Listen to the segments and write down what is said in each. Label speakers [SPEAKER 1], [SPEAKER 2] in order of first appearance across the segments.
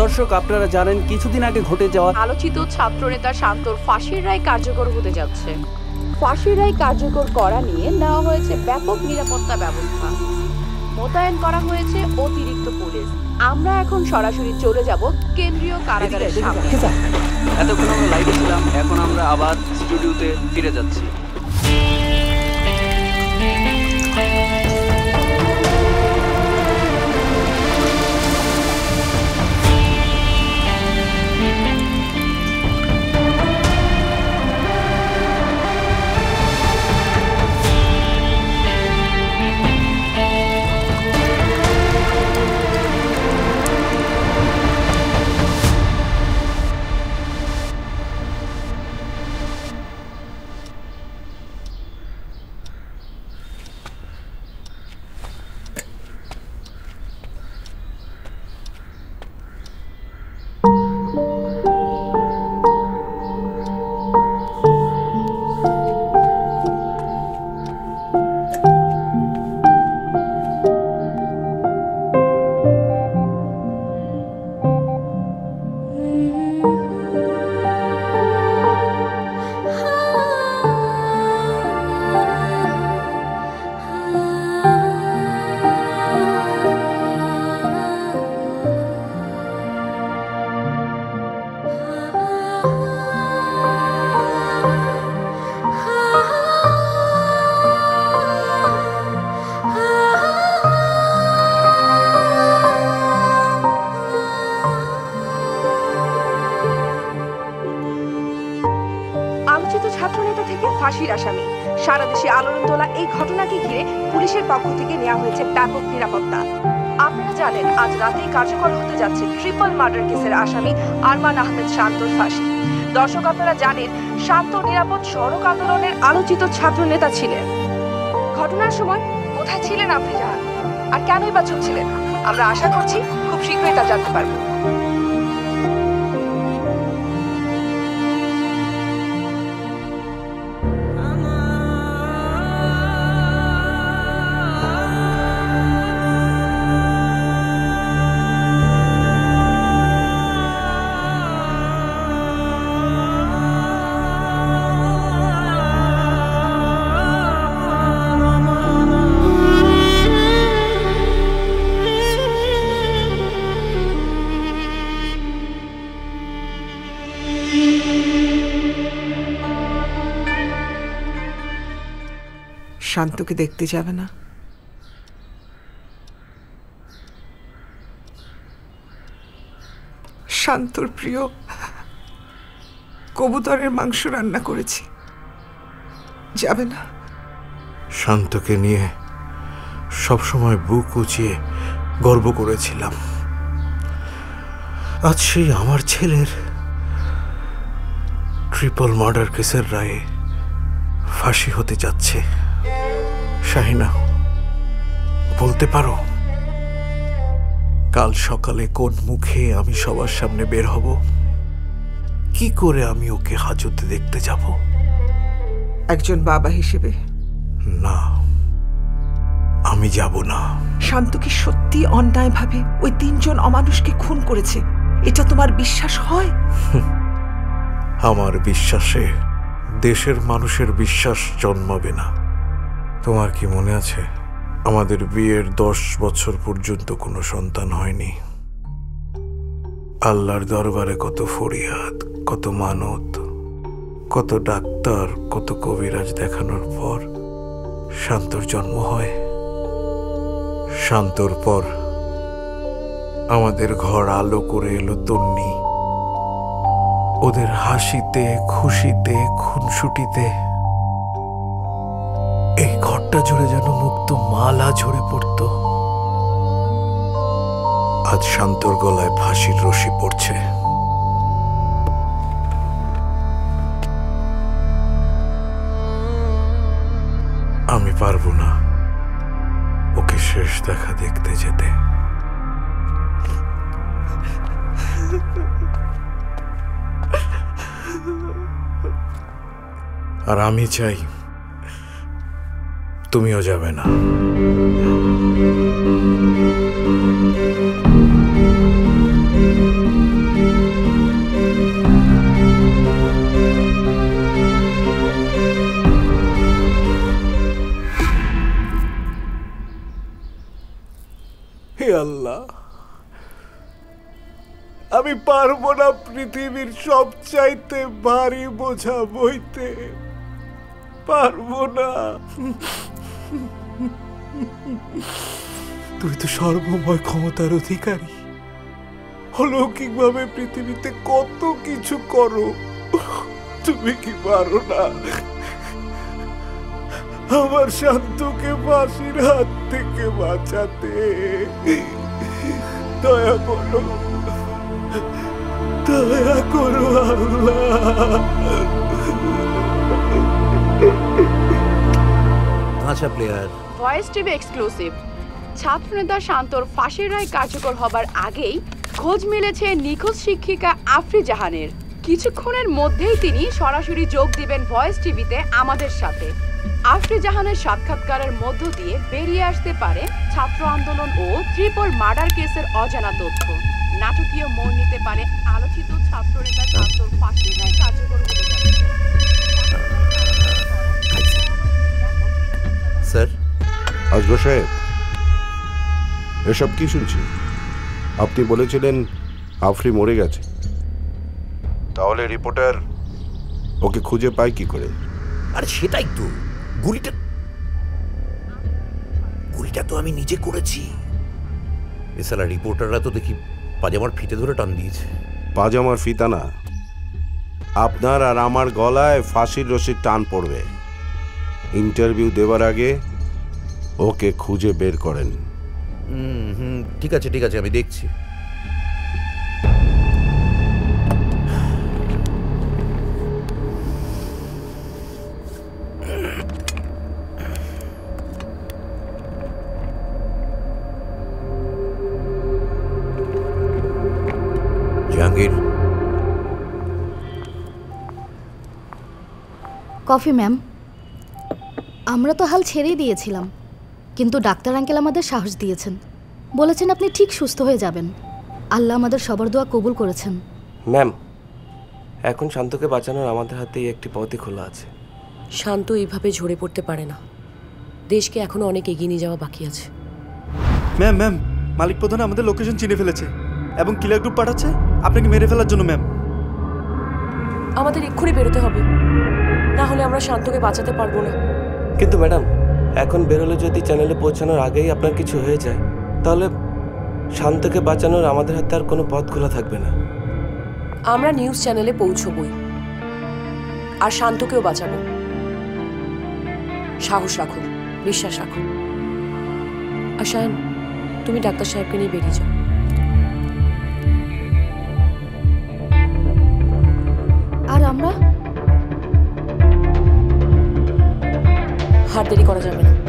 [SPEAKER 1] দর্শক আপনারা জানেন কিছুদিন আগে ঘটে যাওয়া
[SPEAKER 2] আলোচিত ছাত্রনেতা শান্তর ফাঁসির রায় কার্যকর হতে যাচ্ছে। ফাঁসির রায় কার্যকর করা নিয়ে নেওয়া হয়েছে ব্যাপক নিরাপত্তা ব্যবস্থা। মোতায়েন করা হয়েছে অতিরিক্ত পুলিশ। আমরা এখন সরাসরি চলে যাব কেন্দ্রীয় কারাগারের সামনে।
[SPEAKER 1] এতক্ষণ আমরা লাইভে ছিলাম এখন আমরা আবার স্টুডিওতে ফিরে যাচ্ছি।
[SPEAKER 2] আসামি আরমান আহমেদ শান্তর ফাঁসি। দর্শক, আপনারা জানেন, শান্ত নিরাপদ সড়ক আন্দোলনের আলোচিত ছাত্র নেতা ছিলেন। ঘটনার সময় কোথায় ছিলেন আপনি জানান? আর কেনই বা ছিলেন আমরা আশা করছি খুব শীঘ্রই তা জানতে পারব
[SPEAKER 3] শান্তকে দেখতে যাবে না। শান্তর প্রিয়, কবুতরের মাংস রান্না করেছি। যাবে না।
[SPEAKER 4] শান্তকে নিয়ে সবসময় বুক উঁচিয়ে গর্ব করেছিলাম। আজ সেই আমার ছেলের ট্রিপল মার্ডার কেসের রায়ে ফাঁসি হতে যাচ্ছে। শাহিনা বলতে পারো কাল সকালে কোন মুখে আমি সবার সামনে বের হব? কি করে আমি ওকে হাজতে দেখতে যাব?
[SPEAKER 3] একজন বাবা হিসেবে?
[SPEAKER 4] না আমি যাব না।
[SPEAKER 3] শান্ত কি সত্যি অন্যায়ভাবে ওই তিনজন অমানুষকে খুন করেছে? এটা তোমার বিশ্বাস হয়?
[SPEAKER 4] আমার বিশ্বাসে দেশের মানুষের বিশ্বাস জন্মাবে না। তোমার কি মনে আছে? আমাদের বিয়ের দশ বছর পর্যন্ত কোনো সন্তান হয়নি। আল্লাহর দরবারে কত ফরিয়াদ, কত মানত, কত ডাক্তার, কত কবিরাজ দেখানোর পর শান্তর জন্ম হয়। শান্তর পর আমাদের ঘর আলো করে এলো তন্নি। ওদের হাসিতে, খুশিতে, খুনসুটিতে এই ঘরটা জুড়ে যেন মুক্ত মালা ঝরে পড়ত। আজ শান্তর গলায় ফাঁসির রশি পড়ছে। আমি পারব না ওকে শেষ দেখা দেখতে যেতে। আর আমি চাই তুমিও যাবে না।
[SPEAKER 3] আল্লাহ আমি
[SPEAKER 4] পারব না পৃথিবীর সবচাইতে ভারী বোঝা বইতে। পারব না। তুই তো সর্বময় ক্ষমতার অধিকারী। অলৌকিকভাবে পৃথিবীতে কত কিছু করো, তুমি কি পারো না? আমার শান্তকে ফাঁসির হাত থেকে বাঁচাতে। দয়া করো দয়া করো আল্লাহ।
[SPEAKER 5] আচ্ছা প্লেয়ার
[SPEAKER 2] ভয়েস টিভি এক্সক্লুসিভ ছাত্রনেতা শান্তর ফাঁসির রায় কার্যকর হবার আগেই খোঁজ মিলেছে নিখোঁজ শিক্ষিকা আফরি জাহানের। কিছুক্ষণের মধ্যেই তিনি সরাসরি যোগ দিবেন ভয়েস টিভিতে আমাদের সাথে। আফরি জাহানের সাক্ষাৎকারের মধ্য দিয়ে বেরিয়ে আসতে পারে ছাত্র আন্দোলন ও ট্রিপল মার্ডার কেসের অজানা তথ্য। নাটকীয় মোড় নিতে পারে আলোচিত ছাত্রনেতা শান্তর ফাঁসির রায় কার্যকর হতে যাচ্ছে।
[SPEAKER 5] স্যার।
[SPEAKER 6] আজগর সাহেব এসব কি শুনছি? আপনি বলেছিলেন আফরি মরে গেছে। তাহলে রিপোর্টার ওকে খুঁজে পায় কি করে?
[SPEAKER 5] আরে সেটাই তো। গুলিটা গুলিটা তো আমি নিজে করেছি। এছাড়া রিপোর্টাররা তো দেখি পাজামার ফিতে ধরে টান দিয়েছে।
[SPEAKER 6] পাজামার ফিতা না আপনার আর আমার গলায় ফাঁসির রশির টান পড়বে। ইন্টারভিউ দেওয়ার আগে ওকে খুঁজে বের করেন।
[SPEAKER 5] হুম ঠিক আছে ঠিক আছে আমি দেখছি। জাহাঙ্গীর।
[SPEAKER 7] Coffee ma'am. আমরা তো হাল ছেড়েই দিয়েছিলাম। কিন্তু ডাক্তার আঙ্কেল আমাদের সাহস দিয়েছেন। বলেছেন আপনি ঠিক সুস্থ হয়ে যাবেন। আল্লাহ আমাদের সবার দোয়া কবুল করেছেন।
[SPEAKER 8] ম্যাম এখন শান্তকে বাঁচানোর আমাদের হাতেই একটি পথই খোলা আছে।
[SPEAKER 9] শান্ত এইভাবে ঝরে পড়তে পারে না। দেশকে এখনও অনেক এগিয়ে নিয়ে যাওয়া বাকি আছে।
[SPEAKER 10] ম্যাম ম্যাম মালিক প্রধান আমাদের লোকেশন চিনে ফেলেছে এবং কিলার গ্রুপ পাঠাচ্ছে। আপনাকে মেরে ফেলার জন্য ম্যাম।
[SPEAKER 9] আমাদের এক্ষুনি বেরোতে হবে। না হলে আমরা শান্তকে বাঁচাতে পারব না।
[SPEAKER 8] কিন্তু ম্যাডাম, এখন বেরোলে যদি চ্যানেলে পৌঁছানোর আগেই আপনার কিছু হয়ে যায়, তাহলে শান্তকে বাঁচানোর আমাদের হাতে আর কোনো পথ খোলা থাকবে না।
[SPEAKER 9] আমরা নিউজ চ্যানেলে পৌঁছবই, আর শান্তকেও বাঁচাবো। সাহস রাখো বিশ্বাস রাখো আর তুমি ডাক্তার সাহেবকে নিয়ে বেরিয়ে যাও।
[SPEAKER 7] আর আমরা?
[SPEAKER 9] হার দেরি করা যাবে না।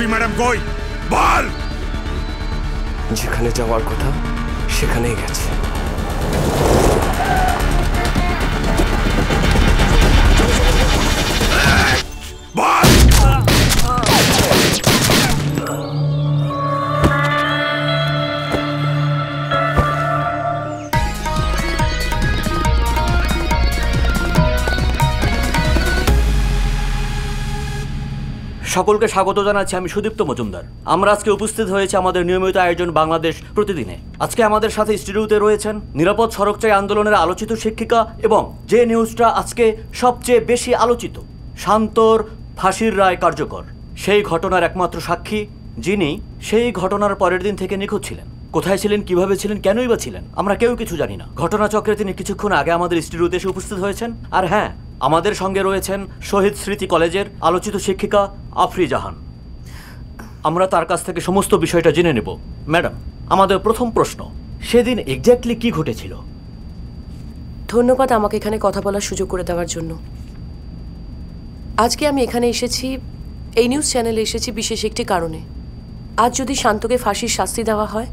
[SPEAKER 8] তোর আফরি
[SPEAKER 11] সকলকে স্বাগত জানাচ্ছি আমি সুদীপ্ত মজুমদার। আমরা আজকে উপস্থিত হয়েছে আমাদের নিয়মিত আয়োজন বাংলাদেশ প্রতিদিনে। আজকে আমাদের সাথে স্টুডিওতে রয়েছেন নিরাপদ সড়ক চাই আন্দোলনের আলোচিত শিক্ষিকা এবং যে নিউজটা আজকে সবচেয়ে বেশি আলোচিত, শান্তর ফাঁসির রায় কার্যকর। সেই ঘটনার একমাত্র সাক্ষী যিনি সেই ঘটনার পরের দিন থেকে নিখোঁজ ছিলেন। কোথায় ছিলেন, কীভাবে ছিলেন, কেনই বা ছিলেন, আমরা কেউ কিছু জানি না। ঘটনাচক্রে তিনি কিছুক্ষণ আগে আমাদের স্টুডিওতে এসে উপস্থিত হয়েছেন। আর হ্যাঁ আমাদের সঙ্গে রয়েছেন শহীদ স্মৃতি কলেজের আলোচিত শিক্ষিকা আফরি জাহান। আমরা তার কাছ থেকে সমস্ত বিষয়টা জেনে নেব। ম্যাডাম, আমাদের প্রথম প্রশ্ন, সেদিন এক্স্যাক্টলি কি ঘটেছিল?
[SPEAKER 9] ধন্যবাদ আমাকে এখানে কথা বলার সুযোগ করে দেওয়ার জন্য। আজকে আমি এখানে এসেছি, এই নিউজ চ্যানেলে এসেছি বিশেষ একটি কারণে। আজ যদি শান্তকে ফাঁসির শাস্তি দেওয়া হয়,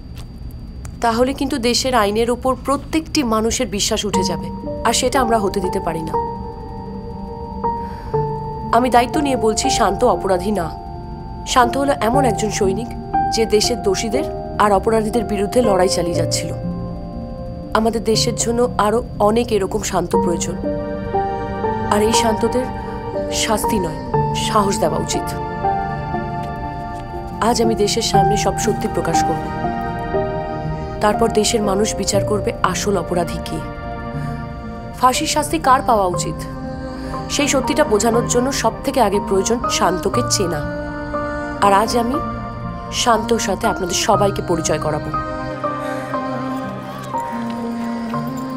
[SPEAKER 9] তাহলে কিন্তু দেশের আইনের ওপর প্রত্যেকটি মানুষের বিশ্বাস উঠে যাবে, আর সেটা আমরা হতে দিতে পারি না। আমি দায়িত্ব নিয়ে বলছি শান্ত অপরাধী না। শান্ত হলো এমন একজন সৈনিক যে দেশের দোষীদের আর অপরাধীদের বিরুদ্ধে লড়াই চালিয়ে যাচ্ছিল। আমাদের দেশের জন্য আরও অনেক এরকম শান্ত প্রয়োজন। আর এই শান্তদের শাস্তি নয়, সাহস দেওয়া উচিত। আজ আমি দেশের সামনে সব সত্যি প্রকাশ করব। তারপর দেশের মানুষ বিচার করবে আসল অপরাধী কে। ফাঁসির শাস্তি কার পাওয়া উচিত? সেই সত্যিটা বোঝানোর জন্য সব থেকে আগে প্রয়োজন শান্তকে চেনা। আর আজ আমি শান্তর সাথে আপনাদের সবাইকে পরিচয় করাবো।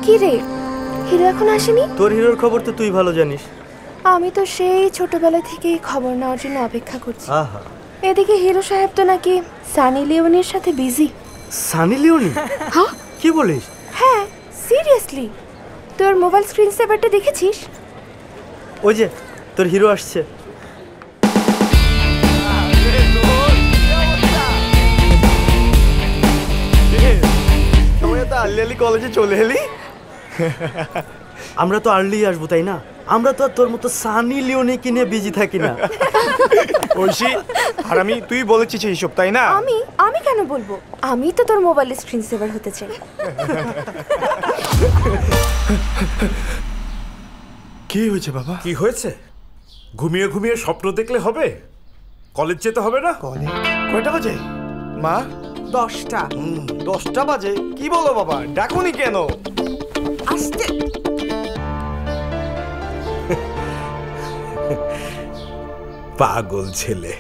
[SPEAKER 12] কি রে? হিরো এখন আসেনি?
[SPEAKER 13] তোর হিরোর খবর তো তুই ভালো জানিস।
[SPEAKER 12] আমি তো সেই ছোটবেলা থেকেই খবর নেওয়ার জন্য অপেক্ষা করছি।
[SPEAKER 13] আহা।
[SPEAKER 12] এদিকে হিরো সাহেব তো নাকি সানি লিওনের সাথে বিজি
[SPEAKER 13] সানি লিওনি?
[SPEAKER 12] হ্যাঁ।
[SPEAKER 13] কি বলিস?
[SPEAKER 12] হ্যাঁ সিরিয়াসলি তোর মোবাইল স্ক্রিন সেভারটা দেখেছিস?
[SPEAKER 13] ওই যে তোর হিরো আসছে। আর্লি আর্লি কলেজে চলে এলি। আমরা তো আর্লি আসব তাই না? আমরা তো আর তোর মতো সানি লিওনে কিনে বিজি থাকি না।
[SPEAKER 14] ঐশী আর আমি তুই বলেছিস এইসব তাই না?
[SPEAKER 12] আমি আমি কেন বলব? আমি তো তোর মোবাইলের স্ক্রিন সেভার হতে চাই।
[SPEAKER 14] কি হয়েছে বাবা?
[SPEAKER 4] কি হয়েছে? ঘুমিয়ে ঘুমিয়ে স্বপ্ন দেখলে হবে? কলেজ যেতে হবে না?
[SPEAKER 14] কয়টা বাজে? মা?
[SPEAKER 3] দশটা।
[SPEAKER 14] দশটা বাজে। কি বলো বাবা? ডাকুনি কেন?
[SPEAKER 3] আসতে।
[SPEAKER 4] পাগল ছেলে।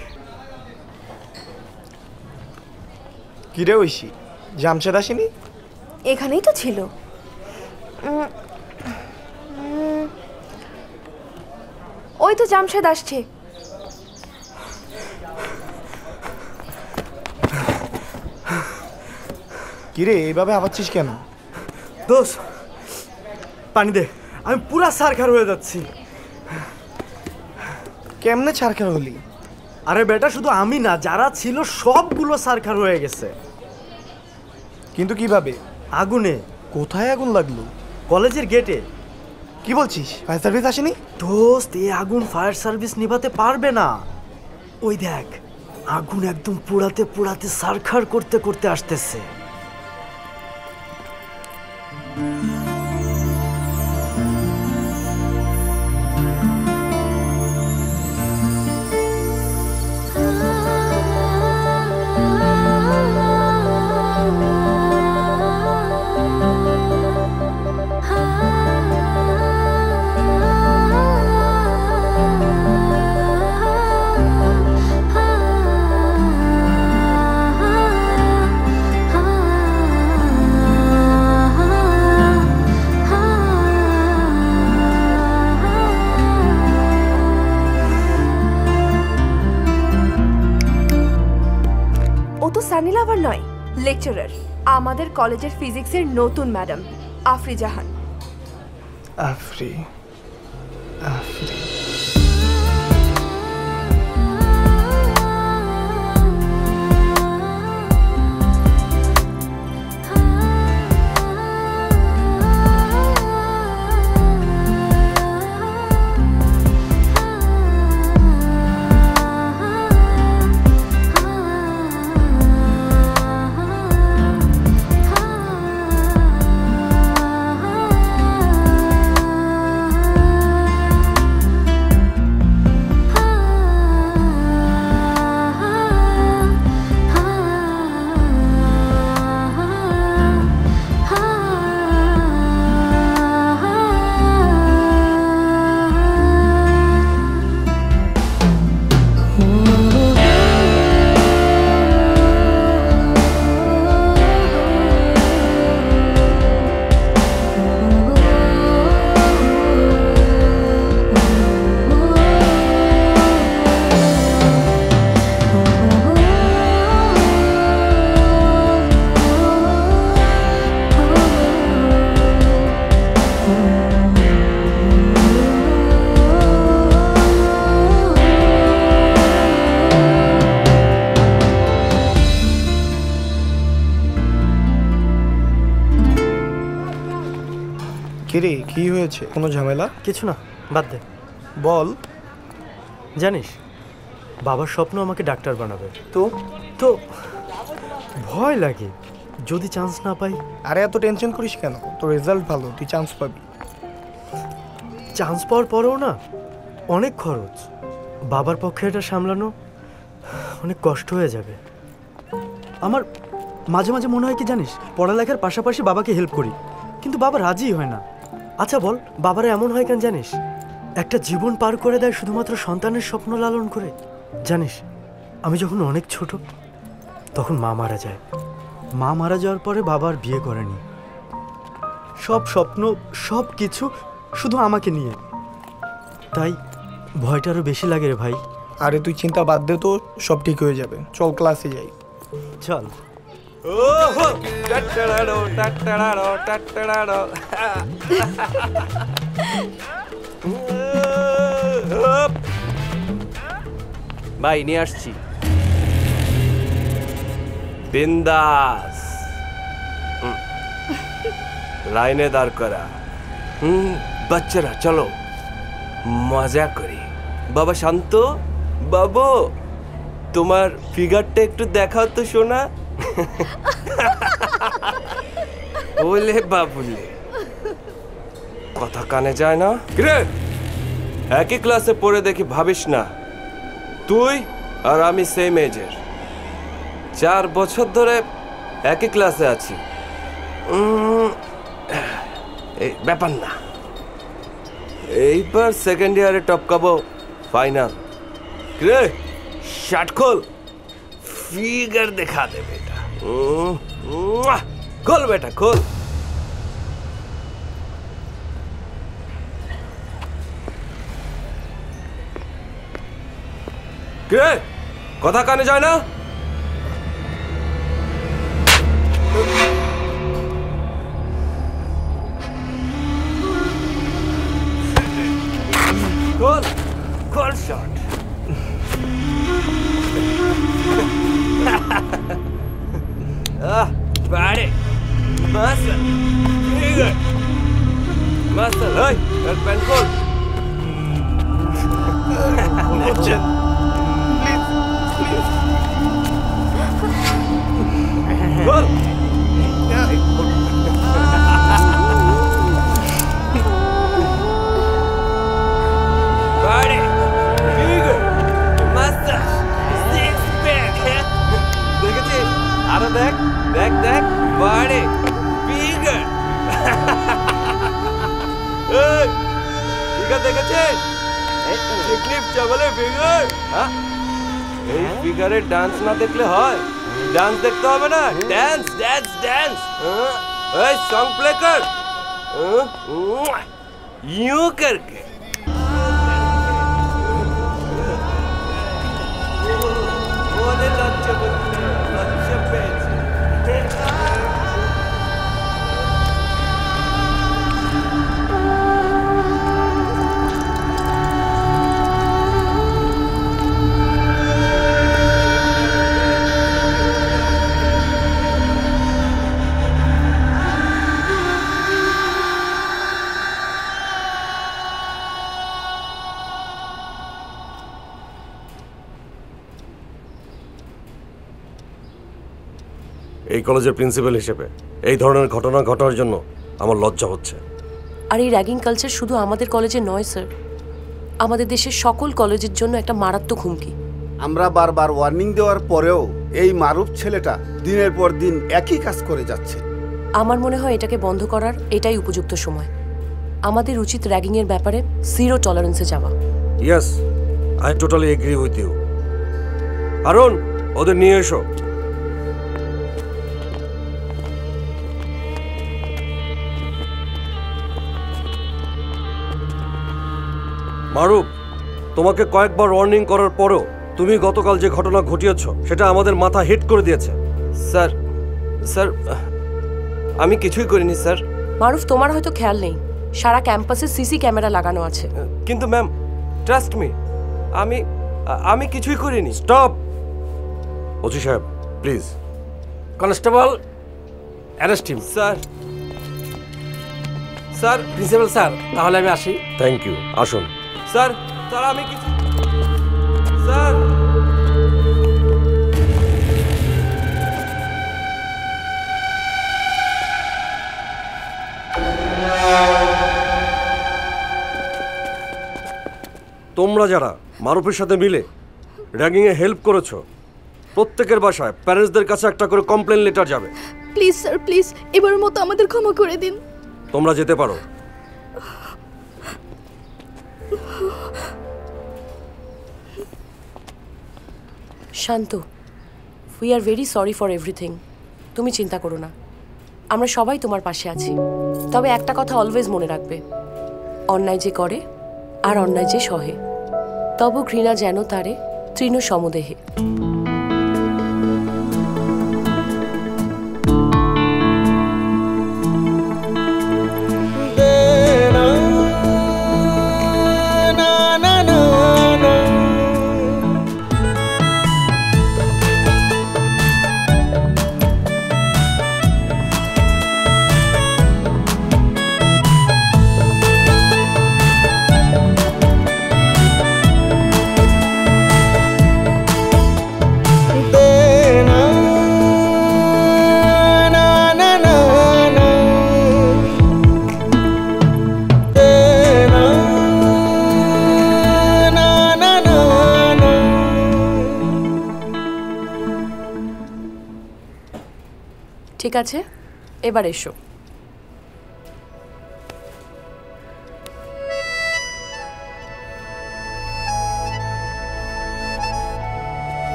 [SPEAKER 14] কিরে ঐশী? জামশেদ আসেনি?
[SPEAKER 12] এখানেই তো ছিল। ওই তো জামশেদ আসছে।
[SPEAKER 14] কিরে এইভাবে আবাচ্ছিস কেন?
[SPEAKER 13] দোষ পানি দে আমি পুরা সারখার হয়ে যাচ্ছি।
[SPEAKER 14] কেমনে ছারখার হলি?
[SPEAKER 13] আরে বেটা শুধু আমি না যারা ছিল সবগুলো সারখার হয়ে গেছে।
[SPEAKER 14] কিন্তু কীভাবে?
[SPEAKER 13] আগুনে।
[SPEAKER 14] কোথায় আগুন লাগল?
[SPEAKER 13] কলেজের গেটে।
[SPEAKER 14] কি বলছিস? ফায়ার সার্ভিস আসেনি?
[SPEAKER 13] দোস্ত এই আগুন ফায়ার সার্ভিস নিভাতে পারবে না। ওই দেখ, আগুন একদম পোড়াতে পোড়াতে সারখার করতে করতে আসতেছে।
[SPEAKER 12] ও আবার নয় লেকচারার আমাদের কলেজের ফিজিক্সের নতুন ম্যাডাম আফরি জাহান।
[SPEAKER 14] আফরি আফরি। হয়েছে কোনো ঝামেলা?
[SPEAKER 13] কিছু না বাদ দে।
[SPEAKER 14] বল।
[SPEAKER 13] জানিস বাবার স্বপ্ন আমাকে ডাক্তার বানাবে।
[SPEAKER 14] তো?
[SPEAKER 13] তো ভয় লাগে। যদি চান্স না পাই।
[SPEAKER 14] আরে এত টেনশন করিস কেন? তোর রেজাল্ট ভালো তুই চান্স পাবি।
[SPEAKER 13] চান্স পাওয়ার পরেও না অনেক খরচ। বাবার পক্ষে এটা সামলানো অনেক কষ্ট হয়ে যাবে। আমার মাঝে মাঝে মনে হয় কি জানিস পড়ালেখার পাশাপাশি বাবাকে হেল্প করি। কিন্তু বাবা রাজি হয় না। আচ্ছা বল বাবারা এমন হয় কেন জানিস? একটা জীবন পার করে দেয় শুধুমাত্র সন্তানের স্বপ্ন লালন করে। জানিস আমি যখন অনেক ছোট তখন মা মারা যায়। মা মারা যাওয়ার পরে বাবার বিয়ে করেনি। সব স্বপ্ন সব কিছু শুধু আমাকে নিয়ে। তাই ভয়টা আরও বেশি লাগে রে ভাই।
[SPEAKER 14] আরে তুই চিন্তা বাদ দে তো সব ঠিক হয়ে যাবে। চল ক্লাসে যাই।
[SPEAKER 13] চল।
[SPEAKER 8] ভাই নিয়ে আসছি বিন্দাস। লাইনে দাঁড় করা হুম বাচ্চারা চলো মজা করি বাবা শান্ত বাবু তোমার ফিগারটা একটু দেখাও তো শোনা বলে বাবুলে। কথা কানে যায় না? কিরে? একই ক্লাসে পড়ে দেখি ভাবিস না। তুই আর আমি সেম এজের চার বছর ধরে একই ক্লাসে আছি। ব্যাপার না। এইবার সেকেন্ড ইয়ারে টপকাবো ফাইনাল রে শার্ট খোল। ফিগার দেখা দে বেটা উম, মুয়া, খোল বেটা খোল কে কথা কানে যায় না খোল খোল শট আহ বাড়ে মাসল ফিগার মাসল ওই এর প্যান খোল লেজেন্ড খোল বাড়ে ফিগার আরো দেখ দেখ দেখ বাড়ে বিগার এই ফিগার দেখেছিস চিকনিপ চাবলে ফিগার এই ফিগারে ডান্স না দেখলে হয় ডান্স দেখতে হবে না ডান্স ডান্স ডান্স এই সং প্লে কর ইউ করকে
[SPEAKER 15] এই কলেজের প্রিন্সিপাল হিসেবে। এই ধরনের ঘটনা ঘটার জন্য আমার লজ্জা হচ্ছে।
[SPEAKER 9] আর এই র্যাগিং কালচার শুধু আমাদের কলেজে নয় স্যার। আমাদের দেশের সকল কলেজের জন্য একটা মারাত্মক হুমকি।
[SPEAKER 16] আমরা বারবার ওয়ার্নিং দেওয়ার পরেও এই মারুফ ছেলেটা দিনের পর দিন একই কাজ করে যাচ্ছে।
[SPEAKER 9] আমার মনে হয় এটাকে বন্ধ করার এটাই উপযুক্ত সময়। আমাদের উচিত র্যাগিংয়ের ব্যাপারে জিরো টলারেন্সে যাওয়া।
[SPEAKER 15] Yes I totally agree with you Arun ওদের নিয়ে এসো। মারুফ তোমাকে কয়েকবার ওয়ার্নিং করার পরও তুমি গতকাল যে ঘটনা ঘটিয়েছ সেটা আমাদের মাথা হিট করে দিয়েছে।
[SPEAKER 8] স্যার স্যার আমি কিছুই করিনি স্যার।
[SPEAKER 9] মারুফ তোমার হয়তো খেয়াল নেই। সারা ক্যাম্পাসে সিসি ক্যামেরা লাগানো আছে।
[SPEAKER 8] কিন্তু ম্যাম ট্রাস্ট মি আমি আমি কিছুই করিনি।
[SPEAKER 15] স্টপ ওসি সাহেব please constable arrest him
[SPEAKER 8] sir.
[SPEAKER 17] Sir principal sir তাহলে আমি আসি। থ্যাংক ইউ আসুন। স্যার স্যার আমি কিছু স্যার! তোমরা যারা মারুফের সাথে মিলে র্যাগিংয়ে হেল্প করেছ প্রত্যেকের বাসায় প্যারেন্টসদের কাছে একটা করে কমপ্লেন লেটার যাবে।
[SPEAKER 18] প্লিজ স্যার প্লিজ এবারের মতো আমাদের ক্ষমা করে দিন।
[SPEAKER 17] তোমরা যেতে পারো।
[SPEAKER 9] Shanto we are very sorry for everything তুমি চিন্তা করো না। আমরা সবাই তোমার পাশে আছি। তবে একটা কথা অলওয়েজ মনে রাখবে। অন্যায় যে করে, আর অন্যায় যে সহে, তব ঘৃণা যেন তারে, তৃণ সমদেহে। আছে এবার এসো।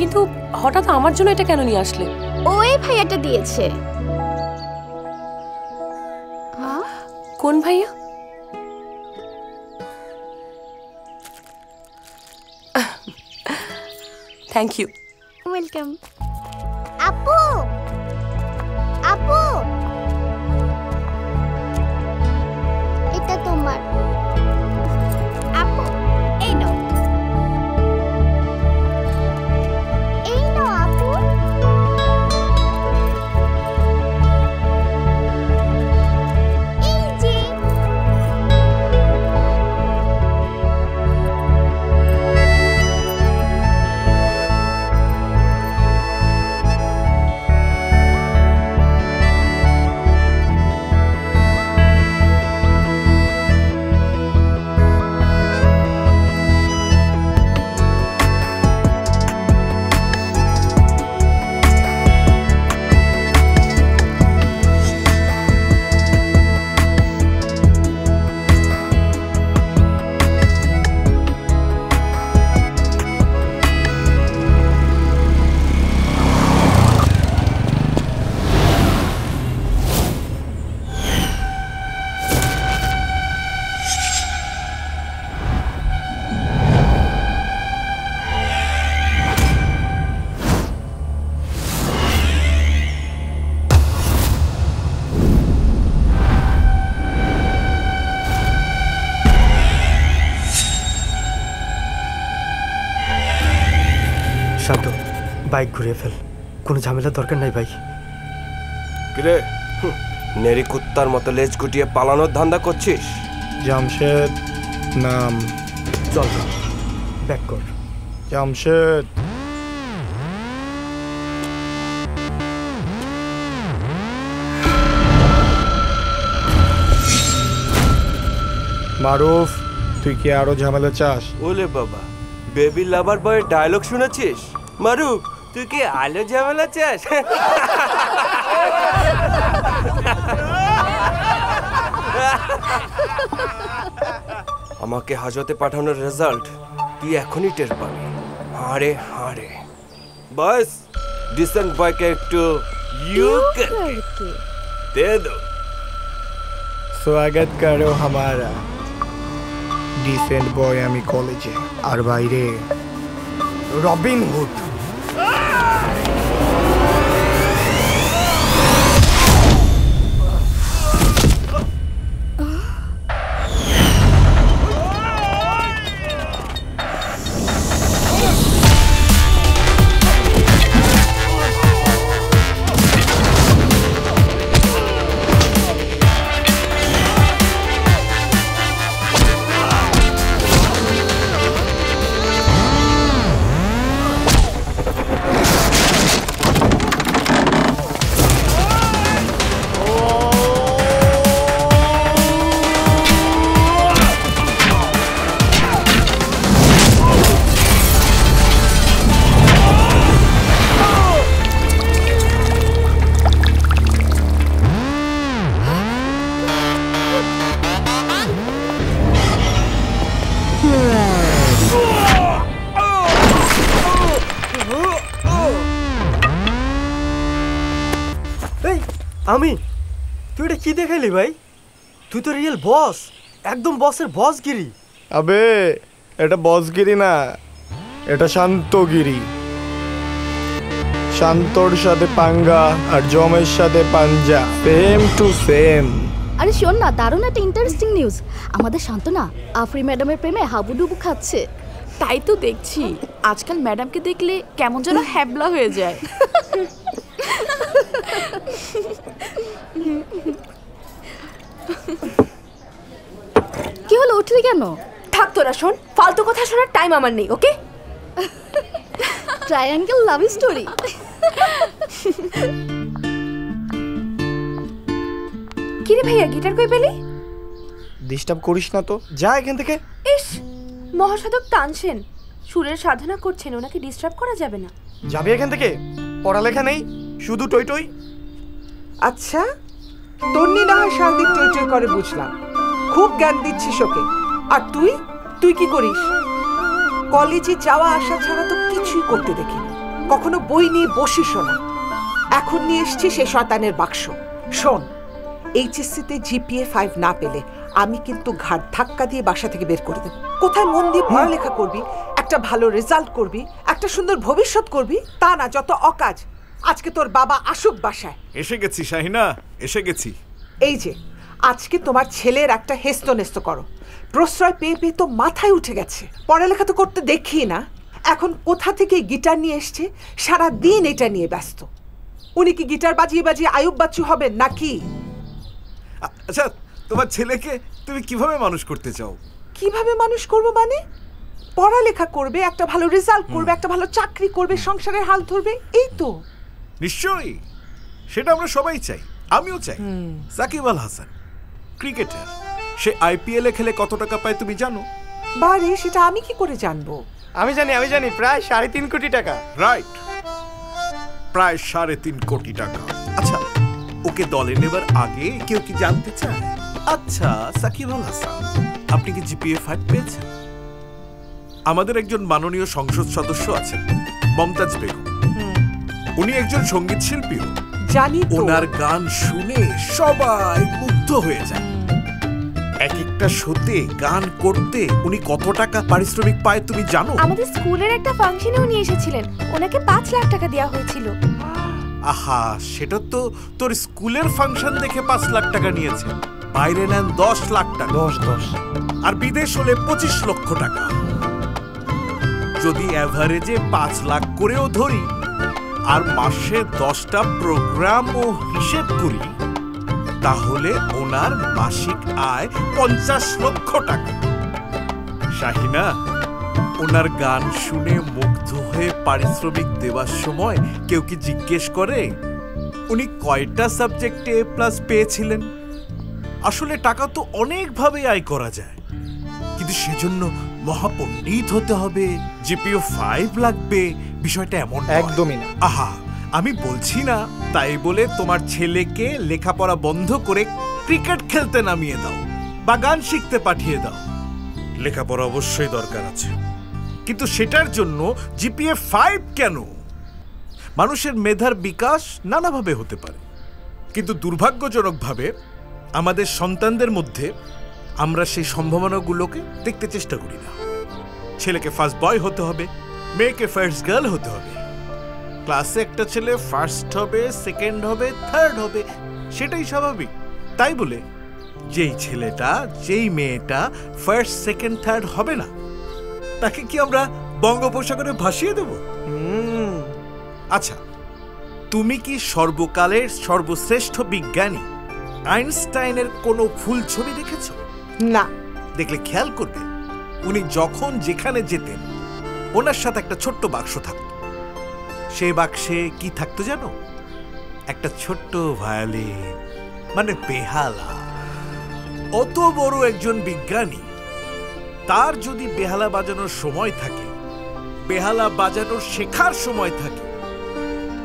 [SPEAKER 9] কিন্তু হঠাৎ আমার জন্য এটা কেন নিয়ে আসলে?
[SPEAKER 7] ওই ভাইয়াটা দিয়েছে।
[SPEAKER 9] কোন ভাইয়া? থ্যাংক ইউ
[SPEAKER 7] ওয়েলকাম
[SPEAKER 13] ঘুরিয়ে ফেল। কোনো ঝামেলার দরকার নাই ভাই।
[SPEAKER 8] কিরে? হুঁ, নেরি কুত্তার মতো লেজ গুটিয়ে পালানোর ধান্দা করছিস?
[SPEAKER 14] জামশেদ নাম।
[SPEAKER 13] চল ব্যাক কর।
[SPEAKER 14] জামশেদ। মারুফ তুই কি আরও ঝামেলা চাস?
[SPEAKER 8] ওলে বাবা বেবি লাভার বয়ের ডায়লগ শুনেছিস? মারুফ তুই কি আলো ঝামেলা চাস? আমাকে হাজতে পাঠানোর রেজাল্ট তুই এখনই টের পাবি। হাড়ে হাড়ে। বাস ডিসেন্ট বয়কে একটু ইউ দে দো।
[SPEAKER 14] স্বাগত করো হামারা। ডিসেন্ট বয় আমি কলেজে আর বাইরে রবিন হুড
[SPEAKER 13] বস একদম বসের বসগিরি।
[SPEAKER 14] আবে এটা বসগিরি না এটা শান্তগিরি। শান্তর সাথে পাঙ্গা আর জমের সাথে পাঞ্জা সেম টু সেম
[SPEAKER 7] আরে শোন না দারুণ একটা ইন্টারেস্টিং নিউজ আমাদের শান্তনা আফরি ম্যাডামের প্রেমে হাবুডুবু খাচ্ছে।
[SPEAKER 2] তাই তো দেখছি। আজকাল ম্যাডামকে দেখলে কেমন যেন হ্যাবলা হয়ে যায়।
[SPEAKER 7] কি হলো উঠলি কেন?
[SPEAKER 12] থাক তোরা শোন ফালতু কথা শোনার টাইম আমার নেই ওকে
[SPEAKER 7] ট্রায়াঙ্গেল লাভ স্টোরি
[SPEAKER 12] কিরে ভাইয়া গিটার কই পেলি?
[SPEAKER 14] ডিস্টার্ব করিস না তো যা এখান থেকে।
[SPEAKER 12] ইস মহাসাধক টানছেন। সুরের সাধনা করছেন ওনাকে ডিস্টার্ব করা যাবে না।
[SPEAKER 14] যাবি এখান থেকে? পড়ালেখা নেই শুধু টই টই।
[SPEAKER 3] আচ্ছা তন্নি না হয় সারাদিন টই টই করে বুঝলাম। খুব জ্ঞান দিচ্ছিস ওকে। আর তুই? তুই কি করিস? কলেজে যাওয়া আসা ছাড়া তো কিছুই করতে দেখি কখনো বই নিয়ে বসিসও না। এখন নিয়ে এসছিস সে শতানের বাক্স। শোন এইচএসসিতে জিপিএ ফাইভ না পেলে আমি কিন্তু ঘাট ধাক্কা দিয়ে বাসা থেকে বের করে দেবো। কোথায় মন দিয়ে পড়ালেখা করবি একটা ভালো রেজাল্ট করবি একটা সুন্দর ভবিষ্যৎ করবি তা না যত অকাজ। আজকে তোর বাবা আসুক বাসায়।
[SPEAKER 4] এসে গেছি শাহিনা এসে গেছি।
[SPEAKER 3] এই যে আজকে তোমার ছেলের একটা হেস্ত নেস্ত করো। প্রশ্রয় পেয়ে পেয়ে তো মাথায় উঠে গেছে। পড়ালেখা তো করতে দেখি না। এখন কোথা থেকে গিটার নিয়ে এসছে? সারা দিন এটা নিয়ে ব্যস্ত। উনি কি গিটার বাজিয়ে বাজিয়ে আয়ুব বাচ্চু হবেন নাকি?
[SPEAKER 4] আচ্ছা তোমার ছেলেকে তুমি কীভাবে মানুষ করতে চাও?
[SPEAKER 3] কীভাবে মানুষ করব মানে? পড়ালেখা করবে একটা ভালো রেজাল্ট করবে একটা ভালো চাকরি করবে সংসারের হাল ধরবে এই তো।
[SPEAKER 4] নিশ্চয়ই। সেটা আমরা সবাই চাই আমিও চাই। সাকিব আল হাসান। ক্রিকেটার। সে আইপিএল এ খেলে কত টাকা পায় তুমি জানো?
[SPEAKER 3] বারে সেটা আমি কি করে জানব?
[SPEAKER 14] আমি জানি আমি জানি প্রায় সাড়ে তিন কোটি টাকা।
[SPEAKER 4] রাইট। প্রায় সাড়ে তিন কোটি টাকা। আচ্ছা ওকে দলে নেবার আগে কেউ কি জানতে চায়? আচ্ছা সাকিব আল হাসান। আপনি কি জিপিএ ফাইভ পেয়েছেন? আমাদের একজন মাননীয় সংসদ সদস্য আছেন মমতাজ বেগম। উনি একজন সংগীত শিল্পীও
[SPEAKER 3] জানি তো।
[SPEAKER 4] ওনার গান শুনে সবাই মুগ্ধ হয়ে যায়। এক একটা শোতে গান করতে উনি কত টাকা পারিশ্রমিক পায় তুমি জানো?
[SPEAKER 12] আমাদের স্কুলের একটা ফাংশনে উনি এসেছিলেন। ওনাকে পাঁচ লাখ টাকা দেওয়া হয়েছিল।
[SPEAKER 4] আহা সেটা তো তোর স্কুলের ফাংশন দেখে পাঁচ লাখ টাকা নিয়েছে। বাইরে নেন দশ লাখ টাকা।
[SPEAKER 14] দশ দশ।
[SPEAKER 4] আর বিদেশ হলে পঁচিশ লক্ষ টাকা। যদি অ্যাভারেজে পাঁচ লাখ করেও ধরি আর মাসে দশটা প্রোগ্রাম ও হিসেব করি তাহলে ওনার মাসিক আয় পঞ্চাশ লক্ষ টাকা। শাহিনা ওনার গান শুনে মুগ্ধ হয়ে পারিশ্রমিক দেওয়ার সময় কেউ কি জিজ্ঞেস করে উনি কয়টা সাবজেক্টে এ প্লাস পেয়েছিলেন? আসলে টাকা তো অনেকভাবে আয় করা যায়। কিন্তু সেজন্য মহাপণ্ডিত হতে হবে জিপিও ফাইভ লাগবে বিষয়টা এমন
[SPEAKER 14] একদমই না।
[SPEAKER 4] আহা! আমি বলছি না তাই বলে তোমার ছেলেকে লেখাপড়া বন্ধ করে ক্রিকেট খেলতে নামিয়ে দাও বা গান শিখতে পাঠিয়ে দাও। লেখাপড়া অবশ্যই দরকার আছে। কিন্তু সেটার জন্য জিপিএ ফাইভ কেন? মানুষের মেধার বিকাশ নানাভাবে হতে পারে। কিন্তু দুর্ভাগ্যজনকভাবে আমাদের সন্তানদের মধ্যে আমরা সেই সম্ভাবনাগুলোকে দেখতে চেষ্টা করি না। ছেলেকে ফার্স্ট বয় হতে হবে মেয়েকে ফার্স্ট গার্ল হতে হবে। ক্লাসে একটা ছেলে ফার্স্ট হবে সেকেন্ড হবে থার্ড হবে সেটাই স্বাভাবিক। তাই বলে যেই ছেলেটা যেই মেয়েটা ফার্স্ট সেকেন্ড থার্ড হবে না তাকে কি আমরা বঙ্গোপসাগরে ভাসিয়ে দেব? আচ্ছা তুমি কি সর্বকালের সর্বশ্রেষ্ঠ বিজ্ঞানী আইনস্টাইনের কোনো ফুল ছবি দেখেছ?
[SPEAKER 3] না।
[SPEAKER 4] দেখলে খেয়াল করবে উনি যখন যেখানে যেতেন ওনার সাথে একটা ছোট্ট বাক্স থাকত। সেই বাক্সে কি থাকতো জানো? একটা ছোট্ট ভায়োলিন মানে বেহালা। অত বড় একজন বিজ্ঞানী, তার যদি বেহালা বাজানোর সময় থাকে, বেহালা বাজানোর শেখার সময় থাকে,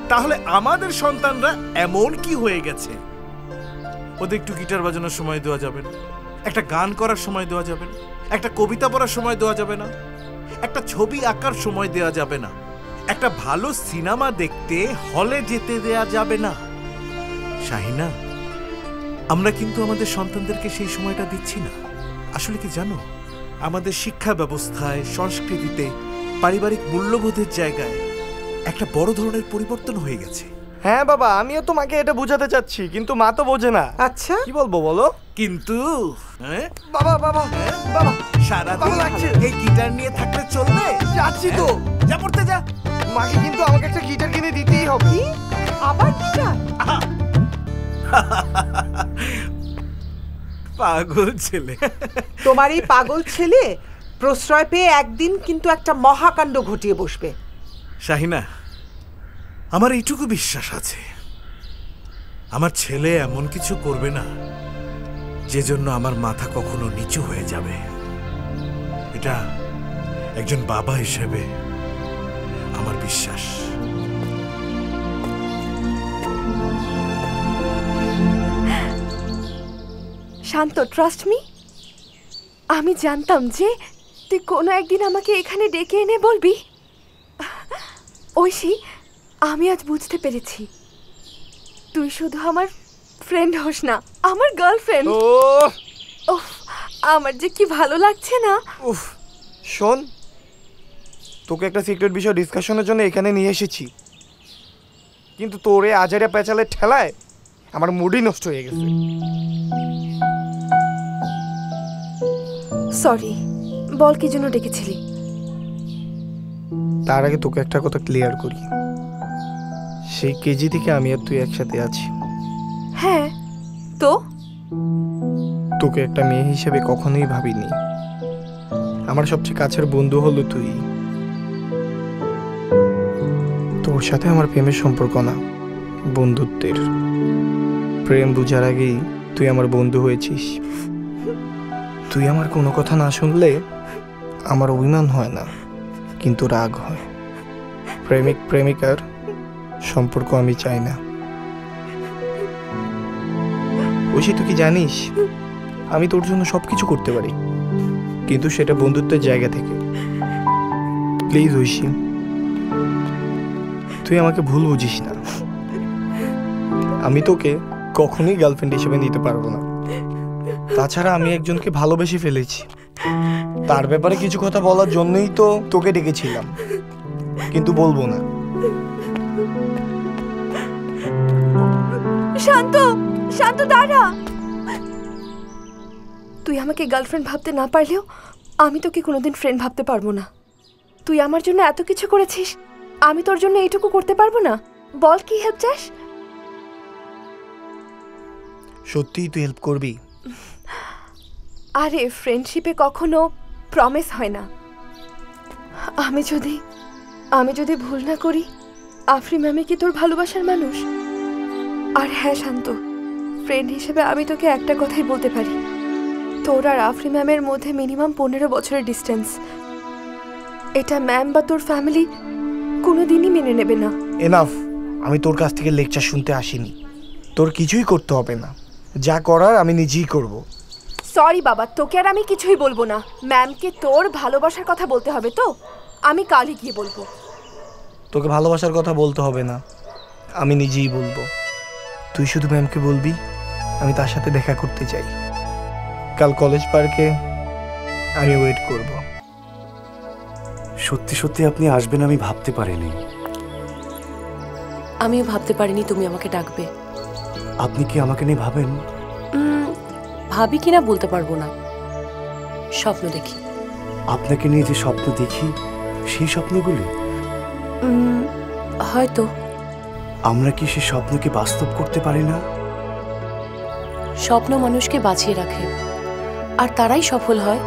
[SPEAKER 4] তাহলে আমাদের সন্তানরা এমন কি হয়ে গেছে? ওদের একটু গিটার বাজানোর সময় দেওয়া যাবে না। একটা গান করার সময় দেওয়া যাবে না। একটা কবিতা পড়ার সময় দেওয়া যাবে না। একটা ছবি আঁকার সময় দেওয়া যাবে না। একটা ভালো সিনেমা দেখতে হলে যেতে দেয়া যাবে না। শাহিনা আমরা কিন্তু আমাদের সন্তানদেরকে সেই সময়টা দিচ্ছি না। আসলে কি জানো? আমাদের শিক্ষা ব্যবস্থায় সংস্কৃতিতে পারিবারিক মূল্যবোধের জায়গায় একটা বড় ধরনের পরিবর্তন হয়ে গেছে।
[SPEAKER 14] হ্যাঁ বাবা আমিও তোমাকে এটা বোঝাতে চাচ্ছি কিন্তু মা তো বোঝে না।
[SPEAKER 3] আচ্ছা।
[SPEAKER 14] কি বলব বলো?
[SPEAKER 4] কিন্তু হ্যাঁ?
[SPEAKER 14] বাবা বাবা বাবা।
[SPEAKER 4] সারা
[SPEAKER 14] লাগছে।
[SPEAKER 4] এই গিটার নিয়ে থাকলে চলবে?
[SPEAKER 14] যাচ্ছি তো।
[SPEAKER 4] যা পড়তে যা।
[SPEAKER 14] মাকে কিন্তু আমাকে একটা গিটার কিনে দিতেই হবে।
[SPEAKER 3] আবার গিটার
[SPEAKER 4] পাগল ছেলে।
[SPEAKER 3] তোমার এই পাগল ছেলে প্রশ্রয় পেয়ে একদিন কিন্তু একটা মহাকাণ্ড ঘটিয়ে বসবে।
[SPEAKER 4] শাহিনা আমার এইটুকু বিশ্বাস আছে। আমার ছেলে এমন কিছু করবে না যে জন্য আমার মাথা কখনো নিচু হয়ে যাবে। এটা একজন বাবা হিসেবে আমার বিশ্বাস।
[SPEAKER 12] শান্ত ট্রাস্ট মি আমি জানতাম যে তুই কোনো একদিন আমাকে এখানে ডেকে এনে বলবি। ঐশী আমি আজ বুঝতে পেরেছি। তুই শুধু আমার ফ্রেন্ড হোস না আমার গার্লফ্রেন্ড ওফ আমার যে কি ভালো লাগছে না।
[SPEAKER 14] উফ শোন তোকে একটা সিক্রেট বিষয় ডিসকাশনের জন্য এখানে নিয়ে এসেছি। কিন্তু তোরে আজারে পেঁচালের ঠেলায় আমার মুডই নষ্ট হয়ে গেছে।
[SPEAKER 12] সরি বল কি জন্য ডেকেছিলি?
[SPEAKER 14] তার আগে তোকে একটা কথা ক্লিয়ার করি। সেই কেজি থেকে আমি আর তুই একসাথে আছি।
[SPEAKER 12] হ্যাঁ তো?
[SPEAKER 14] তোকে একটা মেয়ে হিসেবে কখনোই ভাবিনি। আমার সবচেয়ে কাছের বন্ধু হলো তুই। তোর সাথে আমার প্রেমের সম্পর্ক না, বন্ধুত্বের। প্রেম বুঝার আগেই তুই আমার বন্ধু হয়েছিস। তুই আমার কোনো কথা না শুনলে আমার অভিমান হয় না, কিন্তু রাগ হয়। প্রেমিক প্রেমিকার সম্পর্ক আমি চাই না। ঐশী তুই কি জানিস, আমি তোর জন্য সব কিছু করতে পারি, কিন্তু সেটা বন্ধুত্বের জায়গা থেকে। প্লিজ ঐশী। তুই আমাকে ভুল বুঝিস না। আমি তোকে কখনোই গার্লফ্রেন্ড হিসেবে নিতে পারব না। তাছাড়া আমি একজনকে ভালোবেসে ফেলেছি। তার ব্যাপারে কিছু কথা বলার জন্যই তো তোকে ডেকেছিলাম। কিন্তু বলব না।
[SPEAKER 12] শান্ত শান্ত, দাঁড়া। তুই আমাকে গার্লফ্রেন্ড ভাবতে না পারলেও আমি তোকে কোনোদিন ফ্রেন্ড ভাবতে পারব না। তুই আমার জন্য এত কিছু করেছিস। আমি তোর জন্য এইটুকু করতে পারব না। বল কি হেল্প চাস?
[SPEAKER 14] সত্যিই তুই হেল্প করবি।
[SPEAKER 12] আরে ফ্রেন্ডশিপে কখনো প্রমিস হয় না। আমি যদি আমি যদি ভুল না করি আফরি ম্যামে কি তোর ভালোবাসার মানুষ? আর হ্যাঁ শান্ত ফ্রেন্ড হিসেবে আমি তোকে একটা কথাই বলতে পারি। তোর আর আফরি ম্যামের মধ্যে মিনিমাম পনেরো বছরের ডিস্টেন্স এটা ম্যাম বা তোর ফ্যামিলি কোনোদিনই মেনে নেবে না।
[SPEAKER 14] এনাফ আমি তোর কাছ থেকে লেকচার শুনতে আসিনি। তোর কিছুই করতে হবে না। যা করার আমি নিজেই করব।
[SPEAKER 12] সরি বাবা তোকে আর আমি কিছুই বলব না। ম্যামকে তোর ভালোবাসার কথা বলতে হবে তো? আমি কালই গিয়ে বলব।
[SPEAKER 14] তোকে ভালোবাসার কথা বলতে হবে না। আমি নিজেই বলব। তুই শুধু ম্যামকে বলবি আমি তার সাথে দেখা করতে চাই। কাল কলেজ পার্কে আমি ওয়েট করব।
[SPEAKER 19] সত্যি সত্যি আপনি আসবেন আমি ভাবতে পারিনি।
[SPEAKER 9] আমিও ভাবতে পারিনি তুমি আমাকে ডাকবে।
[SPEAKER 19] আপনি কি আমাকে নিয়ে ভাবেন?
[SPEAKER 9] ভাবি কিনা বলতে পারব না। স্বপ্ন দেখি।
[SPEAKER 19] আপনাকে নিয়ে যে স্বপ্ন দেখি সেই স্বপ্নগুলি?
[SPEAKER 9] হয়তো।
[SPEAKER 19] আমরা কি সেই স্বপ্নকে বাস্তব করতে পারি না?
[SPEAKER 9] স্বপ্ন মানুষকে বাঁচিয়ে রাখে। আর তারাই সফল হয়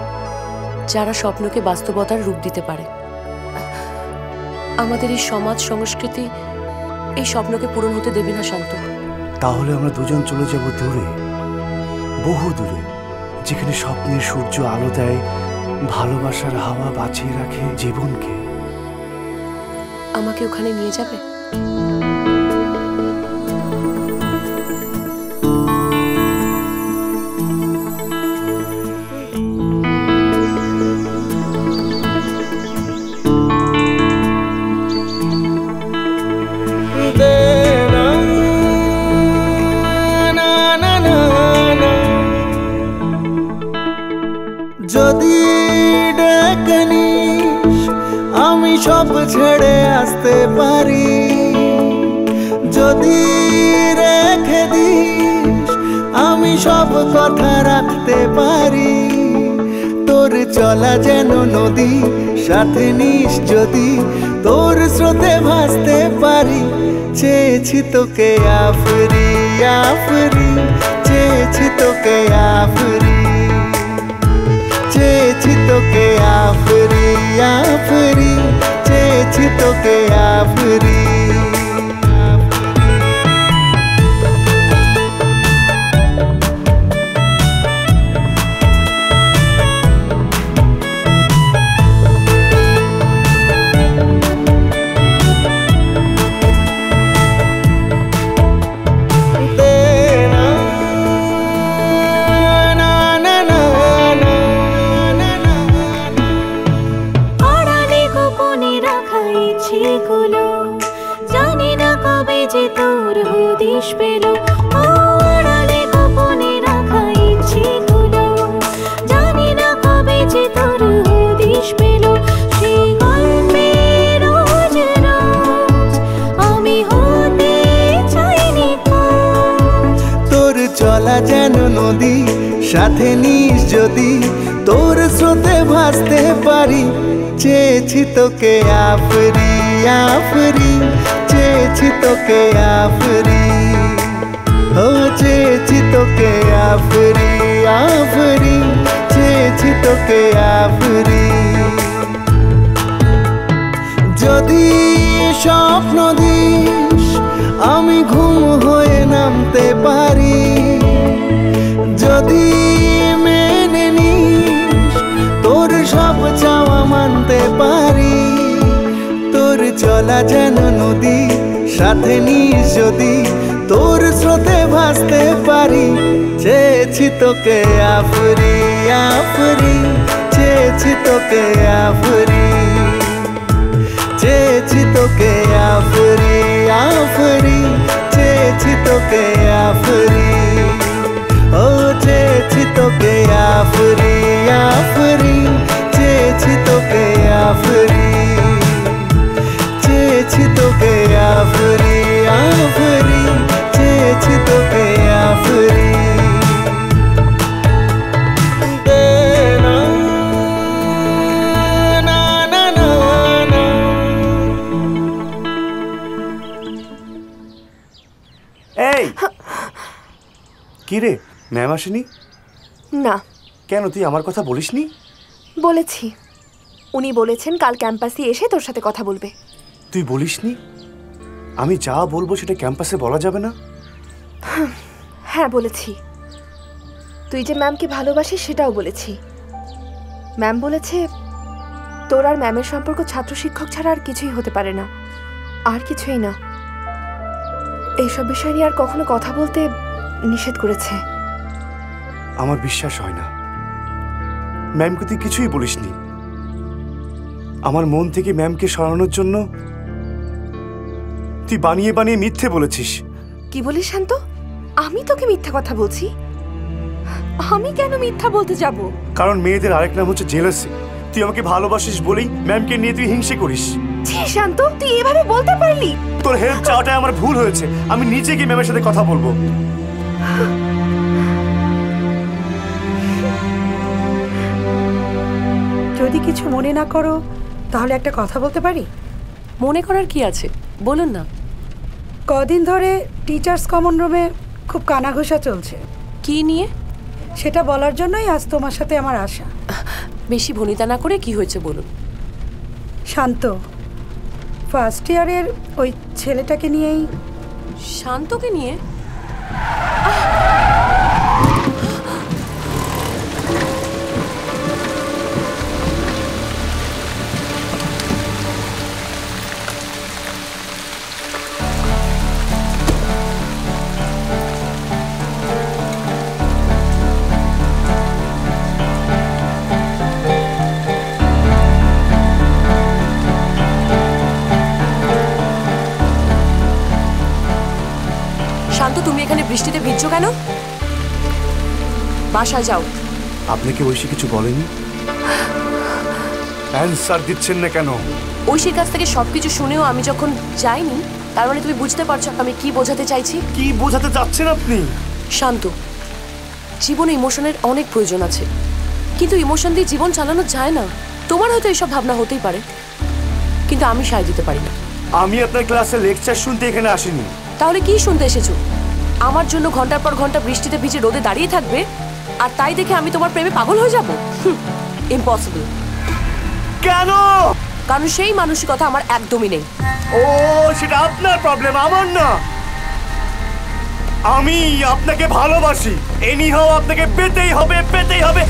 [SPEAKER 9] যারা স্বপ্নকে বাস্তবতার রূপ দিতে পারে। আমাদের এই সমাজ সংস্কৃতি এই স্বপ্নকে পূরণ হতে দেবে না শান্ত।
[SPEAKER 19] তাহলে আমরা দুজন চলে যাব দূরে বহু দূরে যেখানে স্বপ্নের সূর্য আলো দেয় ভালোবাসার হাওয়া বাঁচিয়ে রাখে জীবনকে।
[SPEAKER 9] আমাকে ওখানে নিয়ে যাবে?
[SPEAKER 20] যদি ডেকে আমি সব ছেড়ে আসতে পারি। যদি রেখে দিস, আমি সব কথা রাখতে পারি। তোর চলা যেন নদী, সাথে নিস যদি তোর স্রোতে ভাসতে পারি। চেয়েছি তোকে আফরি আফরি, চেয়েছি তোকে আফরি। চেয়েছি তোকে আফরি আফরি চেয়েছি তোকে সাথে নিস যদি তোর স্রোতে ভাসতে পারি। চেয়েছি তোকে আফরি আফরি, চেয়েছি তোকে আফরি। ও, চেয়েছি তোকে আফরি আফরি, চেয়েছি তোকে আফরি। যদি স্বপ্ন দিস, আমি ঘুম হয়ে নামতে পারি। যদি মেনে নিস, তোর সব চাওয়া মানতে পারি তোর চলা যেন নদী, সাথে নিস যদি তোর স্রোতে ভাসতে পারি। চেয়েছি তোকে আফরি আফরি, চেয়েছি তোকে আফরি। চেয়েছি তোকে আফরি আফরি, চেয়েছি তোকে আফরি। চেয়েছি তোকে আফরি আফরি চেয়েছি তোকে আফরি। চেয়েছি তোকে আফরি আফরি চেয়েছি তোকে আফরি। না না না না
[SPEAKER 19] এই কি রে ম্যাম আসেনি?
[SPEAKER 12] না।
[SPEAKER 19] কেন তুই আমার কথা বলিসনি?
[SPEAKER 12] বলেছি। উনি বলেছেন কাল ক্যাম্পাসে এসে তোর সাথে কথা বলবে।
[SPEAKER 19] তুই বলিসনি? আমি যা বলব সেটা ক্যাম্পাসে বলা যাবে না?
[SPEAKER 12] হ্যাঁ বলেছি। তুই যে ম্যামকে ভালোবাসিস সেটাও বলেছি। ম্যাম বলেছে তোর আর ম্যামের সম্পর্ক ছাত্র শিক্ষক ছাড়া আর কিছুই হতে পারে না। আর কিছুই না। এইসব বিষয় নিয়ে আর কখনো কথা বলতে নিষেধ করেছে।
[SPEAKER 19] আমার বিশ্বাস হয় না। ম্যামকে তুই কিছুই বলিসনি। আমার মন থেকে ম্যামকে সরানোর জন্য তুই বানিয়ে বানিয়ে মিথ্যে বলেছিস।
[SPEAKER 12] কি বলিস শান্ত? আমি তোকে মিথ্যা কথা বলছি? আমি কেন মিথ্যা বলতে যাব?
[SPEAKER 19] কারণ মেয়েদের আরেক নাম হচ্ছে জেলাসি তুই আমাকে ভালোবাসিস বলেই ম্যামকে নিয়ে তুই হিংসে করিস।
[SPEAKER 12] ছি শান্ত তুই এভাবে বলতে পারলি?
[SPEAKER 19] তোর হেল্প চাওয়াটাই আমার ভুল হয়েছে। আমি নিচে গিয়ে ম্যামের সাথে কথা বলব।
[SPEAKER 21] যদি কিছু মনে না করো তাহলে একটা কথা বলতে পারি?
[SPEAKER 9] মনে করার কি আছে? বলুন না।
[SPEAKER 21] কদিন ধরে টিচার্স কমন রুমে খুব কানাঘোষা চলছে।
[SPEAKER 9] কি নিয়ে?
[SPEAKER 21] সেটা বলার জন্যই আজ তোমার সাথে আমার আশা
[SPEAKER 9] বেশি ভনিতা না করে কি হয়েছে বলুন।
[SPEAKER 21] শান্ত। ফার্স্ট ইয়ারের ওই ছেলেটাকে নিয়েই
[SPEAKER 9] শান্তকে নিয়ে? শান্ত বাসায় যাও।
[SPEAKER 19] আপনি কি ঐশী কিছু বলেনি? অ্যান্সার দিচ্ছেন না কেন?
[SPEAKER 9] ঐশীর কাছ থেকে সবকিছু শুনেও আমি যখন যাইনি তার মানে তুমি বুঝতে পারছ আমি কি বোঝাতে চাইছি?
[SPEAKER 19] কি বোঝাতে চাচ্ছেন আপনি?
[SPEAKER 9] শান্ত। জীবনে ইমোশনের অনেক প্রয়োজন আছে। কিন্তু ইমোশন দিয়ে জীবন চালানো যায় না। তোমার হয়তো এইসব ভাবনা হতেই পারে। কিন্তু আমি সায় দিতে পারি না।
[SPEAKER 19] আমি আপনার ক্লাসে লেকচার শুনতে এখানে আসিনি।
[SPEAKER 9] তাহলে কি শুনতে এসেছ? আমার জন্য ঘণ্টার পর ঘণ্টা বৃষ্টিতে ভিজে রোদে দাঁড়িয়ে থাকবে? আর তাই দেখে আমি তোমার প্রেমে পাগল হয়ে যাব? ইম্পসিবল
[SPEAKER 19] কেন?
[SPEAKER 9] কারণ সেই মানসিকতা আমার একদমই নেই।
[SPEAKER 19] ও সেটা আপনার প্রবলেম আমার না। আমি আপনাকে ভালোবাসি। এনি হাও আপনাকে পেতেই হবে পেতেই হবে।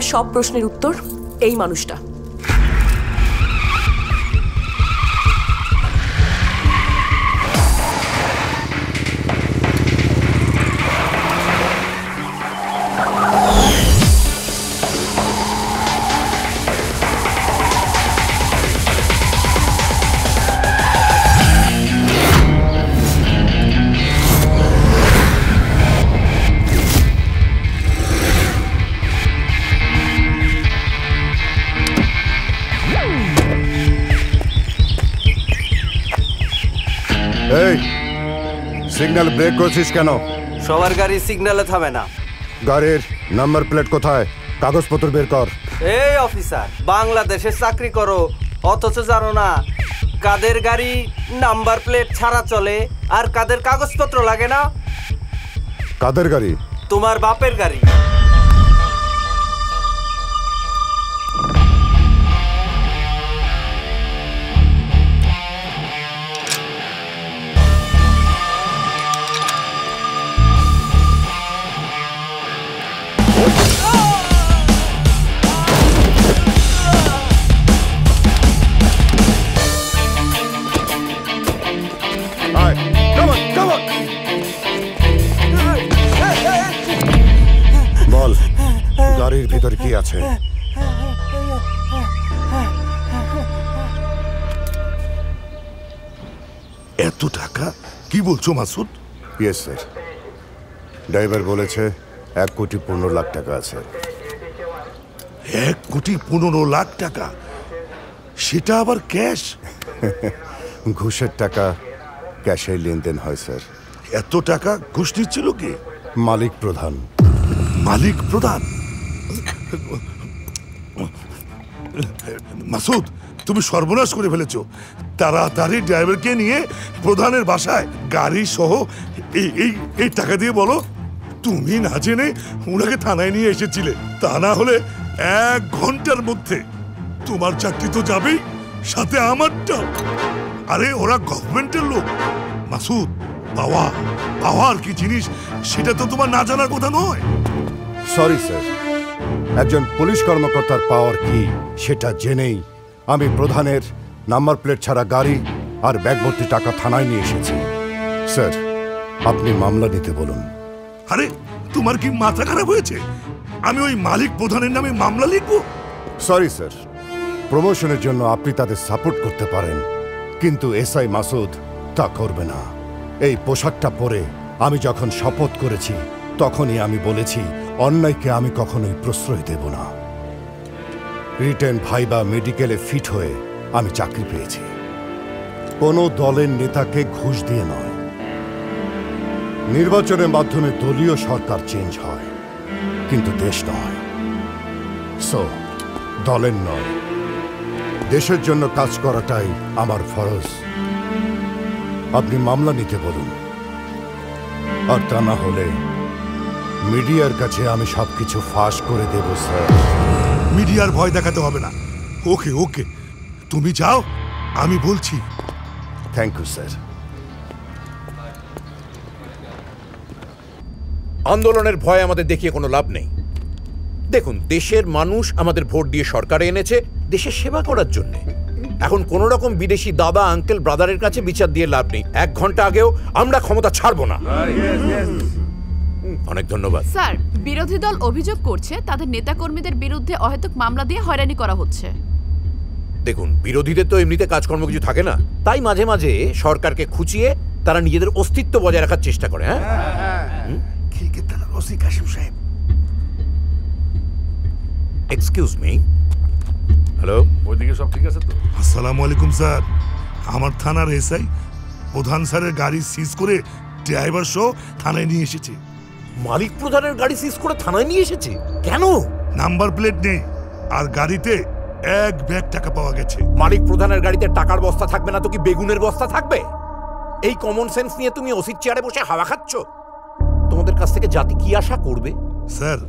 [SPEAKER 9] তোমার সব প্রশ্নের উত্তর এই মানুষটা।
[SPEAKER 22] ব্রেক করছিস কেন?
[SPEAKER 8] সবার গাড়ি সিগন্যালে থামে না।
[SPEAKER 22] গাড়ির নাম্বার প্লেট কোথায়? কাগজপত্র বের কর।
[SPEAKER 8] এই অফিসার বাংলাদেশে চাকরি করো অথচ জানো না কাদের গাড়ি নাম্বার প্লেট ছাড়া চলে আর কাদের কাগজপত্র লাগে না?
[SPEAKER 22] কাদের গাড়ি?
[SPEAKER 8] তোমার বাপের গাড়ি।
[SPEAKER 23] বলছো, মাসুদ?
[SPEAKER 22] ইয়েস স্যার ড্রাইভার বলেছে, এক কোটি পনেরো লাখ টাকা আছে।
[SPEAKER 23] এক কোটি পনেরো লাখ টাকা? সেটা আবার ক্যাশ
[SPEAKER 22] ঘুষের টাকা ক্যাশে লেনদেন হয় স্যার
[SPEAKER 23] এত টাকা ঘুষ নিচ্ছিল কে?
[SPEAKER 22] মালিক প্রধান।
[SPEAKER 23] মালিক প্রধান? মাসুদ তুমি সর্বনাশ করে ফেলেছ। তাড়াতাড়ি ড্রাইভারকে নিয়ে প্রধানের বাসায় গাড়ি সহ এই এই টাকা দিয়ে বলো। তুমি না জেনে ওনাকে থানায় নিয়ে এসেছিলে। তা না হলে এক ঘণ্টার মধ্যে তোমার চাকরি তো যাবেই, সাথে আমারটাও। আরে, ওরা গভর্নমেন্টের লোক। মাসুদ পাওয়া পাওয়ার কি জিনিস, সেটা তো তোমার না জানার কথা নয়।
[SPEAKER 22] সরি স্যার একজন পুলিশ কর্মকর্তার পাওয়ার কি, সেটা জেনেই আমি প্রধানের নাম্বার প্লেট ছাড়া গাড়ি আর ব্যাগ ভর্তি টাকা থানায় নিয়ে এসেছি। স্যার আপনি মামলা নিতে বলুন।
[SPEAKER 23] আরে তোমার কি মাথা খারাপ হয়েছে? আমি ওই মালিক প্রধানের নামে মামলা লিখব?
[SPEAKER 22] Sorry sir. প্রমোশনের জন্য আপনি তাদের সাপোর্ট করতে পারেন কিন্তু এসআই মাসুদ তা করবে না। এই পোশাকটা পরে আমি যখন শপথ করেছি তখনই আমি বলেছি অন্যায়কে আমি কখনোই প্রশ্রয় দেব না। রিটেন ভাইবা মেডিকেলে ফিট হয়ে আমি চাকরি পেয়েছি। কোনো দলের নেতাকে ঘুষ দিয়ে নয়। নির্বাচনের মাধ্যমে দলীয় সরকার চেঞ্জ হয়, কিন্তু দেশ নয়। সো দলের নয়। দেশের জন্য কাজ করাটাই আমার ফরজ। আপনি মামলা নিতে বলুন। আর তা না হলে মিডিয়ার কাছে আমি সবকিছু ফাঁস করে দেব, স্যার।
[SPEAKER 23] মিডিয়ার ভয় দেখাতে হবে না। ওকে ওকে। তুমি যাও আমি বলছি।
[SPEAKER 22] থ্যাংক ইউ স্যার
[SPEAKER 5] আন্দোলনের ভয় আমাদের দেখিয়ে কোনো লাভ নেই। দেখুন দেশের মানুষ আমাদের ভোট দিয়ে সরকারে এনেছে দেশের সেবা করার জন্য। এখন কোন রকম বিদেশি দাদা আঙ্কেল ব্রাদারের কাছে বিচার দিয়ে লাভ নেই। এক ঘণ্টা আগেও আমরা ক্ষমতা ছাড়বো না। অনেক ধন্যবাদ।
[SPEAKER 2] স্যার বিরোধী দল অভিযোগ করছে তাদের নেতাকর্মীদের বিরুদ্ধে অহেতুক মামলা দিয়ে হয়রানি করা হচ্ছে।
[SPEAKER 5] দেখুন বিরোধীদের তো এমনিতে কাজকর্ম কিছু থাকে না। তাই মাঝে মাঝে সরকারকে খুঁচিয়ে তারা নিজেদের অস্তিত্ব বজায় রাখার চেষ্টা করে হ্যাঁ? হ্যাঁ ওসি কাশিম সাহেব। এক্সকিউজ মি হ্যালো
[SPEAKER 23] ওইদিকে সব ঠিক আছে তো? আসসালামু আলাইকুম স্যার। আমার থানার এসআই প্রধান স্যারের গাড়ি সিজ করে ড্রাইভার সহ থানায় নিয়ে এসেছে।
[SPEAKER 5] মালিক প্রধানের গাড়ি সিজ করে থানায় নিয়ে এসেছে? কেন?
[SPEAKER 23] নাম্বার প্লেট নেই আর গাড়িতে এক ব্যাগ টাকা পাওয়া গেছে।
[SPEAKER 5] মালিক প্রধানের গাড়িতে টাকার বস্তা থাকবে না তো কি বেগুনের বস্তা থাকবে? এই কমন সেন্স নিয়ে তুমি ওসির চেয়ারে বসে হাওয়া খাচ্ছ? তোমাদের কাছ থেকে জাতি কি আশা করবে?
[SPEAKER 23] স্যার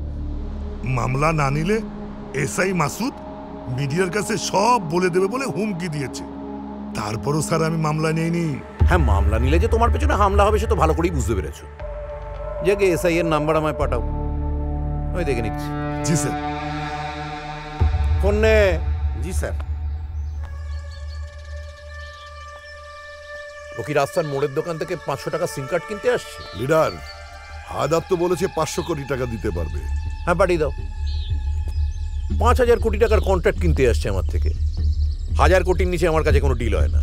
[SPEAKER 23] মামলা না নিলে এসআই মাসুদ মিডিয়ার কাছে সব বলে দেবে বলে হুমকি দিয়েছে। তারপরও স্যার আমি মামলা নিইনি।
[SPEAKER 5] হ্যাঁ মামলা নিলে যে তোমার পেছনে হামলা হবে সে তো ভালো করেই বুঝতে পেরেছ। জাগে এসআই এর নাম্বার আমায় পাঠাও। আমি দেখে নিচ্ছি।
[SPEAKER 23] জি স্যার।
[SPEAKER 5] ফোন? নে
[SPEAKER 16] জি স্যার।
[SPEAKER 5] ও কি রাস্তার মোড়ের দোকান থেকে পাঁচশো টাকা সিম কার্ড কিনতে আসছে?
[SPEAKER 23] লিডার হাদাব তো বলেছে পাঁচশো কোটি টাকা দিতে পারবে।
[SPEAKER 5] হ্যাঁ পাঠিয়ে দাও। পাঁচ হাজার কোটি টাকার কন্ট্রাক্ট কিনতে আসছে আমার থেকে। হাজার কোটির নিচে আমার কাছে কোনো ডিল হয় না।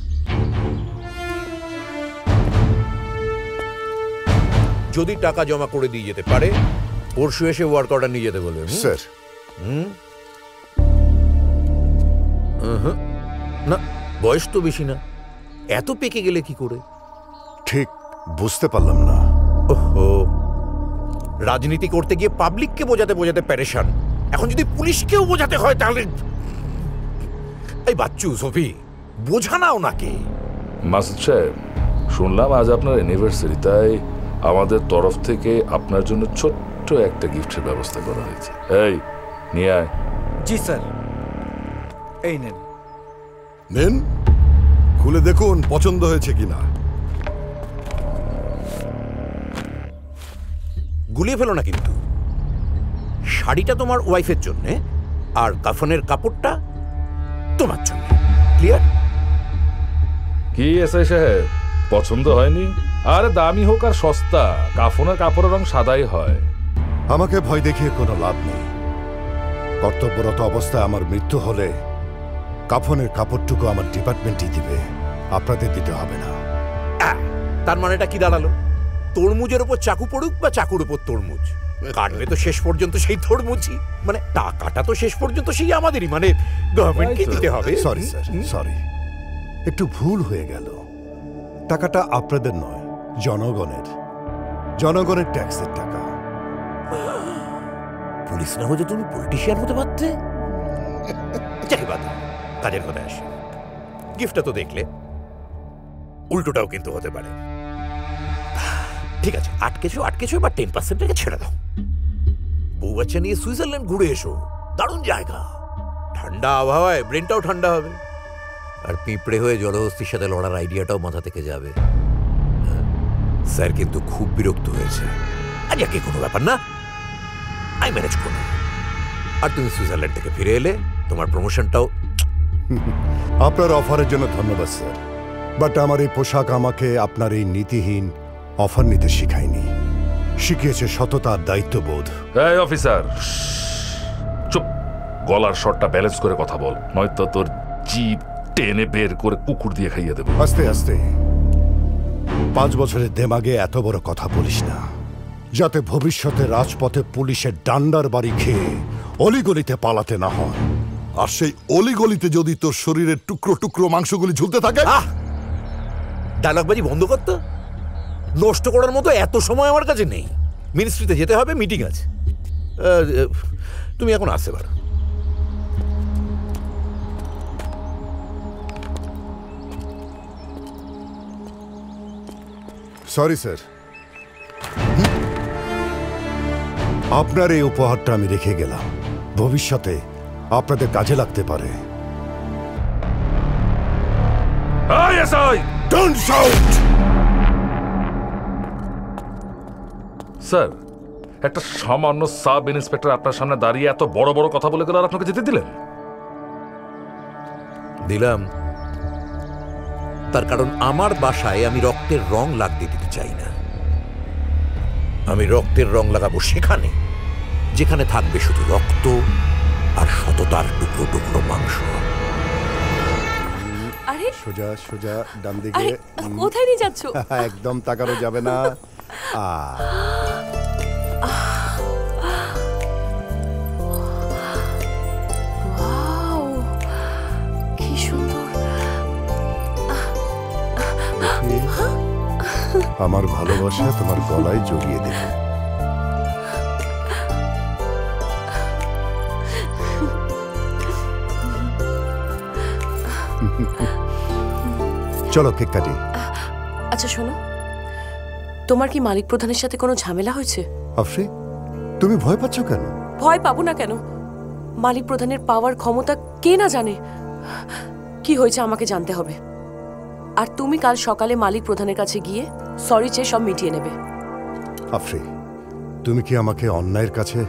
[SPEAKER 5] যদি টাকা জমা করে দিয়ে যেতে পারে পরশু এসে ওয়ার্ক অর্ডার নিয়ে যেতে বলবে
[SPEAKER 22] স্যার।
[SPEAKER 5] হুম। না বয়স তো বেশি না। এত পেকে গেলে কি করে?
[SPEAKER 22] ঠিক বুঝতে পারলাম না।
[SPEAKER 5] ওহো। রাজনীতি করতে গিয়ে পাবলিককে বোঝাতে বোঝাতে প্যারেশান এখন যদি পুলিশকেও বোঝাতে হয় তাহলে এই বাচ্চু সফি বোঝা না ওনাকে
[SPEAKER 24] সাহেব শুনলাম আজ আপনার অ্যানিভার্সারি তাই আমাদের তরফ থেকে আপনার জন্য ছোট্ট একটা গিফটের ব্যবস্থা করা হয়েছে। এই নিয়ে আয়।
[SPEAKER 13] জি স্যার। এই নেন।
[SPEAKER 23] নেন? খুলে দেখুন পছন্দ হয়েছে কিনা।
[SPEAKER 5] গুলিয়ে ফেলো না কিন্তু। শাড়িটা তোমার ওয়াইফের জন্য আর কাফনের কাপড়টা তোমার জন্য। ক্লিয়ার
[SPEAKER 24] কি এসআই সাহেব? পছন্দ হয়নি? আরে দামি হোক আর সস্তা কাফনের কাপড়ের রং সাদাই হয়।
[SPEAKER 22] আমাকে ভয় দেখিয়ে কোনো লাভ নেই। কর্তব্যরত অবস্থায় আমার মৃত্যু হলে কাফনের কাপড়টুকু আমার ডিপার্টমেন্টই দিবে। আপনাদের দিতে হবে না।
[SPEAKER 5] তার মানেটা কি দাঁড়াল? তরমুজের উপর চাকু পড়ুক বা চাকুর উপর তরমুজ? কাটবে তো শেষ পর্যন্ত সেই তরমুজই। মানে টাকাটা তো শেষ পর্যন্ত সেই আমাদেরই। মানে গভর্নমেন্টকে দিতে হবে।
[SPEAKER 22] সরি স্যার সরি একটু ভুল হয়ে গেল। টাকাটা আপনাদের নয়। জনগণের জনগণের ট্যাক্সের টাকা।
[SPEAKER 5] পুলিশ না হতে তুমি পলিটিশিয়ান হতে পারতে। কাজের কথা আসে। গিফটটা তো দেখলে, উল্টোটাও কিন্তু হতে পারে। ঠিক আছে, আটকেছো আটকেছো, এবার টেন পার্সেন্ট থেকে ছেড়ে দাও। বউ বাচ্চা নিয়ে সুইজারল্যান্ড ঘুরে এসো, দারুণ জায়গা। ঠান্ডা আবহাওয়ায় ব্রেনটাও ঠান্ডা হবে। আর পিঁপড়ে হয়ে জলহস্তির সাথে লড়ার আইডিয়াটাও মাথা থেকে যাবে। স্যার কিন্তু খুব বিরক্ত হয়েছে। আর একে কোনো ব্যাপার না। আমি ম্যানেজ করব আর তুমি সুইজারল্যান্ড থেকে ফিরে এলে তোমার প্রমোশনটাও
[SPEAKER 22] আপনার অফারের জন্য ধন্যবাদ স্যার। বাট আমার এই পোশাক আমাকে আপনার এই নীতিহীন অফার নিতে শিখায়নি। শিখিয়েছে সততা আর দায়িত্ববোধ।
[SPEAKER 24] এই অফিসার চুপ। গলার শটটা ব্যালেন্স করে কথা বল নয়তো তোর জিপ টেনে বের করে কুকুর দিয়ে খাইয়ে দেবো।
[SPEAKER 22] আস্তে আস্তে। পাঁচ বছরের দেমাগে এত বড় কথা বলিস না। যাতে ভবিষ্যতে রাজপথে পুলিশের ডান্ডার বাড়ি খেয়ে অলিগলিতে পালাতে না হয়।
[SPEAKER 23] আর সেই অলিগলিতে যদি তোর শরীরের টুকরো টুকরো মাংসগুলি ঝুলতে থাকে?
[SPEAKER 5] ডায়লগবাজি বন্ধ করতো নষ্ট করার মতো এত সময় আমার কাছে নেই। মিনিস্ট্রিতে যেতে হবে মিটিং আছে। তুমি এখন আসতে পারো।
[SPEAKER 22] সরি স্যার আপনার এই উপহারটা আমি রেখে গেলাম। ভবিষ্যতে আপনাদের কাজে লাগতে পারে!
[SPEAKER 24] স্যার একটা সামান্য সাব ইন্সপেক্টর আপনার সামনে দাঁড়িয়ে এত বড় বড় কথা বলে গেল আর আপনাকে যেতে দিলেন?
[SPEAKER 5] দিলাম। তার কারণ আমার বাসায় আমি রক্তের রং লাগতে দিতে চাই না। আমি রক্তের রং লাগাবো সেখানে যেখানে থাকবে শুধু রক্ত আর সততার টুকরো টুকরো মাংস।
[SPEAKER 9] আরে
[SPEAKER 22] সোজা সোজা ডান দিকে।
[SPEAKER 9] কোথায় নিয়ে যাচ্ছ?
[SPEAKER 22] একদম তাকানো যাবে না। আ আমার ভালোবাসা তোমার গলায় জড়িয়ে দেবে। চলো কেক কাটি
[SPEAKER 9] আচ্ছা শোনো। তোমার কি মালিক প্রধানের সাথে কোনো ঝামেলা হয়েছে?
[SPEAKER 22] আফরি তুমি ভয় পাচ্ছ কেন?
[SPEAKER 9] ভয় পাবো না কেন? মালিক প্রধানের পাওয়ার ক্ষমতা কে না জানে? কি হয়েছে আমাকে জানতে হবে। আর তুমি কাল সকালে মালিক প্রধানের কাছে গিয়ে সরি চেয়ে সব মিটিয়ে নেবে।
[SPEAKER 22] আফরি তুমি কি আমাকে অন্যায়ের কাছে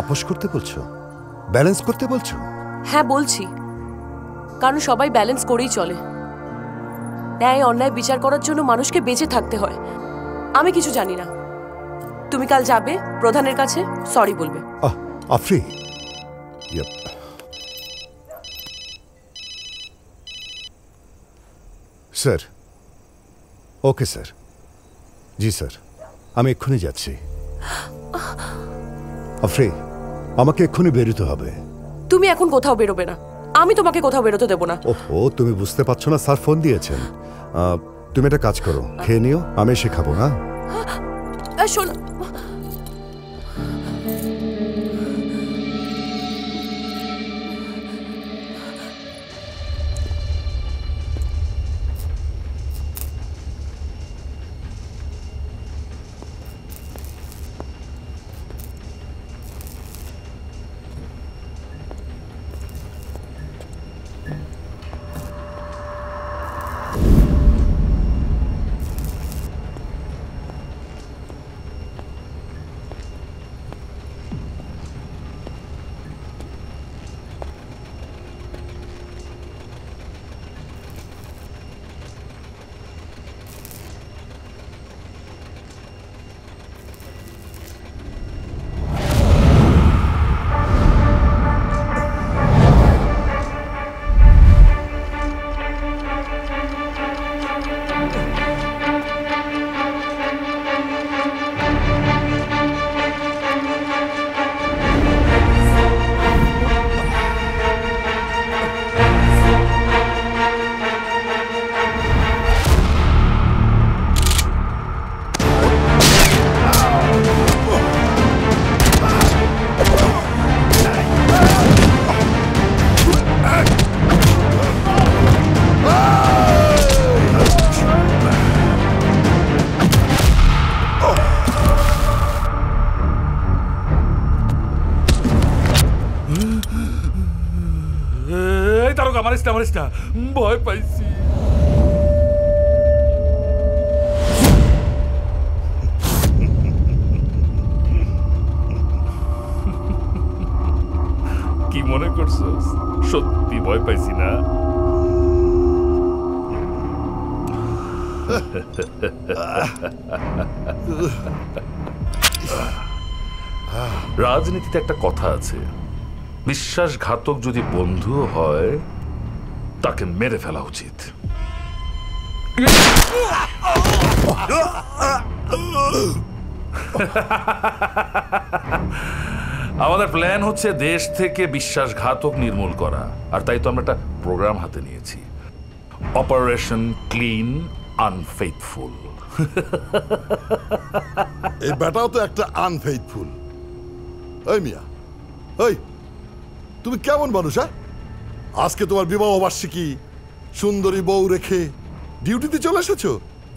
[SPEAKER 22] আপোষ করতে বলছো? ব্যালেন্স করতে বলছো?
[SPEAKER 9] হ্যাঁ বলছি। কারণ সবাই ব্যালেন্স করেই চলে। ন্যায় অন্যায় বিচার করার জন্য মানুষকে বেঁচে থাকতে হয়। আমি কিছু জানি না। তুমি কাল যাবে প্রধানের কাছে? সরি বলবে।
[SPEAKER 22] আফরি স্যার ওকে স্যার জি স্যার আমি এক্ষুনি যাচ্ছি আফরি আমাকে এক্ষুনি বেরোতে হবে
[SPEAKER 9] তুমি এখন কোথাও বেরোবে না আমি তোমাকে কোথাও বেরোতে দেবো না
[SPEAKER 22] ও তুমি বুঝতে পারছ না স্যার ফোন দিয়েছেন তুমি একটা কাজ করো খেয়ে নিও আমি এসে খাব
[SPEAKER 9] আহ, শোনো
[SPEAKER 24] মারিস না ভয় পাইছি। কি মনে সত্যি ভয় পাইছি না? রাজনীতিতে একটা কথা আছে। বিশ্বাসঘাতক যদি বন্ধুও হয় তাকে মেরে ফেলা উচিত। আমাদের প্ল্যান হচ্ছে দেশ থেকে বিশ্বাসঘাতক নির্মূল করা, আর তাই তো আমরা একটা প্রোগ্রাম হাতে নিয়েছি। অপারেশন ক্লিন আনফেথফুল
[SPEAKER 25] এই বেটাও তো একটা আনফেইথফুল ওই মিয়া ওই তুমি কেমন মানুষ হ্যাঁ? আজকে তোমার বিবাহ বার্ষিকী। সুন্দরী বউ রেখে ডিউটিতে চলে এসেছ?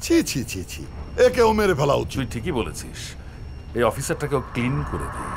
[SPEAKER 25] ছি ছি ছি ছি। একেও মেরে ফেলা উচিত।
[SPEAKER 24] তুই ঠিকই বলেছিস। এই অফিসারটাকেও ক্লিন করে দিই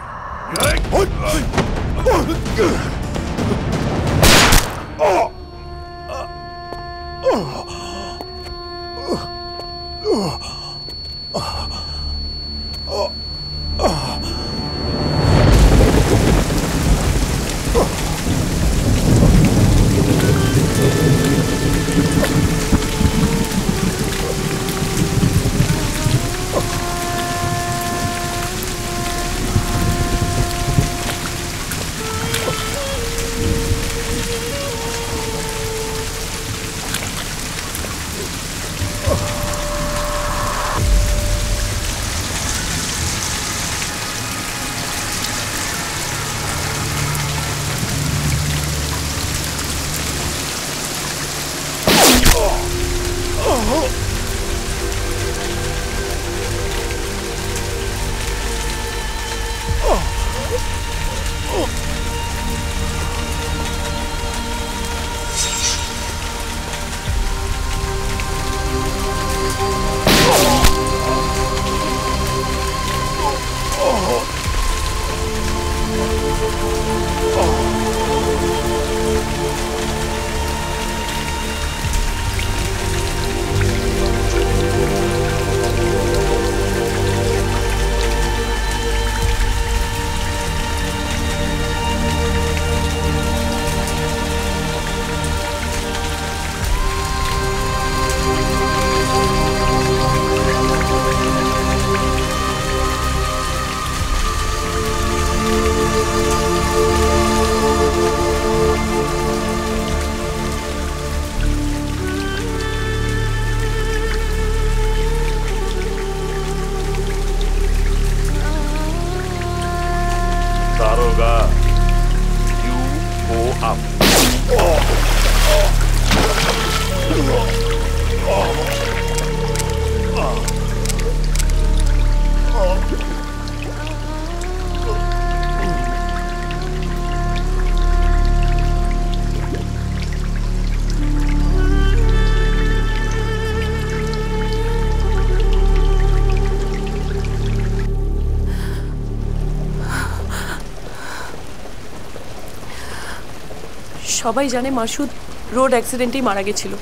[SPEAKER 9] সবাই জানে মাসুদ রোড অ্যাক্সিডেন্টেই মারা গেছিল।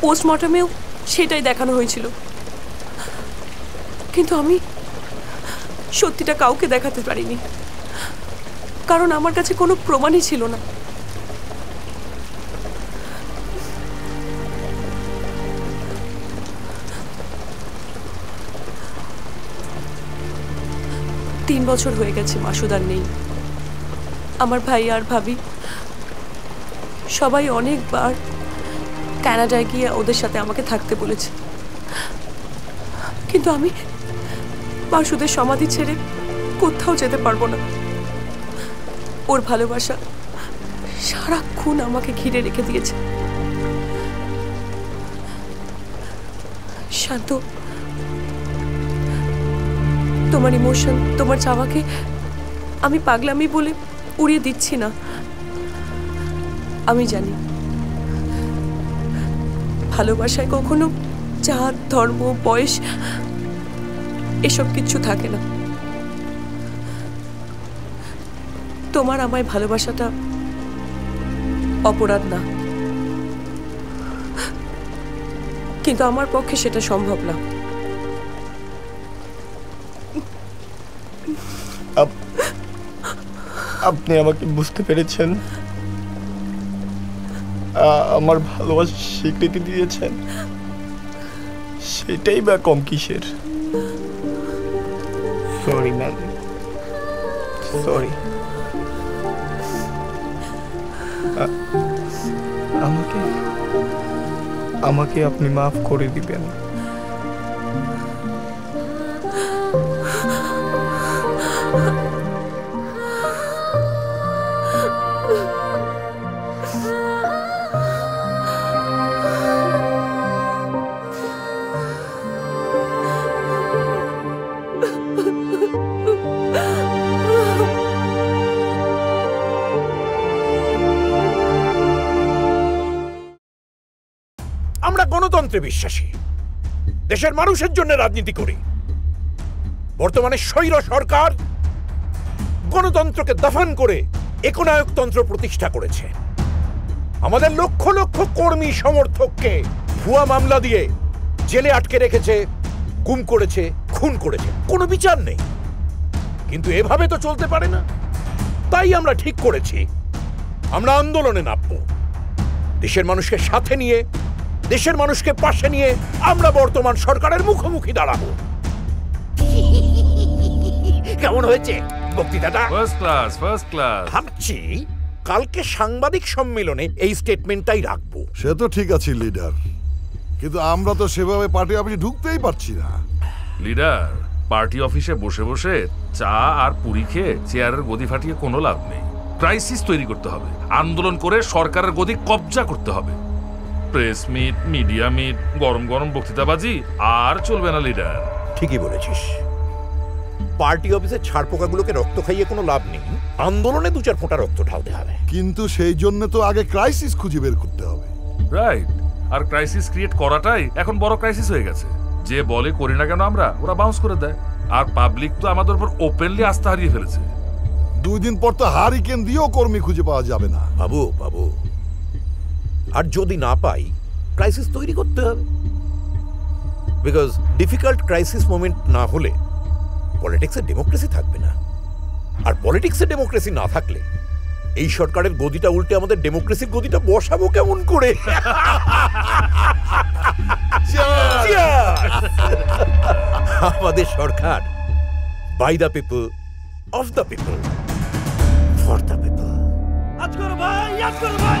[SPEAKER 9] পোস্টমর্টমেও সেটাই দেখানো হয়েছিল। কিন্তু আমি সত্যিটা কাউকে দেখাতে পারিনি। কারণ আমার কাছে কোনো প্রমাণই ছিল না। তিন বছর হয়ে গেছে মাসুদ আর নেই। আমার ভাই আর ভাবি সবাই অনেকবার কানাডায় গিয়ে ওদের সাথে আমাকে থাকতে বলেছে। কিন্তু আমি মাসুদের সমাধি ছেড়ে কোথাও যেতে পারব না। ওর ভালোবাসা সারাক্ষণ আমাকে ঘিরে রেখে দিয়েছে। শান্ত, তোমার ইমোশন তোমার চাওয়াকে আমি পাগলামি বলে উড়িয়ে দিচ্ছি না। আমি জানি। ভালোবাসায় কখনো জাত, ধর্ম, বয়স এসব কিছু থাকে না। তোমার আমায় ভালোবাসাটা অপরাধ না। কিন্তু আমার পক্ষে সেটা সম্ভব না।
[SPEAKER 14] আপনি আমাকে বুঝতে পেরেছেন? আমার ভালোবাসা স্বীকৃতি দিয়েছেন সেটাই বা কম কিসের? সরি ম্যাম সরি আমাকে আমাকে আপনি মাফ করে দিবেন।
[SPEAKER 5] গণতন্ত্রে বিশ্বাসী। দেশের মানুষের জন্য রাজনীতি করি। বর্তমানে স্বৈর সরকার গণতন্ত্রকে দফন করে একনায়কতন্ত্র প্রতিষ্ঠা করেছে। আমাদের লক্ষ লক্ষ কর্মী সমর্থককে ভুয়া মামলা দিয়ে জেলে আটকে রেখেছে, গুম করেছে, খুন করেছে। কোনো বিচার নেই। কিন্তু এভাবে তো চলতে পারে না। তাই আমরা ঠিক করেছি। আমরা আন্দোলনে নামবো। দেশের মানুষকে সাথে নিয়ে দেশের মানুষকে পাশে নিয়ে আমরা বর্তমান সরকারের মুখোমুখি দাঁড়াবো। কেমন হয়েছে? বক্তৃতাটা?
[SPEAKER 24] ফার্স্ট ক্লাস ফার্স্ট ক্লাস
[SPEAKER 5] ভাবছি কালকে সাংবাদিক সম্মেলনে এই স্টেটমেন্টটাই রাখব।
[SPEAKER 25] সে তো ঠিক আছে লিডার কিন্তু আমরা তো সেভাবে পার্টি অফিসে ঢুকতেই পারছি না।
[SPEAKER 24] লিডার পার্টি অফিসে বসে বসে চা আর পুরি খেয়ে চেয়ারের গদি ফাটিয়ে কোনো লাভ নেই। ক্রাইসিস তৈরি করতে হবে। আন্দোলন করে সরকারের গদি কবজা করতে হবে। প্রেস মিট মিডিয়া মিট গরম গরম বক্তৃতাবাজি আর চলবে না লিডার
[SPEAKER 5] ঠিকই বলেছিস। পার্টি অফিসে ছাড় পোকাগুলোকে রক্ত খাইয়ে কোনো লাভ নেই। আন্দোলনে দু চার ফোঁটা রক্ত ঢালতে হবে।
[SPEAKER 25] কিন্তু সেই জন্য তো আগে ক্রাইসিস খুঁজে বের করতে হবে।
[SPEAKER 24] রাইট আর ক্রাইসিস ক্রিয়েট করাটাই এখন বড় ক্রাইসিস হয়ে গেছে। যে বলে করি না কেন আমরা ওরা বাউন্স করে দেয়। আর পাবলিক তো আমাদের উপর ওপেনলি আস্থা হারিয়ে ফেলেছে।
[SPEAKER 25] দুই দিন পর তো হারিকেন দিয়েও কর্মী খুঁজে পাওয়া যাবে না।
[SPEAKER 5] বাবু বাবু আর যদি না পাই ক্রাইসিস তৈরি করতে হবে। বিকজ ডিফিকাল্ট ক্রাইসিস মোমেন্ট না হলে পলিটিক্সে ডেমোক্রেসি থাকবে না। আর পলিটিক্সে ডেমোক্রেসি না থাকলে এই সরকারের গদিটা উল্টে আমাদের ডেমোক্রেসির গদিটা বসাবো কেমন করে? আমাদের সরকার by the people of the people for the people
[SPEAKER 20] আজ করো ভাই আজ করো ভাই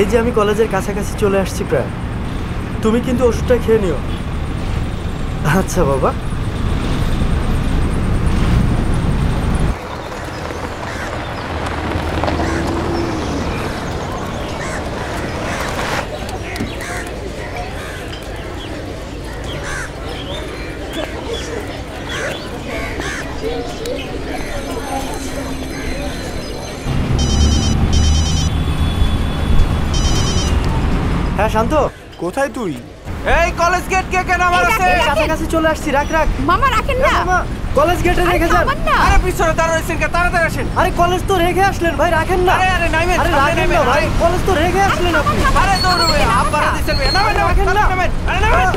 [SPEAKER 13] এই যে আমি কলেজের কাছাকাছি চলে আসছি প্রায়, তুমি কিন্তু ওষুধটা খেয়ে নিও। আচ্ছা বাবা। শান্ত কোথায় তুই?
[SPEAKER 20] এই কলেজ গেট কে কেন আমার আছে
[SPEAKER 13] কাছে? চলে আসছি রাখ রাখ।
[SPEAKER 2] মামা রাখেন না।
[SPEAKER 13] কলেজ গেটে রেখে যান।
[SPEAKER 20] আরে পিছনে তার রয়েছেন কে তাড়াতাড়ি আসেন।
[SPEAKER 13] আরে কলেজ তো রেখে আসলেন ভাই রাখেন না।
[SPEAKER 20] আরে আরে নাইমেন
[SPEAKER 13] আরে রাখেন না ভাই কলেজ তো রেখে আসলেন আপনি।
[SPEAKER 20] আরে দৌড়ুবে আপনারা দিছেন
[SPEAKER 26] না না রাখেন না। আরে নামেন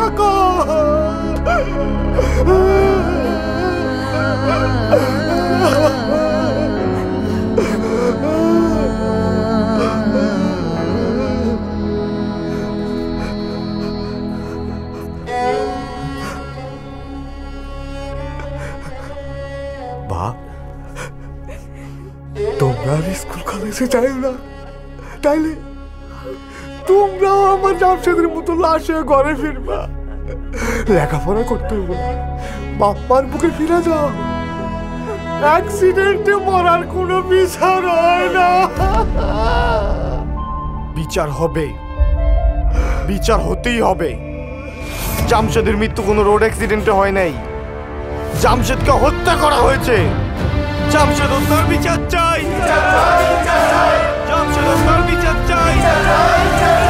[SPEAKER 26] মার কথা মা তোমরা আর স্কুল কলেজে যাই না তাইলে তোমরাও আমার জামশেদের মতো লাশ ঘরে ফিরবা। লেখাপড়া করতে হবে। বাপ্পার বুকে ফিরে যাও। অ্যাক্সিডেন্টে মরার কোনো বিচার হয় না।
[SPEAKER 14] বিচার হবে। বিচার হতেই হবে। জামশেদের মৃত্যু কোনো রোড অ্যাক্সিডেন্টে হয় নাই। জামশেদকে হত্যা করা হয়েছে। জামশেদ হত্যার বিচার চাই। জামশেদ হত্যার বিচার চাই।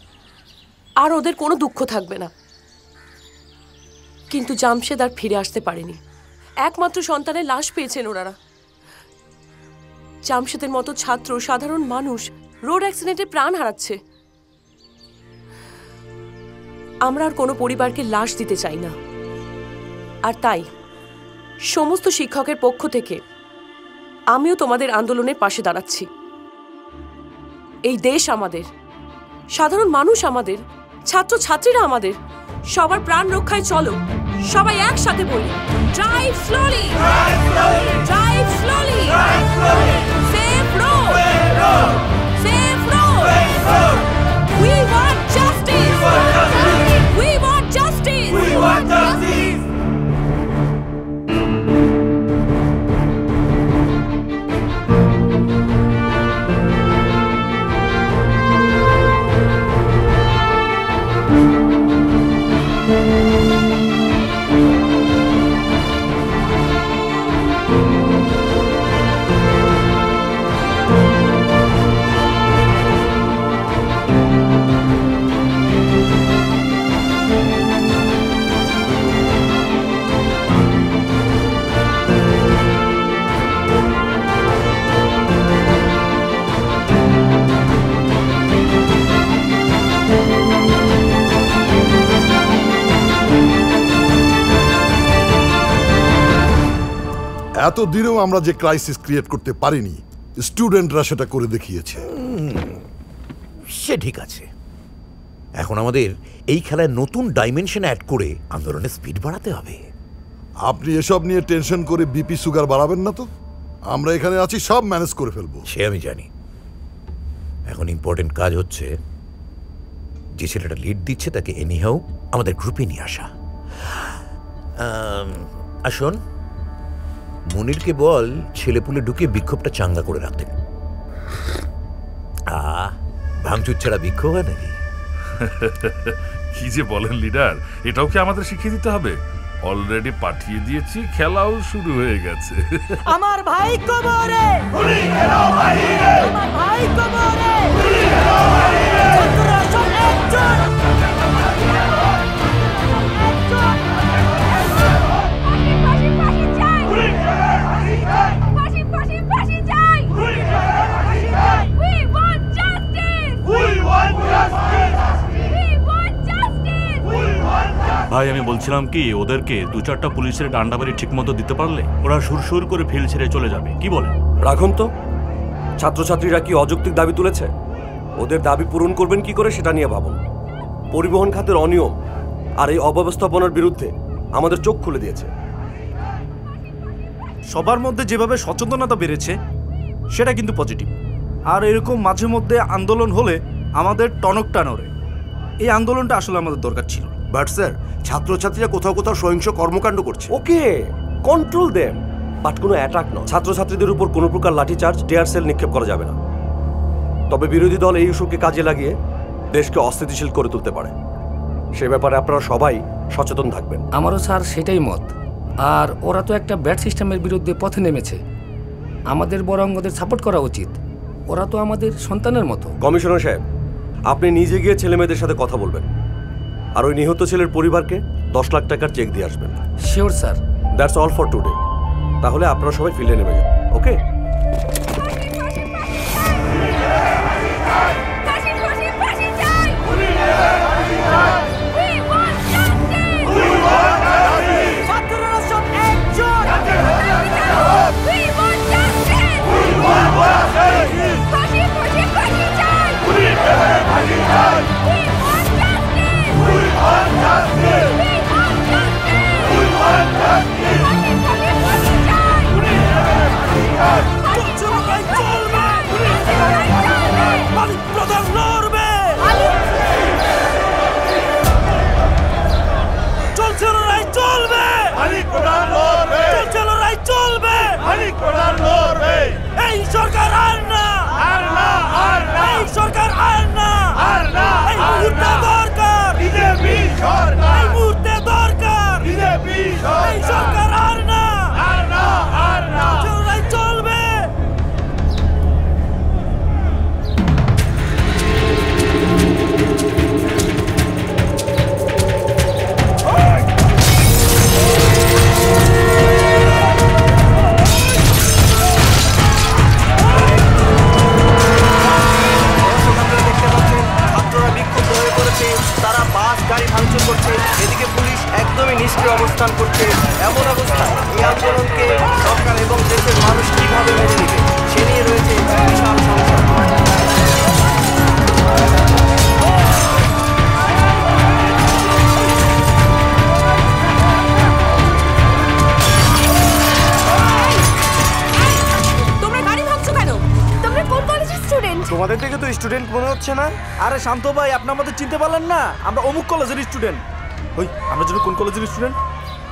[SPEAKER 14] আর
[SPEAKER 9] ওদের কোনো দুঃখ থাকবে না। কিন্তু জামশেদ আর ফিরে আসতে পারেনি। একমাত্র সন্তানের লাশ পেয়েছেন ওনারা। জামশেদের মতো ছাত্র, সাধারণ মানুষ রোড অ্যাক্সিডেন্টে প্রাণ হারাচ্ছে। আমরা আর কোনো পরিবারকে লাশ দিতে চাই না। আর তাই, সমস্ত শিক্ষকের পক্ষ থেকে আমিও তোমাদের আন্দোলনের পাশে দাঁড়াচ্ছি। এই দেশ আমাদের, সাধারণ মানুষ আমাদের ছাত্র ছাত্রীরা আমাদের। সবার প্রাণ রক্ষায় চলো। সবাই একসাথে বলি drive slowly drive slowly safe road safe road we want justice we want justice
[SPEAKER 25] এত দিনেও আমরা যে ক্রাইসিস ক্রিয়েট করতে পারিনি স্টুডেন্টরা সেটা করে দেখিয়েছে।
[SPEAKER 5] সে ঠিক আছে। এখন আমাদের এই খেলায় নতুন ডাইমেনশন অ্যাড করে আন্দোলনের স্পিড বাড়াতে হবে।
[SPEAKER 25] আপনি এসব নিয়ে টেনশন করে বিপি সুগার বাড়াবেন না তো? আমরা এখানে আছি সব ম্যানেজ করে ফেলব।
[SPEAKER 5] সে আমি জানি। এখন ইম্পর্টেন্ট কাজ হচ্ছে যে ছেলেটা লিড দিচ্ছে তাকে এনিহাও আমাদের গ্রুপে নিয়ে আসা। আসুন। মনিরকে বল ছেলেপুলে ঢুকে বিক্ষোভটা চাঙ্গা করে রাখতে। আ ভাঙচুর ছাড়া বিক্ষোভ হয় নাকি?
[SPEAKER 24] কি যে বলেন লিডার এটাও কি আমাদের শিখিয়ে দিতে হবে? অলরেডি পাঠিয়ে দিয়েছি খেলাও শুরু হয়ে গেছে।
[SPEAKER 26] আমার ভাই কবরে আমার ভাই কবরে
[SPEAKER 27] ভাই আমি বলছিলাম কি ওদেরকে দু চারটা পুলিশের ডান্ডাবাড়ি ঠিক মতো দিতে পারলে ওরা সুরসুর করে ফিল ছেড়ে চলে যাবে। কি বলে
[SPEAKER 17] রাখুন তো। ছাত্রছাত্রীরা কি অযৌক্তিক দাবি তুলেছে? ওদের দাবি পূরণ করবেন কি করে সেটা নিয়ে ভাবুন। পরিবহন খাতের অনিয়ম আর এই অব্যবস্থাপনার বিরুদ্ধে আমাদের চোখ খুলে দিয়েছে।
[SPEAKER 28] সবার মধ্যে যেভাবে সচেতনতা বেড়েছে সেটা কিন্তু পজিটিভ আর এরকম মাঝে মধ্যে আন্দোলন হলে আমাদের টনক টানরে। এই আন্দোলনটা আসলে আমাদের দরকার ছিল।
[SPEAKER 5] বাট স্যার ছাত্রছাত্রীরা কোথাও কোথাও সহিংস কর্মকাণ্ড করছে।
[SPEAKER 17] ওকে কন্ট্রোল দেম বাট কোনো অ্যাটাক নয়। ছাত্রছাত্রীদের উপর কোনো প্রকার লাঠিচার্জ টিয়ার সেল নিক্ষেপ করা যাবে না। তবে বিরোধী দল এই ইস্যুকে কাজে লাগিয়ে দেশকে অস্থিতিশীল করে তুলতে পারে। সে ব্যাপারে আপনারা সবাই সচেতন থাকবেন।
[SPEAKER 29] আমারও স্যার সেটাই মত। আর ওরা তো একটা ব্যাট সিস্টেমের বিরুদ্ধে পথে নেমেছে। আমাদের বরং ওদের সাপোর্ট করা উচিত। ওরা তো আমাদের সন্তানের মতো।
[SPEAKER 17] কমিশনার সাহেব আপনি নিজে গিয়ে ছেলে মেয়েদের সাথে কথা বলবেন। আর ওই নিহত ছেলের পরিবারকে দশ লাখ টাকার চেক দিয়ে আসবেন।
[SPEAKER 29] Sure sir
[SPEAKER 17] that's all for today তাহলে আপনারা সবাই ফিল্ডে নেমে যান ওকে
[SPEAKER 30] সরকার আর না। আর না আর না। সরকার আর না। আর না এই মুহূর্তে দরকার বিজেপি সরকার এই মুহূর্তে দরকার বিজেপি সরকার এই সরকার আর
[SPEAKER 14] করছে এদিকে পুলিশ একদমই নিষ্ক্রিয় অবস্থান করছে। এমন অবস্থায় এই আন্দোলনকে সরকার এবং দেশের মানুষ কীভাবে মেনে নেবে, সে নিয়ে রয়েছে বিশাল সমস্যা তোমাদের থেকে তো স্টুডেন্ট মনে হচ্ছে না
[SPEAKER 28] আরে শান্ত ভাই আপনি আমাদের চিনতে পারলেন না আমরা অমুক কলেজের স্টুডেন্ট ওই আমরা যেন কোন কলেজের স্টুডেন্ট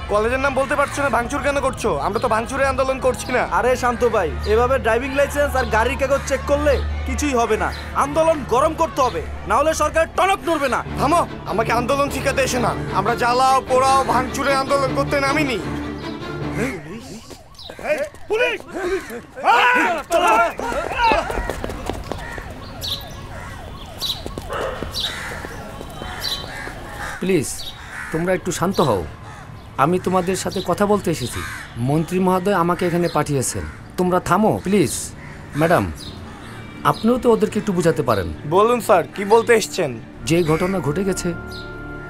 [SPEAKER 14] কলেজের নাম বলতে পারছ না ভাঙচুর কেন করছ আমরা তো ভাঙচুরে আন্দোলন করছি না
[SPEAKER 28] আরে শান্ত ভাই এভাবে ড্রাইভিং লাইসেন্স আর গাড়ির কাগজ চেক করলে কিছুই হবে না আন্দোলন গরম করতে হবে না হলে সরকার টনক নড়বে না
[SPEAKER 14] থামো আমাকে আন্দোলন শিখাতে এসে না আমরা জ্বালাও পোড়াও ভাঙচুরে আন্দোলন করতে নামিনি
[SPEAKER 30] পুলিশ
[SPEAKER 29] প্লিজ তোমরা একটু শান্ত হও। আমি তোমাদের সাথে কথা বলতে এসেছি। মন্ত্রী মহোদয় আমাকে এখানে পাঠিয়েছেন। তোমরা থামো প্লিজ। ম্যাডাম আপনিও তো ওদেরকে একটু বোঝাতে পারেন।
[SPEAKER 14] বলুন স্যার কি বলতে এসছেন?
[SPEAKER 29] যে ঘটনা ঘটে গেছে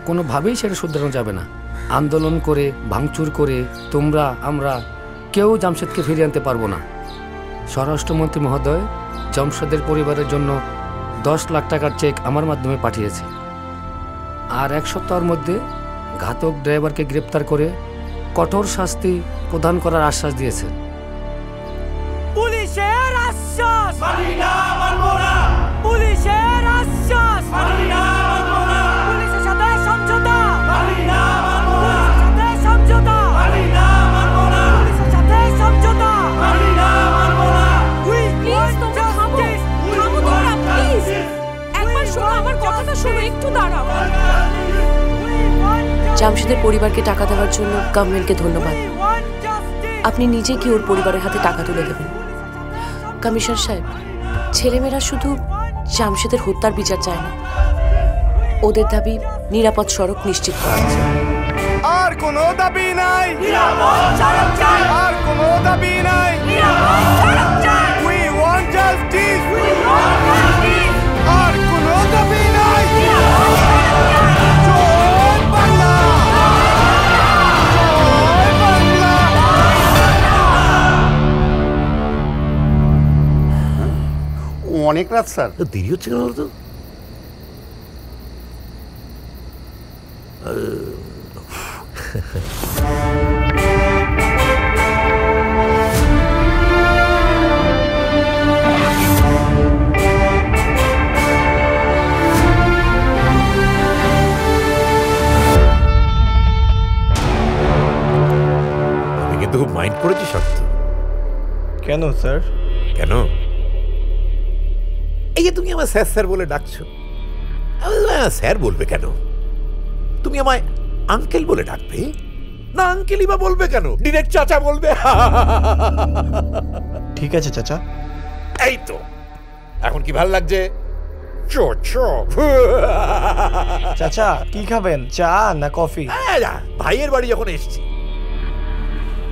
[SPEAKER 29] কোনোভাবেই সেটা শুধরানো যাবে না। আন্দোলন করে ভাঙচুর করে তোমরা আমরা কেউ জামশেদকে ফিরিয়ে আনতে পারব না। স্বরাষ্ট্রমন্ত্রী মহোদয় জামশেদের পরিবারের জন্য দশ লাখ টাকার চেক আমার মাধ্যমে পাঠিয়েছে। আর এক সপ্তাহের মধ্যে ঘাতক ড্রাইভারকে গ্রেপ্তার করে কঠোর শাস্তি প্রদান করার আশ্বাস দিয়েছেন।
[SPEAKER 30] পুলিশের আশ্বাস! আমার শোনো একটু দাঁড়াও।
[SPEAKER 9] জামশেদের পরিবারকে টাকা দেওয়ার জন্য গভর্নমেন্টকে ধন্যবাদ। আপনি নিজে কি ওর পরিবারের হাতে টাকা তুলে দেবেন। কমিশনার সাহেব ছেলেমেয়েরা শুধু জামশেদের হত্যার বিচার চায় না। ওদের দাবি নিরাপদ সড়ক নিশ্চিত করা
[SPEAKER 14] আর কোনো দাবি নাই। আর কোনো দাবি নাই।
[SPEAKER 16] অনেক রাত স্যার।
[SPEAKER 5] দেরি হচ্ছে কেন বলতো? আমি কিন্তু খুব মাইন্ড করেছি শান্ত
[SPEAKER 14] কেন স্যার?
[SPEAKER 5] কেন? এই যে তুমি আমার স্যার স্যার বলে ডাকছো। আমি "হ্যাঁ, স্যার বলবে কেন? তুমি আমায় আঙ্কেল বলে ডাকবে? না আঙ্কেলই বা বলবে কেন? ডিরেক্ট চাচা বলবে।
[SPEAKER 14] ঠিক আছে চাচা।
[SPEAKER 5] এই তো। এখন কি ভালো লাগছে? চো চো।
[SPEAKER 14] চাচা কি খাবেন? চা না কফি?
[SPEAKER 5] ভাইয়ের বাড়ি যখন এসছি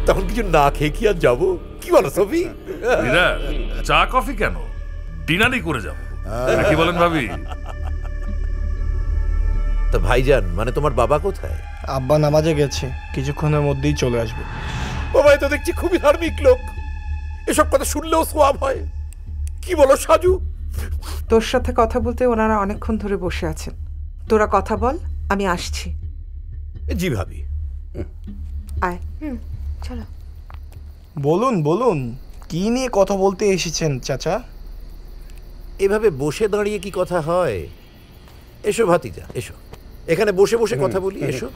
[SPEAKER 5] তখন কিছু না খেয়ে কি আর যাব? কি বলো সফি?
[SPEAKER 24] মীরা চা কফি কেন? ডিনারই করে যাব কি বলেন ভাবি?
[SPEAKER 5] তো ভাইজান মানে তোমার বাবা কোথায়?
[SPEAKER 14] আব্বা নামাজে গেছে কিছুক্ষণের মধ্যেই চলে আসবে।
[SPEAKER 5] বাবাই তো দেখছি খুবই ধার্মিক লোক। এসব কথা শুনলেও সোয়াব হয়। কি বলো সাজু?
[SPEAKER 31] তোর সাথে কথা বলতে ওনারা অনেকক্ষণ ধরে বসে আছেন। তোরা কথা বল আমি আসছি।
[SPEAKER 5] জি ভাবি।
[SPEAKER 31] আয়।
[SPEAKER 12] চলো।
[SPEAKER 14] বলুন বলুন কি নিয়ে কথা বলতে এসেছেন চাচা?
[SPEAKER 5] এভাবে বসে দাঁড়িয়ে কি কথা হয়? এসো ভাতিজা এসো। এখানে বসে বসে কথা বলি এসো।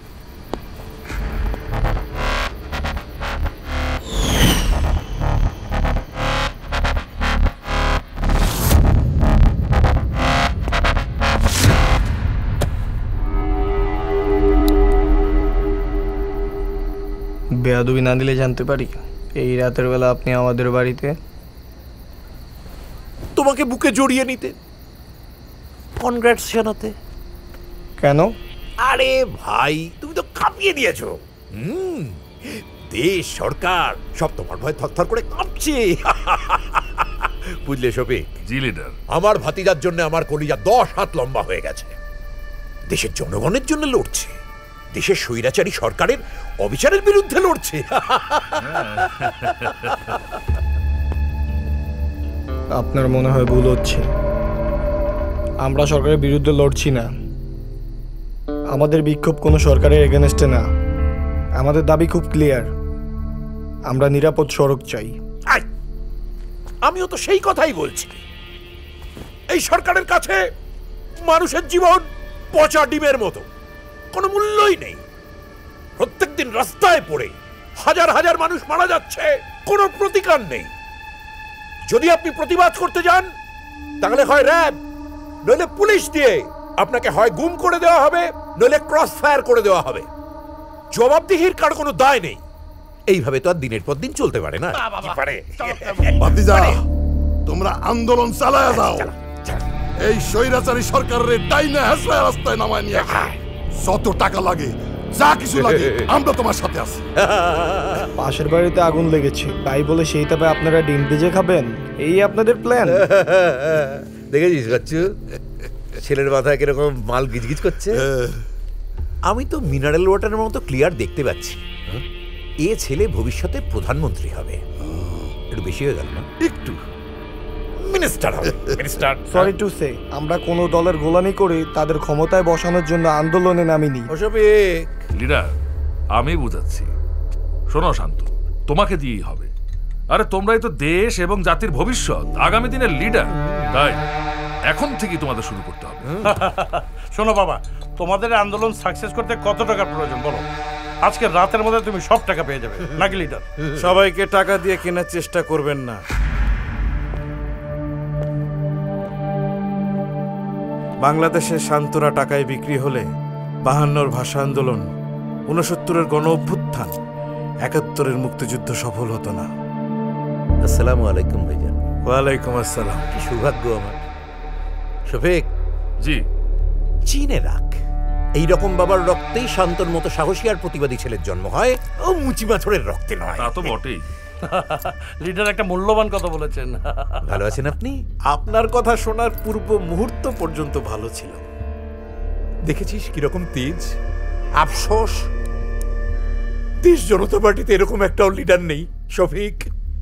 [SPEAKER 14] বেয়াদবি না দিলে জানতে পারি? এই রাতের বেলা আপনি আমাদের বাড়িতে
[SPEAKER 5] তোমাকে বুকে জড়িয়ে নিতে। কনগ্রাটস জানাতে
[SPEAKER 14] কেন?
[SPEAKER 5] আরে ভাই তুমি তো কাঁপিয়ে দিয়েছ। হুম দেশ সরকার সব তোমার ভয় থরথর করে কাঁপছে। বুঝলে শফিক?
[SPEAKER 24] জি লিডার।
[SPEAKER 5] আমার ভাতিজার জন্য আমার কলিজা দশ হাত লম্বা হয়ে গেছে। দেশের জনগণের জন্য লড়ছে। দেশের স্বৈরাচারী সরকারের অবিচারের বিরুদ্ধে লড়ছে।
[SPEAKER 14] আপনার মনে হয় ভুল হচ্ছে। আমরা সরকারের বিরুদ্ধে লড়ছি না। আমাদের বিক্ষোভ কোনো সরকারের এগেনস্টে না। আমাদের দাবি খুব ক্লিয়ার আমরা নিরাপদ সড়ক চাই।
[SPEAKER 5] আমিও তো সেই কথাই বলছি। এই সরকারের কাছে মানুষের জীবন পচা ডিমের মতো। কোনো মূল্যই নেই। প্রত্যেকদিন রাস্তায় পড়ে হাজার হাজার মানুষ মারা যাচ্ছে। কোনো প্রতিকার নেই। যদি আপনি প্রতিবাদ করতে যান তাহলে হয় র্যাব নইলে পুলিশ দিয়ে আপনাকে হয় গুম করে দেওয়া হবে নইলে ক্রস ফায়ার করে দেওয়া হবে। জবাবদিহির কার কোনো দায় নেই। এইভাবে তো আর দিনের পর দিন চলতে পারে না। পারে?
[SPEAKER 25] ভাতিজা তোমরা আন্দোলন চালায় যাও। এই স্বৈরাচারী সরকারের ডাইনা হেসরায় রাস্তায় নামায় নিয়ে। যত টাকা লাগে যা কিছু লাগে আমরা তোমার সাথে আছি।
[SPEAKER 14] পাশের বাড়িতে আগুন লেগেছে। তাই বলে সেই তাপে আপনারা ডিম ভেজে খাবেন? এই আপনাদের প্ল্যান
[SPEAKER 5] দেখেছিস বাচ্চু? ছেলের মাথায় কীরকম মাল গিজগিজ করছে? আমি তো মিনারেল ওয়াটারের মতো ক্লিয়ার দেখতে পাচ্ছি। এ ছেলে ভবিষ্যতে প্রধানমন্ত্রী হবে। একটু বেশি হয়ে গেল না?
[SPEAKER 25] একটু।
[SPEAKER 5] মিনিস্টার হবে মিনিস্টার
[SPEAKER 14] সরি টু সে আমরা কোনো দলের গোলামি করে তাদের ক্ষমতায় বসানোর জন্য আন্দোলনে নামিনি।
[SPEAKER 5] অশোক
[SPEAKER 24] লিডার আমি বুঝাচ্ছি। শোনো শান্ত তোমাকে দিয়েই হবে। আরে তোমরাই তো দেশ এবং জাতির ভবিষ্যৎ আগামী দিনের লিডার। তাই এখন থেকেই তোমাদের শুরু করতে হবে।
[SPEAKER 20] শোনো বাবা তোমাদের আন্দোলন সাকসেস করতে কত টাকার প্রয়োজন বলো? আজকে রাতের মধ্যে তুমি সব টাকা পেয়ে যাবে। নাকি লিডার?
[SPEAKER 4] সবাইকে টাকা দিয়ে কেনার চেষ্টা করবেন না। বাংলাদেশের শান্তরা টাকায় বিক্রি হলে বাহান্নর ভাষা আন্দোলন উনসত্তরের গণ অভ্যুত্থান একাত্তরের মুক্তিযুদ্ধ সফল হতো না।
[SPEAKER 5] আসসালামু আলাইকুম ভাইজান।
[SPEAKER 4] ওয়ালাইকুম আসসালাম।
[SPEAKER 5] কি সৌভাগ্য আমার। শফিক।
[SPEAKER 24] জি।
[SPEAKER 5] চিনে রাখ। এই রকম বাবার রক্তেই শান্তর মতো সাহসী আর প্রতিবাদী ছেলের জন্ম হয়। ও মুচি মাথরের রক্তে নয়।
[SPEAKER 24] তা তো বটেই।
[SPEAKER 20] লিডার একটা মূল্যবান কথা বলেছেন।
[SPEAKER 5] ভালো আছেন আপনি?
[SPEAKER 4] আপনার কথা শোনার পূর্ব মুহূর্ত পর্যন্ত ভালো ছিল
[SPEAKER 5] দেখেছিস কীরকম তেজ? আফসোস? দেশ জনতা পার্টিতে এরকম একটাও লিডার নেই শফিক।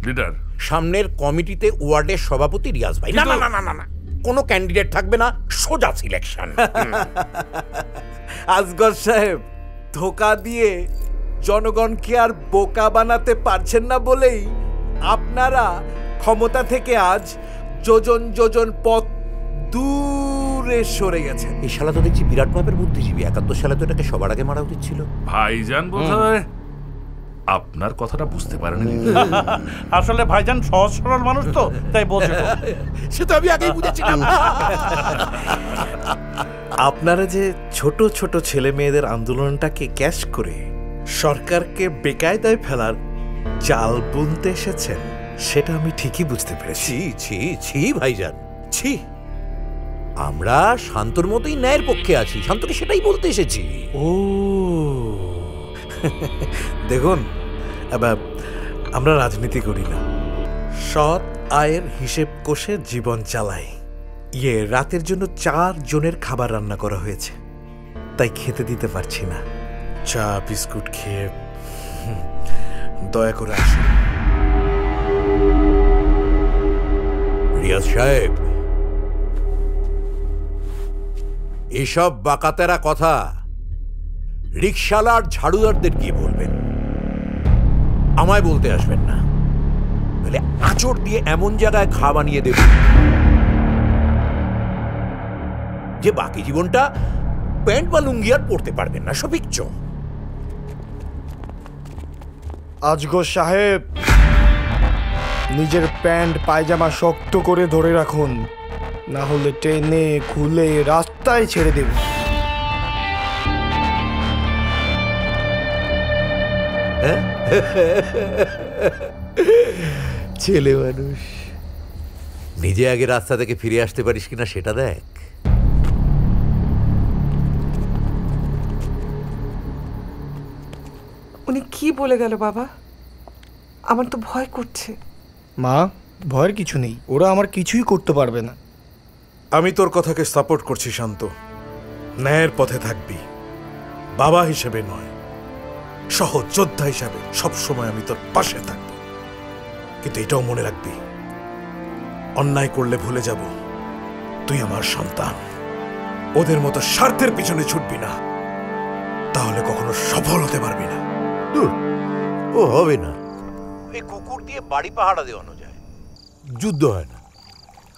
[SPEAKER 24] লিডার?
[SPEAKER 5] সামনের কমিটিতে ওয়ার্ডের সভাপতি রিয়াজ ভাই। না না না না না। কোনো ক্যান্ডিডেট থাকবে না সোজা সিলেকশন।
[SPEAKER 4] আজগর সাহেব ধোকা দিয়ে জনগণকে আর বোকা বানাতে পারছেন না বলেই আপনারা ক্ষমতা থেকে আজ যোজন যোজন পথ দূরে সরে গেছেন।
[SPEAKER 5] এই শালা তো দেখছি বিরাট মাপের বুদ্ধিজীবী। একাত্তর সালে তো এটাকে সবার আগে মারা উচিত ছিল।
[SPEAKER 24] ভাইজান বোধহয়? আপনার কথাটা বুঝতে পারেনি
[SPEAKER 20] আসলে ভাইজান সহজ সরল মানুষ তো তাই বলছে।
[SPEAKER 5] সে তো আমি আগেই বুঝেছিলাম।
[SPEAKER 4] আপনারা যে ছোট ছোট ছেলে মেয়েদের আন্দোলনটাকে ক্যাশ করে সরকারকে বেকায়দায় ফেলার চাল বুনতে এসেছেন সেটা আমি ঠিকই বুঝতে পেরেছি।
[SPEAKER 5] ছি ছি ভাইজান। ছি। আমরা শান্তর মতোই ন্যায়ের পক্ষে আছি। শান্তকে সেটাই বলতে এসেছি।
[SPEAKER 4] ও। দেখুন আমরা রাজনীতি করি না। সৎ আয়ের হিসেব কষে জীবন চালাই। ইয়ে রাতের জন্য চার জনের খাবার রান্না করা হয়েছে। তাই খেতে দিতে পারছি না। চা, বিস্কুট খেয়ে দয়া করে আসুন।
[SPEAKER 5] রিয়াজ সাহেব, এসব বাকাতেরা কথা রিক্সালার ঝাড়ুদারদের গিয়ে বলবেন? আমায় বলতে আসবেন না। তাহলে আঁচড় দিয়ে এমন জায়গায় ঘা বানিয়ে দেব। যে বাকি জীবনটা প্যান্ট বা লুঙ্গি আর পড়তে পারবেন না সবিচ্ছ
[SPEAKER 14] আজগর সাহেব, নিজের প্যান্ট পায়জামা শক্ত করে ধরে রাখুন, না হলে ট্রেনে খুলে রাস্তায় ছেড়ে দেব।
[SPEAKER 5] ছেলে মানুষ, নিজে আগে রাস্তা থেকে ফিরে আসতে পারিস কিনা সেটা দেখ।
[SPEAKER 31] উনি কি বলে গেল বাবা? আমার তো ভয় করছে।
[SPEAKER 14] মা ভয়ের কিছু নেই। ওরা আমার কিছুই করতে পারবে না।
[SPEAKER 4] আমি তোর কথাকে সাপোর্ট করছি শান্ত। ন্যায়ের পথে থাকবি। বাবা হিসেবে নয় সহজ যোদ্ধা হিসাবে সবসময় আমি তোর পাশে থাকব। কিন্তু এটাও মনে রাখবি অন্যায় করলে ভুলে যাব। তুই আমার সন্তান। ওদের মতো স্বার্থের পিছনে ছুটবি না। তাহলে কখনো সফল হতে পারবি না।
[SPEAKER 5] দূর। ও হবে না। এই কুকুর দিয়ে বাড়ি পাহারা দেওয়ানো যায়। যুদ্ধ হয় না।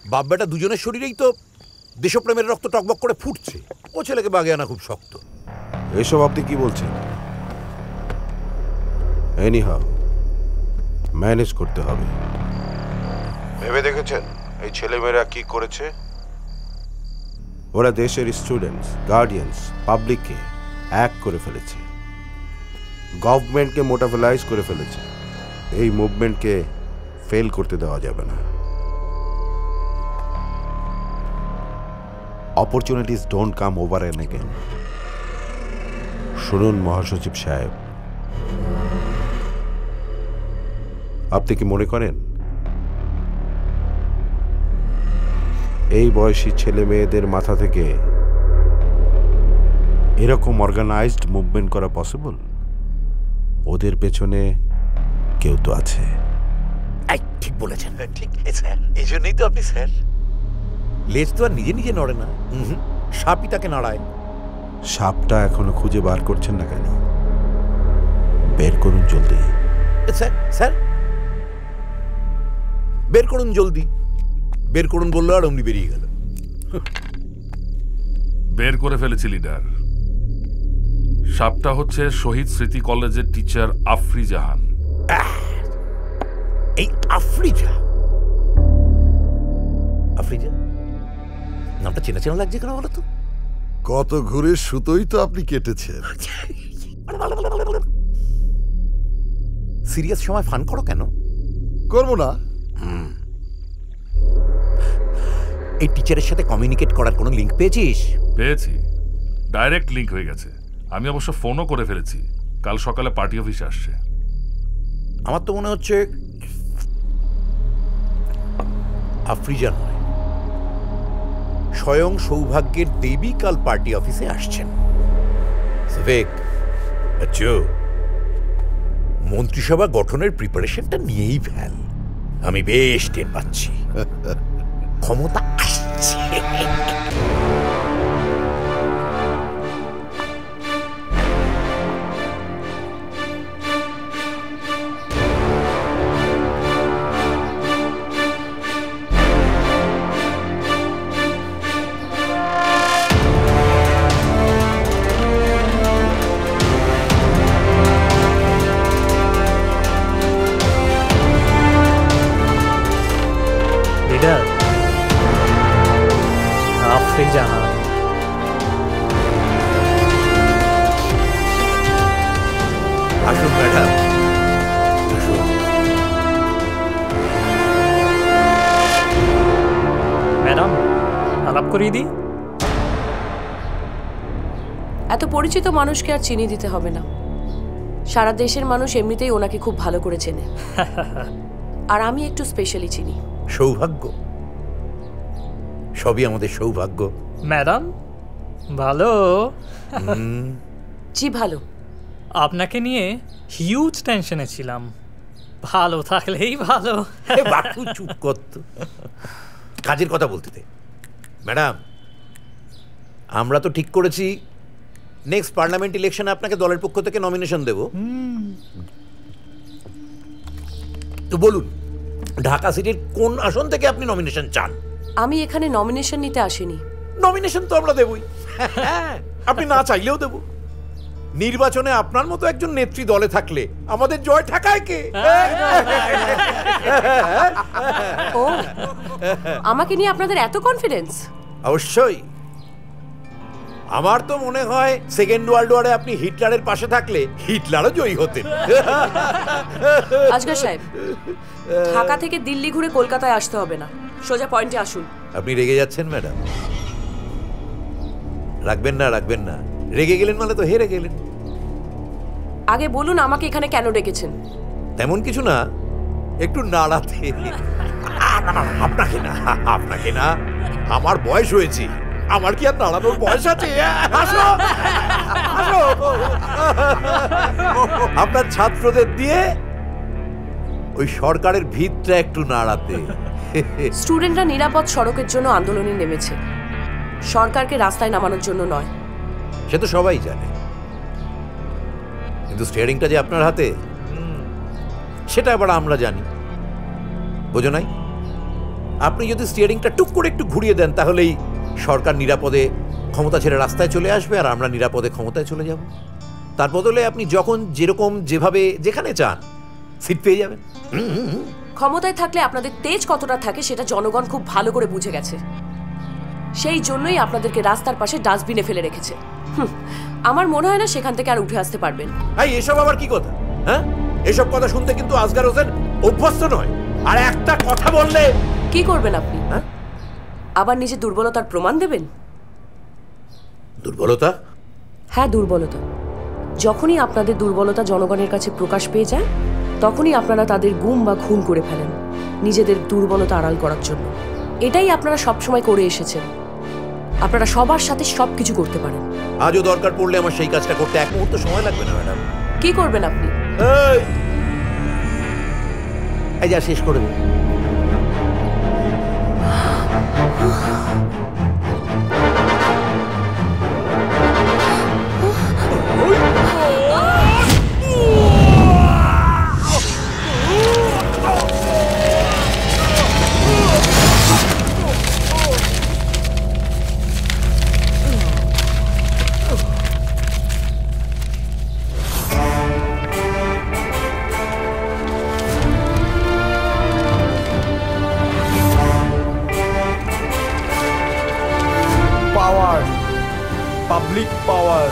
[SPEAKER 5] বাপ বেটা দুজনের শরীরেই তো দেশপ্রেমের রক্ত টকবক করে ফুটছে। ও ছেলেকে বাগে আনা খুব শক্ত।
[SPEAKER 6] এসব আপনি কি বলছেন? এনিহাও ম্যানেজ করতে হবে। ভেবে দেখেছেন এই ছেলেমেয়েরা কি করেছে? ওরা দেশের স্টুডেন্টস গার্ডিয়ানস পাবলিককে এক করে ফেলেছে। গভর্নমেন্টকে মোটাফেলাইজ করে ফেলেছে। এই মুভমেন্টকে ফেল করতে দেওয়া যাবে না। Opportunities don't come over and again শুনুন মহাসচিব সাহেব। আপনি কি মনে করেন? এই বয়সী ছেলে মেয়েদের মাথা থেকে এরকম অর্গানাইজড মুভমেন্ট করা পসিবল ওদের পেছনে কেউ তো আছে।
[SPEAKER 5] ঠিক বলেছেন। ঠিক স্যার। এই জন্যই তো আপনি স্যার। লেজ তো আর নিজে নিজে নড়ে না। হুম সাপই তাকে নাড়ায়।
[SPEAKER 6] সাপটা এখনও খুঁজে বার করছেন না কেন? বের করুন জলদি।
[SPEAKER 5] Sir sir. বের করুন জলদি। বের করুন বলল আর অমনি বেরিয়ে গেল।
[SPEAKER 24] বের করে ফেলেছি লিডার। সাপটা হচ্ছে শহীদ স্মৃতি কলেজের টিচার আফরি জাহান।
[SPEAKER 5] এই আফ্রিজা আফ্রিজা নামটা চেনা চেনা লাগছে কেন বলো তো
[SPEAKER 25] কত ঘুরে সুতোই তো আপনি কেটেছেন।
[SPEAKER 5] সিরিয়াস সময় ফান করো কেন?
[SPEAKER 25] করব না।
[SPEAKER 5] এই টিচারের সাথে কমিউনিকেট করার কোনো লিঙ্ক পেয়েছিস?
[SPEAKER 24] পেয়েছি। ডাইরেক্ট লিংক হয়ে গেছে। আমি অবশ্য ফোনও করে ফেলেছি। কাল সকালে পার্টি অফিসে আসছে।
[SPEAKER 5] আমার তো মনে হচ্ছে আফ্রিজা নয়। স্বয়ং সৌভাগ্যের দেবী কাল পার্টি অফিসে আসছেন। আচ্ছা মন্ত্রিসভা গঠনের প্রিপারেশনটা নিয়েই ফেল। আমি বেশ টের পাচ্ছি। ক্ষমতা আসছে।
[SPEAKER 9] পরিচিত মানুষকে আর চিনি দিতে হবে না। সারা দেশের মানুষ এমনিতেই ওনাকে খুব ভালো করে চেনে। আর আমি একটু স্পেশালি চিনি।
[SPEAKER 5] সৌভাগ্য। সবই আমাদের সৌভাগ্য।
[SPEAKER 30] ম্যাডাম ভালো।
[SPEAKER 9] জি ভালো।
[SPEAKER 30] আপনাকে নিয়ে হিউজ টেনশনে ছিলাম। ভালো থাকলেই ভালো।
[SPEAKER 5] চুপ করতো কাজের কথা বলতে দে। ম্যাডাম আমরা তো ঠিক করেছি নেক্সট পার্লামেন্ট ইলেকশনে আপনাকে দলের পক্ষ থেকে নমিনেশন দেব। তো বলুন ঢাকা সিটির কোন আসন থেকে আপনি নমিনেশন চান?
[SPEAKER 9] আমি এখানে নমিনেশন নিতে আসিনি।
[SPEAKER 5] নমিনেশন তো আমরা দেবই। আপনি না চাইলেও দেব। নির্বাচনে আপনার মতো একজন নেত্রী দলে থাকলে আমাদের জয় ঠেকায় কে?
[SPEAKER 9] ও আমাকে নিয়ে আপনাদের এত কনফিডেন্স
[SPEAKER 5] অবশ্যই। আমার তো মনে হয় সেকেন্ড ওয়ার্ল্ড ওয়ারে আপনি হিটলারের পাশে থাকলে হিটলারও জয়ী হতেন।
[SPEAKER 9] আজগর সাহেব ঢাকা থেকে দিল্লি ঘুরে কলকাতায় আসতে হবে না। সোজা পয়েন্টে আসুন।
[SPEAKER 5] আপনি রেগে যাচ্ছেন ম্যাডাম? রাখবেন না রাখবেন না। রেগে গেলেন মানে তো হেরে গেলেন।
[SPEAKER 9] আগে বলুন আমাকে এখানে কেন ডেকেছেন
[SPEAKER 5] তেমন কিছু না একটু নাড়াতে। আপনাকে না আপনাকে না আমার বয়স হয়েছে। আমার কি আর দাঁড়ানোর বয়স আছে? আসো আসো। আপনার ছাত্রদের দিয়ে ওই সরকারের ভিতটা একটু নাড়াতে।
[SPEAKER 9] স্টুডেন্টরা নিরাপদ সড়কের জন্য আন্দোলনে নেমেছে। সরকারকে রাস্তায় নামানোর জন্য নয়।
[SPEAKER 5] সে তো সবাই জানে। কিন্তু স্টিয়ারিংটা যে আপনার হাতে সেটা আবার আমরা জানি। বোঝো নাই? আপনি যদি স্টিয়ারিংটা টুক করে একটু ঘুরিয়ে দেন তাহলেই সরকার নিরাপদে ক্ষমতা ছেড়ে রাস্তায় চলে আসবে আর আমরা নিরাপদে ক্ষমতায় চলে যাব। তার বদলে আপনি যখন যেরকম যেভাবে যেখানে চান সিট পেয়ে যাবেন।
[SPEAKER 9] ক্ষমতায় থাকলে আপনাদের তেজ কতটা থাকে সেটা জনগণ খুব ভালো করে বুঝে গেছে। সেই জন্যই আপনাদেরকে রাস্তার পাশে ডাস্টবিনে ফেলে রেখেছে। আমার মনে হয় না সেখান থেকে আর উঠে আসতে পারবেন।
[SPEAKER 5] এই এসব আবার কি কথা? হ্যাঁ? এসব কথা শুনতে কিন্তু আজগার হোসেন অভ্যস্ত নয়। আর একটা কথা বললে
[SPEAKER 9] কি করবেন আপনি? আবার নিজের দুর্বলতার প্রমাণ দেবেন?
[SPEAKER 5] দুর্বলতা?
[SPEAKER 9] হ্যাঁ দুর্বলতা। যখনই আপনাদের দুর্বলতা জনগণের কাছে প্রকাশ পেয়ে যায় তখনই আপনারা তাদের গুম বা খুন করে ফেলেন নিজেদের দুর্বলতা আড়াল করার জন্য। এটাই আপনারা সবসময় করে এসেছেন। আপনারা সবার সাথে সব কিছু করতে পারেন।
[SPEAKER 5] আজও দরকার পড়লে আমার সেই কাজটা করতে এক মুহূর্ত সময় লাগবে না ম্যাডাম।
[SPEAKER 9] কি করবেন আপনি?
[SPEAKER 5] এই যা শেষ করে দিন।
[SPEAKER 14] ああ。পাবলিক পাওয়ার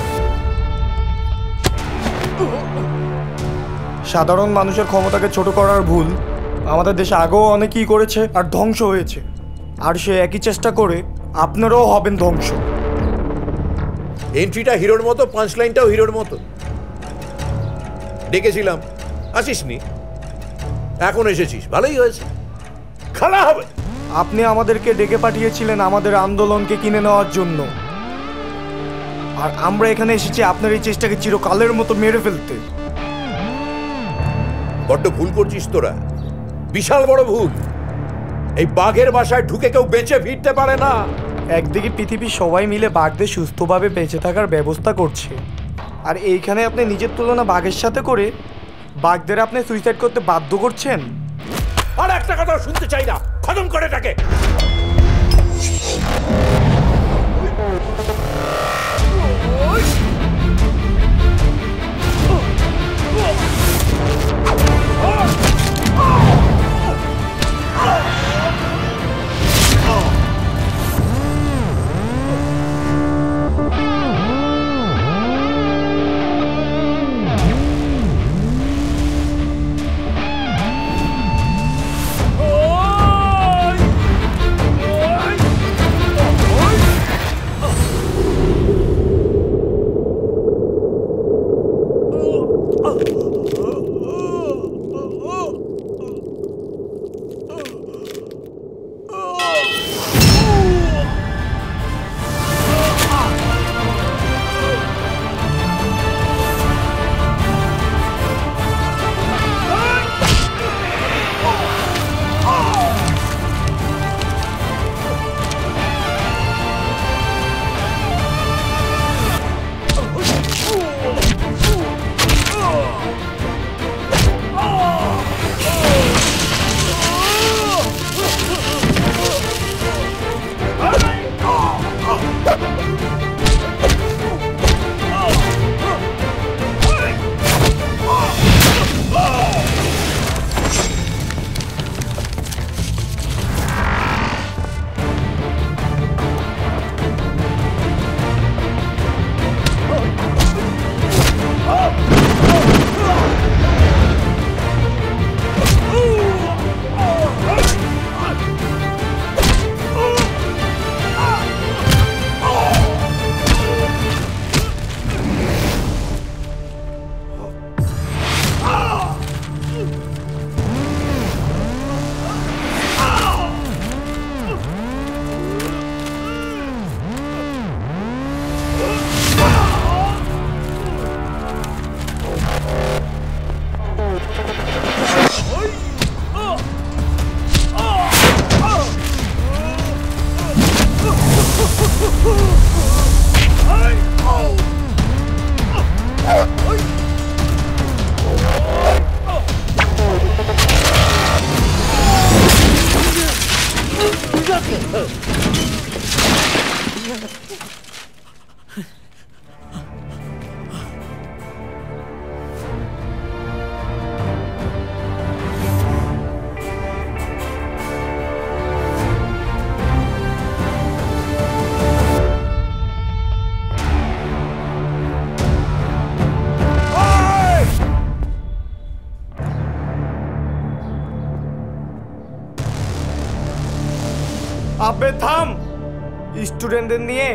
[SPEAKER 14] সাধারণ মানুষের ক্ষমতাকে ছোট করার ভুল আমাদের দেশে আগেও অনেকেই করেছে আর ধ্বংস হয়েছে। আর সে একই চেষ্টা করে আপনারাও হবেন ধ্বংস।
[SPEAKER 5] এন্ট্রিটা হিরোর মতো পাঁচ লাইনটাও হিরোর মতো। ডেকেছিলাম। আসিসনি? এখন এসেছিস ভালোই হয়েছে। খেলা হবে।
[SPEAKER 14] আপনি আমাদেরকে ডেকে পাঠিয়েছিলেন আমাদের আন্দোলনকে কিনে নেওয়ার জন্য। আর আমরা এখানে এসেছি আপনার এই চেষ্টাকে চিরকালের মতো মেরে ফেলতে।
[SPEAKER 5] বড্ড ভুল করছিস তোরা। বিশাল বড় ভুল। এই বাঘের বাসায় ঢুকে কেউ বেঁচে ফিরতে পারে না।
[SPEAKER 14] একদিকে পৃথিবীর সবাই মিলে বাঘদের সুস্থভাবে বেঁচে থাকার ব্যবস্থা করছে। আর এইখানে আপনি নিজের তুলনা বাঘের সাথে করে বাঘদের আপনি সুইসাইড করতে বাধ্য করছেন?
[SPEAKER 5] আর একটা কথা শুনতে চাই না। খতম করে তাকে
[SPEAKER 20] ওই
[SPEAKER 14] আবে থাম স্টুডেন্টদের নিয়ে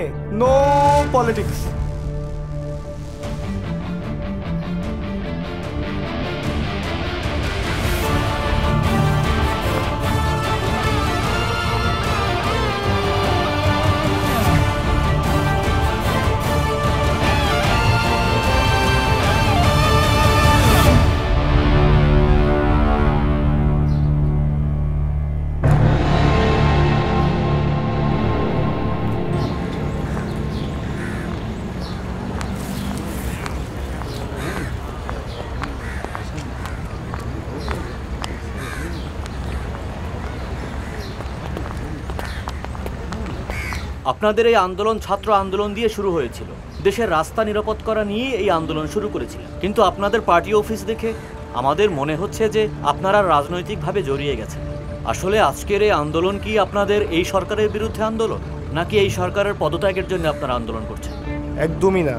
[SPEAKER 11] আপনাদের এই আন্দোলন ছাত্র আন্দোলন দিয়ে শুরু হয়েছিল। দেশের রাস্তা নিরাপদ করা নিয়ে এই আন্দোলন শুরু করেছিলেন। কিন্তু আপনাদের পার্টি অফিস দেখে আমাদের মনে হচ্ছে যে আপনারা রাজনৈতিকভাবে জড়িয়ে গেছেন। আসলে আজকের এই আন্দোলন কি আপনাদের এই সরকারের বিরুদ্ধে আন্দোলন? নাকি এই সরকারের পদত্যাগের জন্য আপনারা আন্দোলন করছেন?
[SPEAKER 14] একদমই না।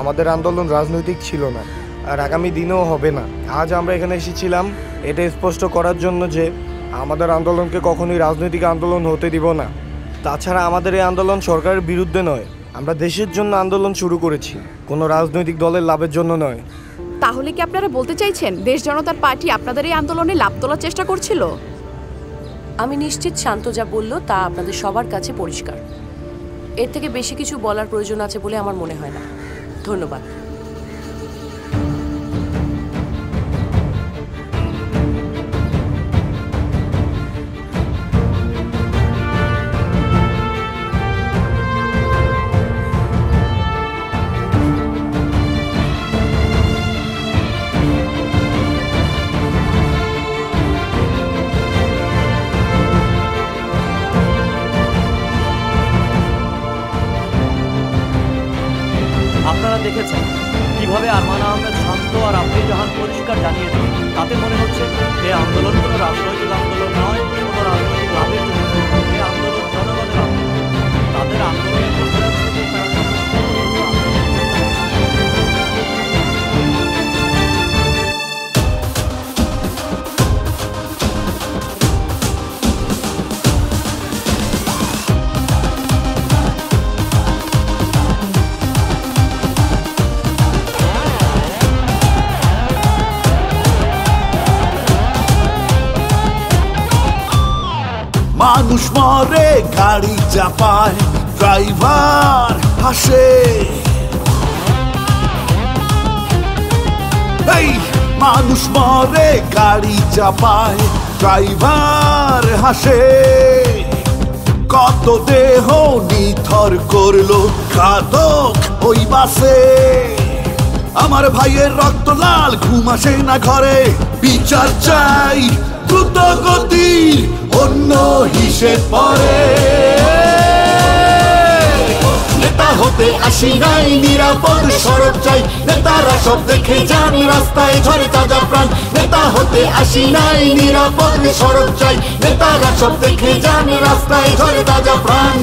[SPEAKER 14] আমাদের আন্দোলন রাজনৈতিক ছিল না, আর আগামী দিনেও হবে না। আজ আমরা এখানে এসেছিলাম, এটা স্পষ্ট করার জন্য যে আমাদের আন্দোলনকে কখনোই রাজনৈতিক আন্দোলন হতে দিব না। তাছাড়া আমাদের এই আন্দোলন সরকারের বিরুদ্ধে নয়। আমরা দেশের জন্য আন্দোলন শুরু করেছি। কোনো রাজনৈতিক দলের লাভের জন্য নয়।
[SPEAKER 2] তাহলে কি আপনারা বলতে চাইছেন দেশ জনতার পার্টি আপনাদের এই আন্দোলনে লাভ তোলার চেষ্টা করছিল?
[SPEAKER 9] আমি নিশ্চিত শান্ত যা বলল তা আপনাদের সবার কাছে পরিষ্কার। এর থেকে বেশি কিছু বলার প্রয়োজন আছে বলে আমার মনে হয় না। ধন্যবাদ।
[SPEAKER 32] মানুষ মরে গাড়ি চাপায়, ড্রাইভার হাসে। মানুষ মরে গাড়ি চাপায়, ড্রাইভার হাসে। কত দেহ নিথর করল ঘাতক ওই বাসে। আমার ভাইয়ের রক্ত লাল, ঘুম আসে না ঘরে। বিচার চাই দ্রুত গতি অন্য হিসেব পরে নেতা হতে আসি নাই, নিরাপদ সরব চাই। নেতারা সব দেখে যান, রাস্তায় ঝরে তাজা প্রাণ। নেতা হতে আসি নাই, নিরাপদ সরব চাই। নেতারা সব দেখে যান, রাস্তায় ঝরে তাজা প্রাণ।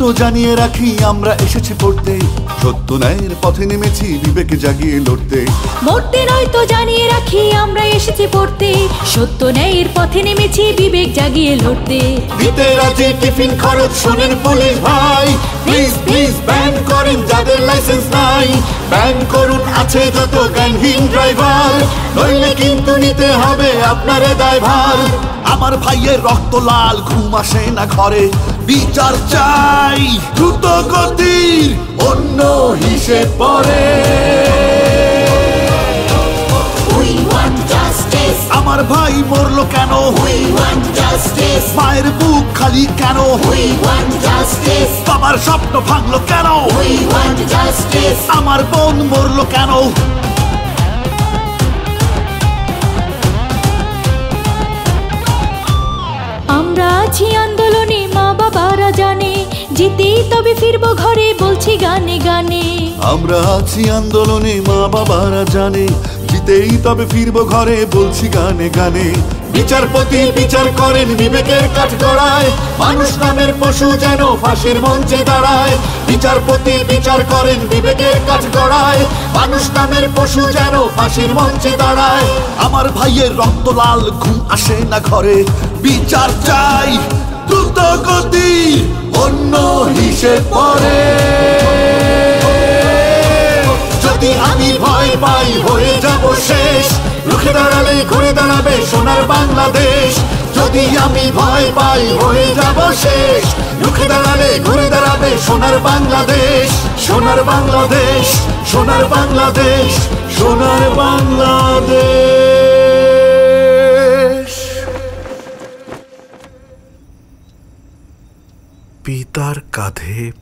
[SPEAKER 32] তো জানিয়ে রাখি আমরা এসেছি পড়তে। সত্য ন্যায়ের পথে নেমেছি বিবেকে জাগিয়ে লড়তে।
[SPEAKER 33] মরতে নয় তো জানিয়ে রাখি আমরা এসেছি পড়তে। সত্য ন্যায়ের পথে নেমেছি বিবেক জাগিয়ে লড়তে।
[SPEAKER 32] দিতে রাজি টিফিন খরচ শোনেন পুলিশ ভাই। প্লিজ প্লিজ ব্যান করেন যাদের লাইসেন্স নাই। ব্যান করুন আছে যত জ্ঞানহীন ড্রাইভার নইলে কিন্তু নিতে হবে আপনারে দায়ভার। আমার ভাইয়ের রক্ত লাল ঘুম আসে না ঘরে। বিচার চাই দ্রুত গতির অন্য হিসেব পরে আমার ভাই মরলো কেন? মায়ের বুক খালি কেন? বাবার স্বপ্ন ভাঙলো কেন? আমার বোন মরলো কেন?
[SPEAKER 33] আমরা আছি আন্দোলনে, মা বাবারা জানে। জিতেই তবে ফিরবো ঘরে, বলছি গানে গানে।
[SPEAKER 34] আমরা আছি আন্দোলনে, মা বাবারা জানে। জিতেই তবে ফিরবো ঘরে, বলছি গানে গানে। বিচারপতি বিচার করেন বিবেকের কাঠ গড়ায়। মানুষ নামের পশু যেন ফাঁসির মঞ্চে দাঁড়ায়। বিচারপতি বিচার করেন বিবেকের কাঠ গড়ায়। মানুষ নামের পশু যেন ফাঁসির মঞ্চে দাঁড়ায়। আমার ভাইয়ের রক্ত লাল ঘুম আসে না ঘরে। বিচার চাই দ্রুত গতি অন্য হিসেব পরে যদি আমি ভয় পাই হয়ে যাব শেষ। রুখে দাঁড়ালে, ঘুরে দাঁড়াবে সোনার বাংলাদেশ। যদি আমি ভয় পাই, হয়ে যাব শেষ। রুখে দাঁড়ালে, ঘুরে দাঁড়াবে সোনার বাংলাদেশ। সোনার বাংলাদেশ সোনার বাংলাদেশ সোনার বাংলাদেশ।
[SPEAKER 4] পিতার কাঁধে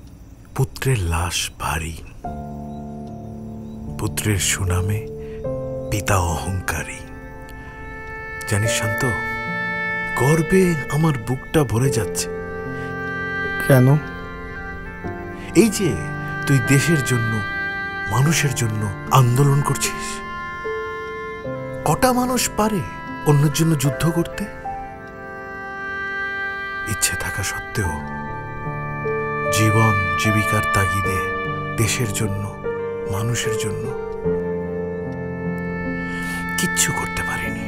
[SPEAKER 4] পুত্রের লাশ ভারী। পুত্রের সুনামে পিতা অহংকারী। জানিস শান্ত গর্বে আমার বুকটা ভরে যাচ্ছে।
[SPEAKER 35] কেন?
[SPEAKER 4] এই যে তুই দেশের জন্য মানুষের জন্য আন্দোলন করছিস। কটা মানুষ পারে অন্যের জন্য যুদ্ধ করতে? ইচ্ছে থাকা সত্ত্বেও জীবন জীবিকার তাগিদে দেশের জন্য মানুষের জন্য কিচ্ছু করতে পারিনি।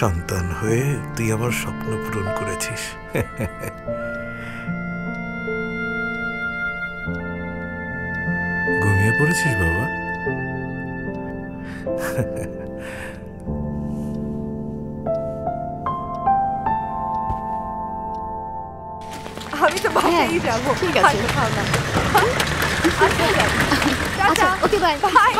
[SPEAKER 4] সন্তান হয়ে তুই আমার স্বপ্ন পূরণ করেছিস। ঘুমিয়ে পড়েছিস বাবা?
[SPEAKER 12] আমি তো বাসায় যাব। ঠিক আছে। খাও না। আচ্ছা ওকে বাই বাই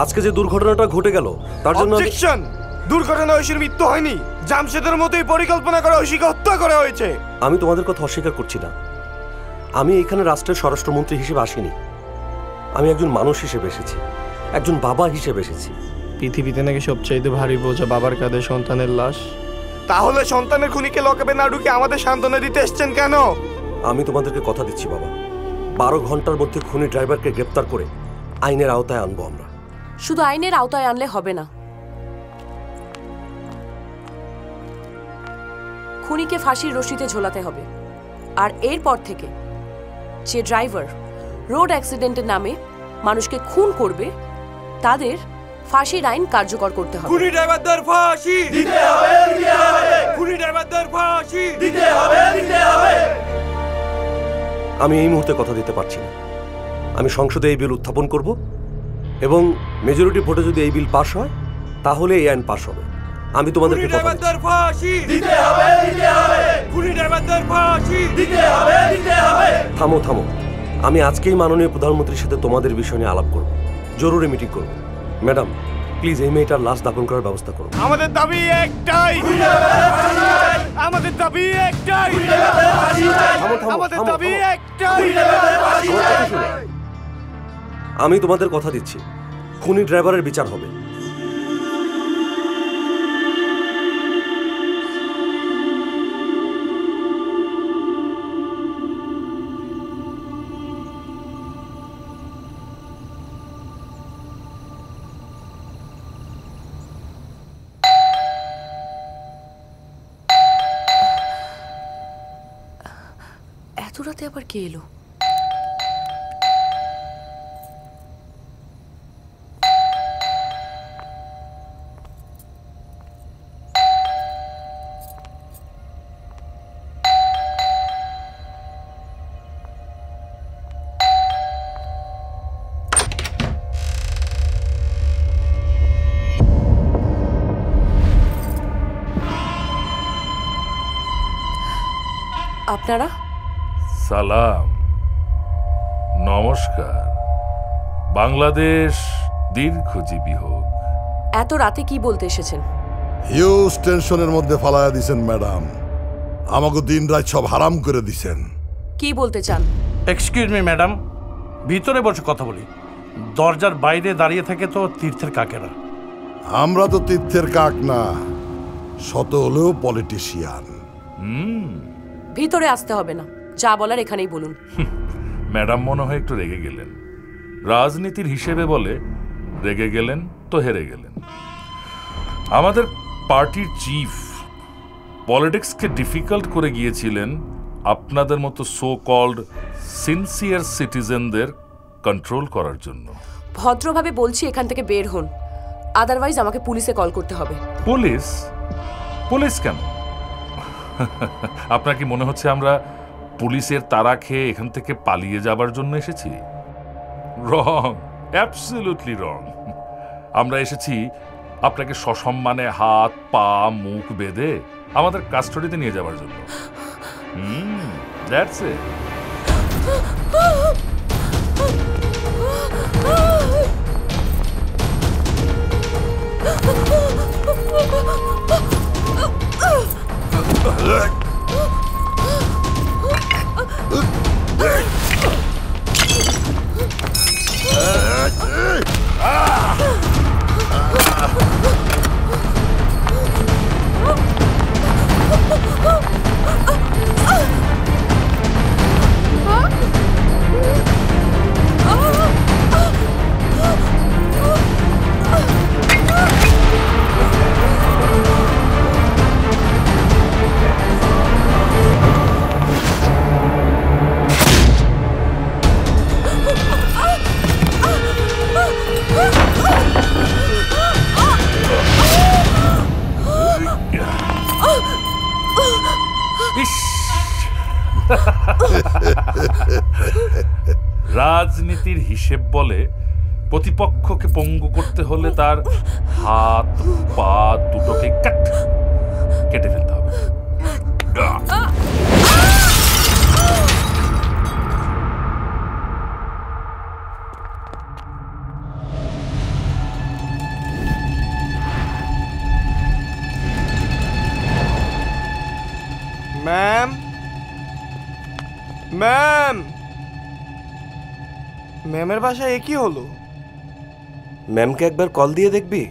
[SPEAKER 17] আজকে যে দুর্ঘটনাটা ঘটে গেল তার জন্য আমি-
[SPEAKER 14] অবজেকশন দুর্ঘটনা ঐশীর মৃত্যু হয়নি। জামশেদের মতোই পরিকল্পনা করে ঐশীকে হত্যা করা হয়েছে।
[SPEAKER 17] আমি তোমাদের কথা অস্বীকার করছি না। আমি এখানে রাষ্ট্রের স্বরাষ্ট্রমন্ত্রী হিসেবে আসিনি। আমি একজন মানুষ হিসেবে এসেছি একজন বাবা হিসেবে এসেছি।
[SPEAKER 35] পৃথিবীতে নাকি সবচাইতে ভারী বোঝা বাবার কাঁধে সন্তানের লাশ?
[SPEAKER 14] তাহলে সন্তানের খুনিকে লকাবে না ঢুকে আমাদের সান্ত্বনা দিতে এসছেন কেন?
[SPEAKER 17] আমি তোমাদেরকে কথা দিচ্ছি বাবা। বারো ঘণ্টার মধ্যে খুনি ড্রাইভারকে গ্রেপ্তার করে আইনের আওতায় আনব আমরা।
[SPEAKER 9] শুধু আইনের আওতায় আনলে হবে না। খুনিকে ফাঁসির রশিতে ঝোলাতে হবে। আর এরপর থেকে যে ড্রাইভার রোড অ্যাক্সিডেন্টের নামে মানুষকে খুন করবে তাদের ফাঁসির আইন কার্যকর করতে হবে।
[SPEAKER 8] খুনি ড্রাইভারদের ফাঁসি! দিতে হবে দিতে হবে! খুনি ড্রাইভারদের ফাঁসি! দিতে হবে দিতে হবে!
[SPEAKER 17] আমি এই মুহূর্তে কথা দিতে পারছি না। আমি সংসদে এই বিল উত্থাপন করব। এবং মেজরিটি ভোটে যদি এই বিল পাশ হয় তাহলে এই আইন পাশ হবে। আমি তোমাদেরকে কথা দিচ্ছি।
[SPEAKER 8] দিতে হবে দিতে হবে। খুনি ড্রাইভারদের ফাঁসি। দিতে হবে দিতে হবে।
[SPEAKER 17] থামো থামো। আমি আজকেই মাননীয় প্রধানমন্ত্রীর সাথে তোমাদের বিষয় নিয়ে আলাপ করব। জরুরি মিটিং করব। ম্যাডাম প্লিজ এই মেয়েটার লাশ দাপন করার ব্যবস্থা করো।
[SPEAKER 14] আমাদের দাবি একটাই। আমাদের দাবি একটাই।
[SPEAKER 17] থামো, থামো,
[SPEAKER 14] আমাদের
[SPEAKER 17] থামো,
[SPEAKER 14] দাবি
[SPEAKER 17] থামো।
[SPEAKER 14] একটাই।
[SPEAKER 17] আমার কথা শোনো। আমি তোমাদের কথা দিচ্ছি। খুনি ড্রাইভারের বিচার হবে।
[SPEAKER 9] এত রাতে আবার কে এলো?
[SPEAKER 24] সালাম। নমস্কার। বাংলাদেশ দীর্ঘজীবী হোক।
[SPEAKER 9] এত রাতে কি বলতে এসেছেন?
[SPEAKER 25] হিউজ টেনশনের মধ্যে ফালায়া দিছেন ম্যাডাম। আমাকে দিন রাত সব হারাম করে দিছেন।
[SPEAKER 9] কি বলতে চান?
[SPEAKER 36] এক্সকিউজ মি ম্যাডাম ভিতরে বসে কথা বলি। দরজার বাইরে দাঁড়িয়ে থাকে তো তীর্থের কাকেরা।
[SPEAKER 25] আমরা তো তীর্থের কাক না শত হলেও পলিটিশিয়ান
[SPEAKER 9] ভিতরে আসতে হবে না। যা বলার এখানেই বলুন।
[SPEAKER 24] ম্যাডাম মনে হয় একটু রেগে গেলেন। রাজনীতির হিসেবে বলে রেগে গেলেন তো হেরে গেলেন। আমাদের পার্টির চিফ পলিটিক্সকে ডিফিকাল্ট করে গিয়েছিলেন আপনাদের মতো সো কল্ড সিনসিয়ার সিটিজেনদের কন্ট্রোল করার জন্য।
[SPEAKER 9] ভদ্রভাবে বলছি এখান থেকে বের হন। আদারওয়াইজ আমাকে পুলিশে কল করতে হবে।
[SPEAKER 24] পুলিশ? পুলিশ কেন? আপনার কি মনে হচ্ছে আমরা পুলিশের তাড়া খেয়ে এখান থেকে পালিয়ে যাবার জন্য এসেছি? Wrong absolutely wrong. আমরা এসেছি আপনাকে সসম্মানে হাত, পা, মুখ বেঁধে আমাদের কাস্টডিতে নিয়ে যাবার জন্য। দ্যাটস ইট ইস! প্রতিপক্ষকে পঙ্গু করতে হলে তার হাত, পা দুটোকে কাট কেটে ফেলতে হবে।
[SPEAKER 37] ম্যাম ম্যাম ম্যামের বাসায় একই হলো?
[SPEAKER 17] ম্যামকে একবার কল দিয়ে দেখবি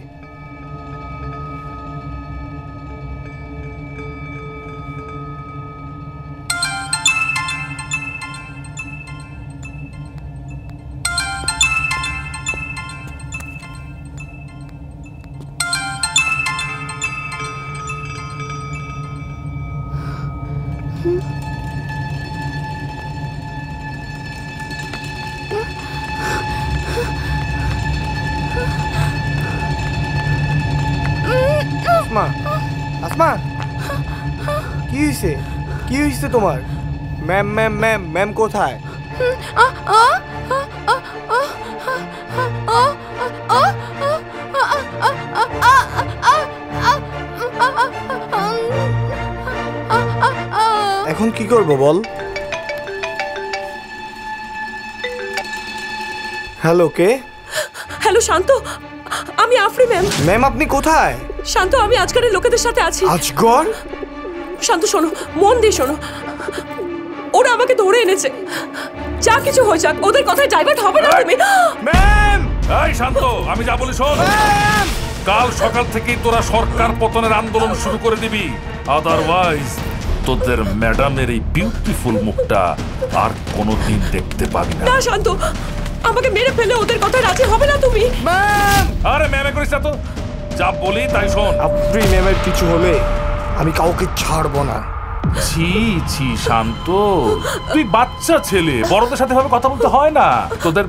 [SPEAKER 37] তোমার? ম্যাম ম্যাম ম্যাম ম্যাম কোথায়? এখন কি করব বল? হ্যালো কে?
[SPEAKER 9] হ্যালো শান্ত। আমি আফরি ম্যাম।
[SPEAKER 37] ম্যাম আপনি কোথায়?
[SPEAKER 9] শান্ত আমি আজকালের লোকেদের সাথে আছি।
[SPEAKER 37] আজগর?
[SPEAKER 9] শান্ত শোনো মন দিয়ে শোনো। এনেছে যা কিছু হয়ে যাক ওদের কথায় ডাইভার্ট হবে না তুমি।
[SPEAKER 37] ম্যাম!
[SPEAKER 24] এই শান্ত আমি যা বলি শোন। কাল সকাল থেকেই তোরা সরকার পতনের আন্দোলন শুরু করে দিবি। আদারওয়াইজ তোদের ম্যাডামের এই বিউটিফুল মুখটা আর কোনোদিন দেখতে পাবি না।
[SPEAKER 9] না শান্ত আমাকে মেরে ফেলে ওদের কথায় রাজি হবে না তুমি।
[SPEAKER 37] ম্যাম!
[SPEAKER 24] আরে ম্যামে করিস না তো। যা বলি তাই শোন।
[SPEAKER 37] আফরি ম্যামের কিছু হলে আমি কাউকে ছাড়বো না।
[SPEAKER 24] ছি ছি শান্ত। তুই বাচ্চা ছেলে বড়দের সাথে ভাবে কথা বলতে হয় না। তোদের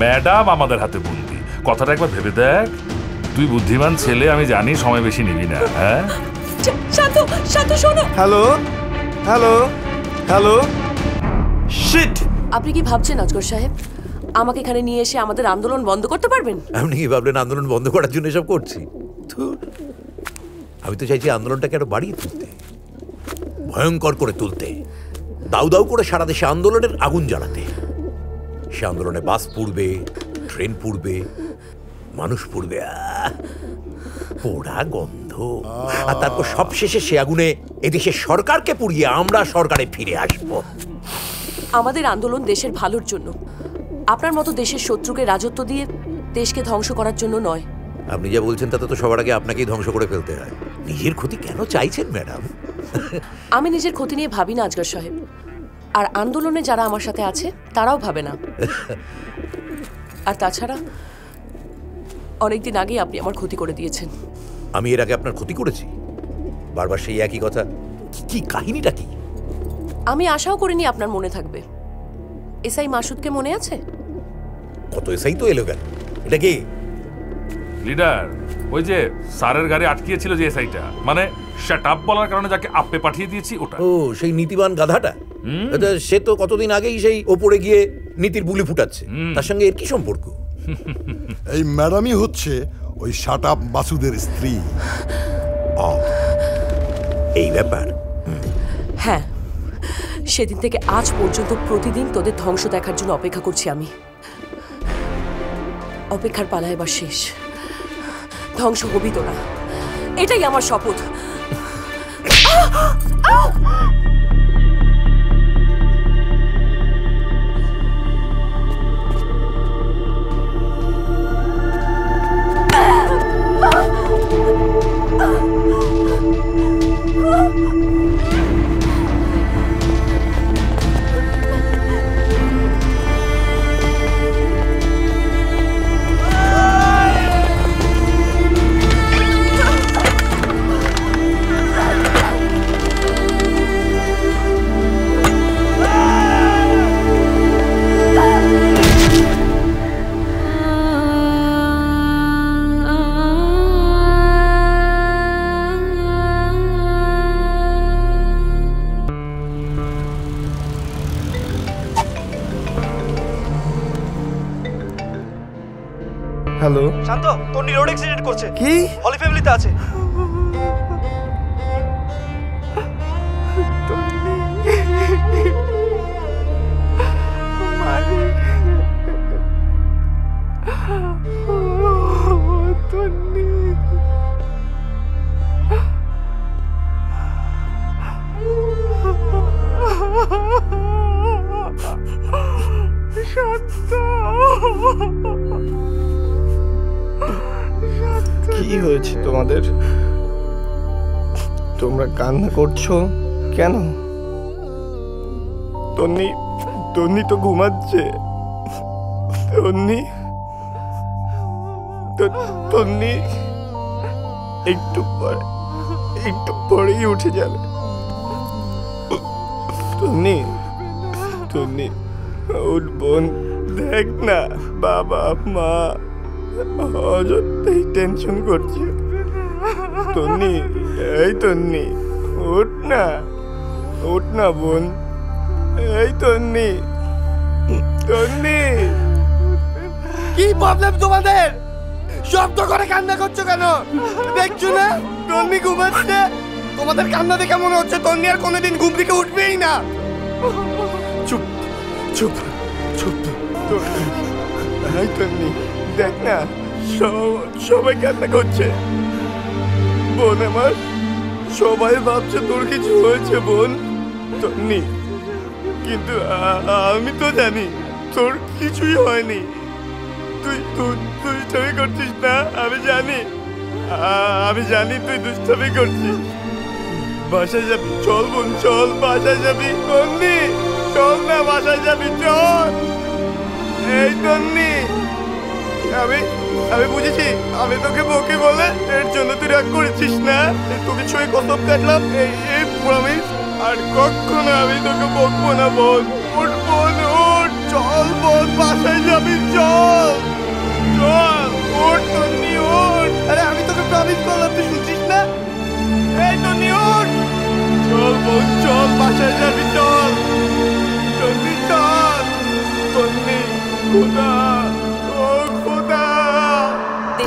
[SPEAKER 24] ম্যাডাম আমাদের হাতে বন্দি। কথাটা একবার ভেবে দেখ। তুই বুদ্ধিমান ছেলে আমি জানি সময় বেশি নিবি না হ্যাঁ?
[SPEAKER 9] শান্ত শান্ত শোনো।
[SPEAKER 37] হ্যালো? হ্যালো? হ্যালো? শিট!
[SPEAKER 9] আপনি কি ভাবছেন আজগর সাহেব? আমাকে এখানে নিয়ে এসে আমাদের আন্দোলন বন্ধ করতে পারবেন?
[SPEAKER 5] আপনি কি ভাবলেন আন্দোলন বন্ধ করার জন্য এসব করছি? ধুর। আমি তো চাইছি আন্দোলনটাকে আরও বাড়িয়ে তুলতে। ভয়ঙ্কর করে তুলতে দাউ দাউ করে সারা দেশে আন্দোলনের আগুন জ্বালাতে। সে আন্দোলনে বাস পুড়বে ট্রেন পুড়বে মানুষ পুড়বে আহ! পোড়া গন্ধ। আর তারপর সবশেষে সে আগুনে এদেশের সরকারকে পুড়িয়ে আমরা সরকারে ফিরে আসব।
[SPEAKER 9] আমাদের আন্দোলন দেশের ভালোর জন্য। আপনার মতো দেশের শত্রুকে রাজত্ব দিয়ে দেশকে ধ্বংস করার জন্য নয়।
[SPEAKER 5] আপনি যা বলছেন তাতে তো সবার আগে আপনাকেই ধ্বংস করে ফেলতে হয়। নিজের ক্ষতি কেন চাইছেন ম্যাডাম?
[SPEAKER 9] আমি নিজের ক্ষতি নিয়ে ভাবি না আজগর সাহেব। আর আন্দোলনে যারা আমার সাথে আছে তারাও ভাবে না। আর তাছাড়া অনেকদিন আগেই আপনি আমার ক্ষতি করে দিয়েছেন।
[SPEAKER 5] আমি এর আগে আপনার ক্ষতি করেছি। বারবার সেই একই কথা। কি- কাহিনীটা কি?
[SPEAKER 9] আমি আশাও করিনি আপনার মনে থাকবে। এসআই মাসুদকে মনে আছে?
[SPEAKER 5] কত এসাই তো এলো গেল এটা কি?
[SPEAKER 24] লিডার ওই যে স্যারের গাড়ি আটকিয়েছিল যে এসআইটা। মানে শাট আপ বলার কারণে যাকে আপে পাঠিয়ে দিয়েছি ওটা।
[SPEAKER 5] ও সেই নীতিবান গাধাটা? এটা সে তো কতদিন আগেই সেই ওপরে গিয়ে নীতির বুলি ফুটাচ্ছে। তার সঙ্গে এর কি সম্পর্ক?
[SPEAKER 25] এই ম্যাডামই হচ্ছে ওই শাটাপ মাসুদের স্ত্রী।
[SPEAKER 5] এই ব্যাপার।
[SPEAKER 9] হ্যাঁ সেদিন থেকে আজ পর্যন্ত প্রতিদিন তোদের ধ্বংস দেখার জন্য অপেক্ষা করছি আমি। অপেক্ষার পালা এবার শেষ। ধ্বংস হবি তোরা। এটাই আমার শপথ।
[SPEAKER 14] হ্যালো
[SPEAKER 37] করছে
[SPEAKER 14] কি?
[SPEAKER 37] হলি ফ্যামিলিতে আছে।
[SPEAKER 14] কান্না করছ? কেন? তন্নি তন্নি তো ঘুমাচ্ছে। তন্নি তন্নি, একটু পরে, একটু পরেই উঠে যাবে। তন্নি তন্নি, ওর বোন, দেখ না, বাবা, মা, অযথাই টেনশন করছে। তন্নি, এই তন্নি। না উঠ না বোন। এই তন্নি তন্নি।
[SPEAKER 37] কি প্রবলেম তোমাদের? শব্দ করে কান্না করছ কেন? দেখছ না? তন্নি ঘুমাচ্ছে। তোমাদের কান্না দেখে মনে হচ্ছে তন্নি আর কোনোদিন ঘুম থেকে উঠবেই না।
[SPEAKER 14] চুপ চুপ চুপ। এই তন্নি দেখ না সব- সবাই কান্না করছে। বোন আমার। সবাই ভাবছে তোর কিছু হয়েছে, বোন। তন্নি কিন্তু আমি তো জানি তোর কিছুই হয়নি। তুই দুষ্টামি করছিস না? আমি জানি। আমি জানি তুই দুষ্টামি করছিস। বাসায় যাবি? চল, বোন, চল। বাসায় যাবি? তন্নি চল না, বাসায় যাবি, চল। এই তন্নি আমি আমি বুঝেছি। আমি তোকে বকে বলে এর জন্য তুই রাগ করেছিস না? তোকে ছুঁয়ে কত কাটলাম, এই এই প্রমিস আর কখনো আমি তোকে বকবো না, বোন। উঠ বোন, উঠ। চল, বোন, বাসায় যাবি, চল। চল, উঠ, তন্নি, উঠ। আরে, আমি তোকে প্রমিস করলাম, তুই শুনছিস না? এই, তন্নি, উঠ। চল, বোন, চল, বাসায় যাবি, চল। তন্নি চল। তন্নি, খোদা, ও খোদা।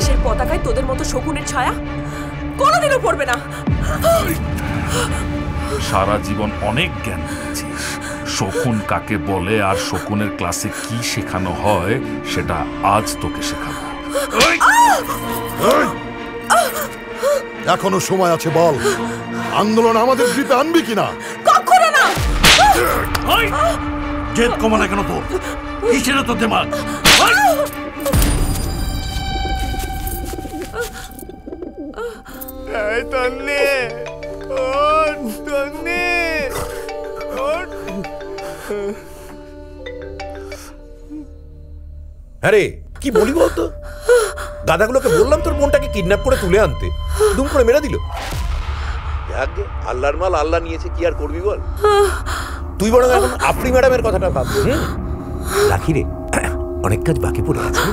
[SPEAKER 9] দেশের পতাকায় তোদের মতো শকুনের ছায়া কোনোদিনও পড়বে না।
[SPEAKER 24] সারা জীবন অনেক জ্ঞান পেয়েছিস শকুন কাকে বলে আর শকুনের ক্লাসে কি শেখানো হয় সেটা আজ তোকে শেখাবো!
[SPEAKER 25] এখনও সময় আছে বল। আন্দোলন আমাদের গ্রিপে আনবি কিনা?
[SPEAKER 36] কখনো না। জেদ কমা না কেন তোর? কিসের তো দেমাগ
[SPEAKER 37] এই তন্নি ও তন্নি ওঠ।
[SPEAKER 5] হ্যাঁ রে কি বলি বলতো? গাদাগুলোকে বললাম তোর বোনটাকে কিডন্যাপ করে তুলে আনতে। দুম করে মেরে দিল। আগে আল্লাহর মাল আল্লাহ নিয়েছে কি আর করবি বল? তুই বরং এখন আপনি ম্যাডামের কথাটা ভাব? রাখি রে অনেক কাজ বাকি পড়ে আছে।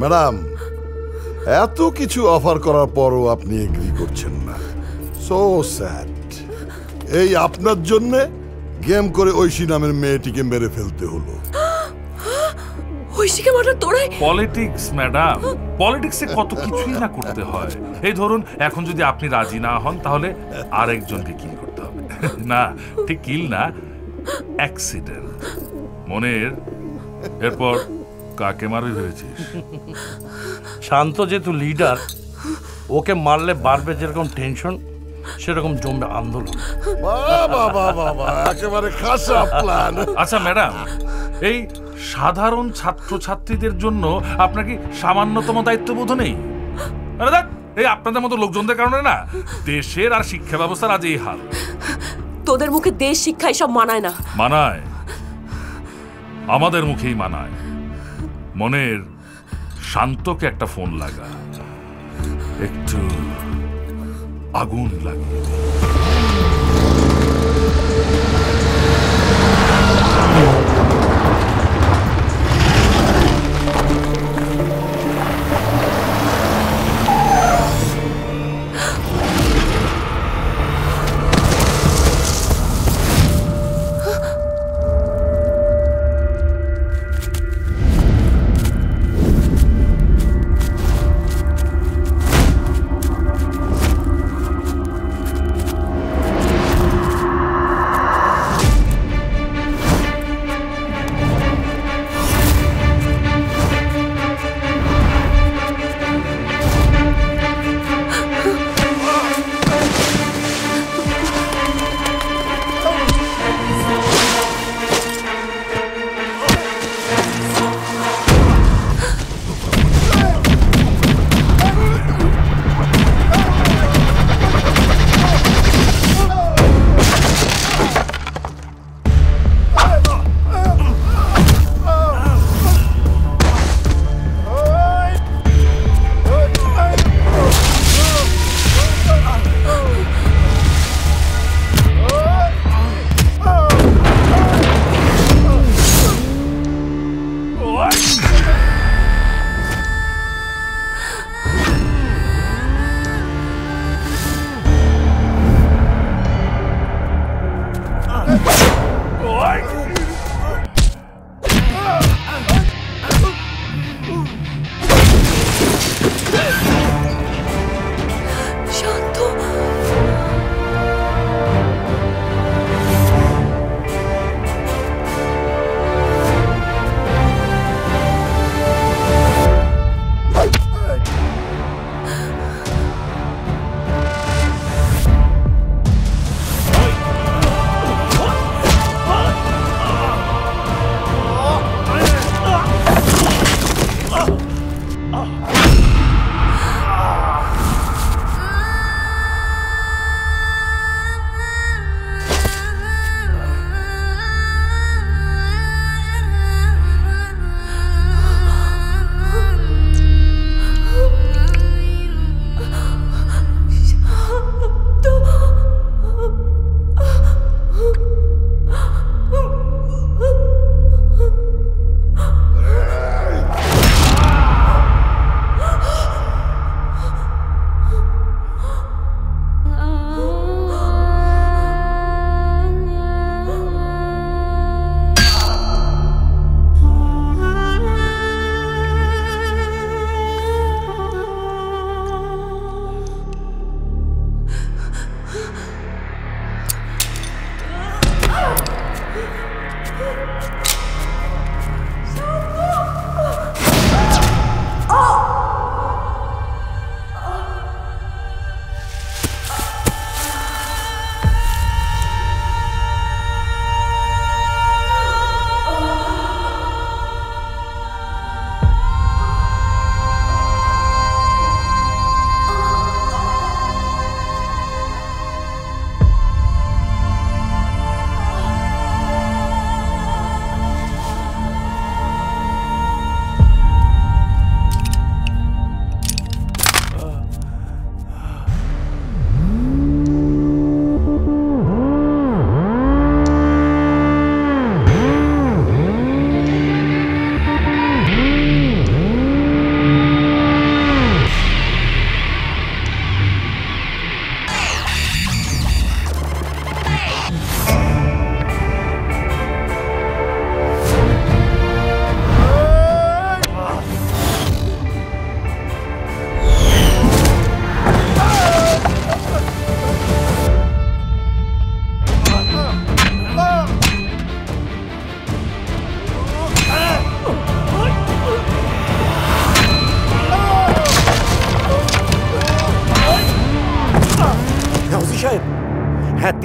[SPEAKER 25] ম্যাডাম এত কিছু অফার করার পরও আপনি এগ্রি করছেন না। সো স্যাড এই আপনার জন্য গেম করে ঐশী নামের মেয়েটিকে মেরে ফেলতে হলো।
[SPEAKER 9] ঐশীকে মার্ডার তোরাই
[SPEAKER 24] পলিটিক্স ম্যাডাম। পলিটিক্সে কত কিছুই না করতে হয়। এই ধরুন এখন যদি আপনি রাজি না হন তাহলে আরেকজনকে কিল করতে হবে। না ঠিক কিল না অ্যাক্সিডেন্ট মনের এরপর কাকে মারবি ভেবেছিস
[SPEAKER 36] শান্ত যেহেতু লিডার ওকে মারলে বাড়বে যেরকম টেনশন সেরকম জমবে আন্দোলন।
[SPEAKER 25] একেবারে খাসা প্ল্যান
[SPEAKER 24] আচ্ছা ম্যাডাম এই সাধারণ ছাত্রছাত্রীদের জন্য আপনার কি সামান্যতম দায়িত্ববোধ নেই? আরে এই আপনাদের মতো লোকজনদের কারণে না দেশের আর শিক্ষা ব্যবস্থার আজ এই হাল।
[SPEAKER 9] তোদের মুখে দেশ শিক্ষা এসব মানায় না।
[SPEAKER 24] মানায়? আমাদের মুখেই মানায়। মনের শান্তকে একটা ফোন লাগা। একটু আগুন লাগিয়ে।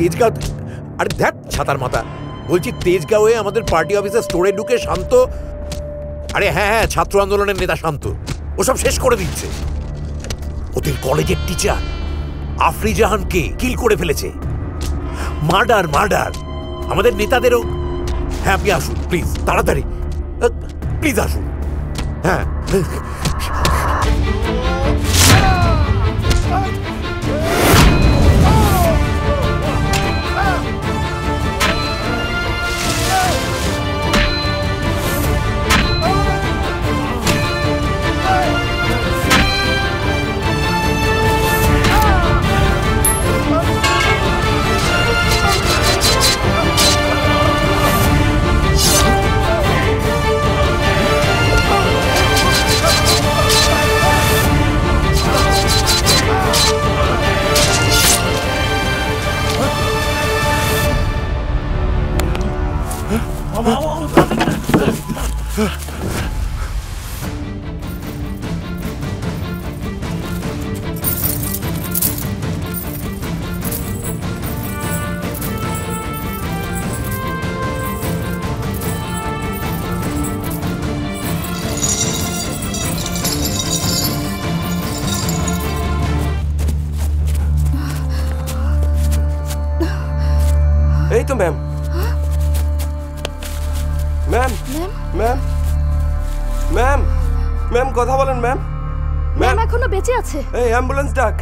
[SPEAKER 5] তেজগাঁও আরে দেখ, ছাতার মাথা। বলছি তেজগাঁওয়ে আমাদের পার্টি অফিসে স্টোরে ঢুকে শান্ত। আরে হ্যাঁ হ্যাঁ ছাত্র আন্দোলনের নেতা শান্ত। ওসব শেষ করে দিচ্ছে। ওদের কলেজের টিচার আফরি জাহানকে কিল করে ফেলেছে। মার্ডার মার্ডার আমাদের নেতাদেরও হ্যাঁ আপনি আসুন প্লিজ তাড়াতাড়ি। প্লিজ আসুন। হ্যাঁ।
[SPEAKER 12] এখনও বেঁচে আছে
[SPEAKER 17] এই অ্যাম্বুলেন্স ডাক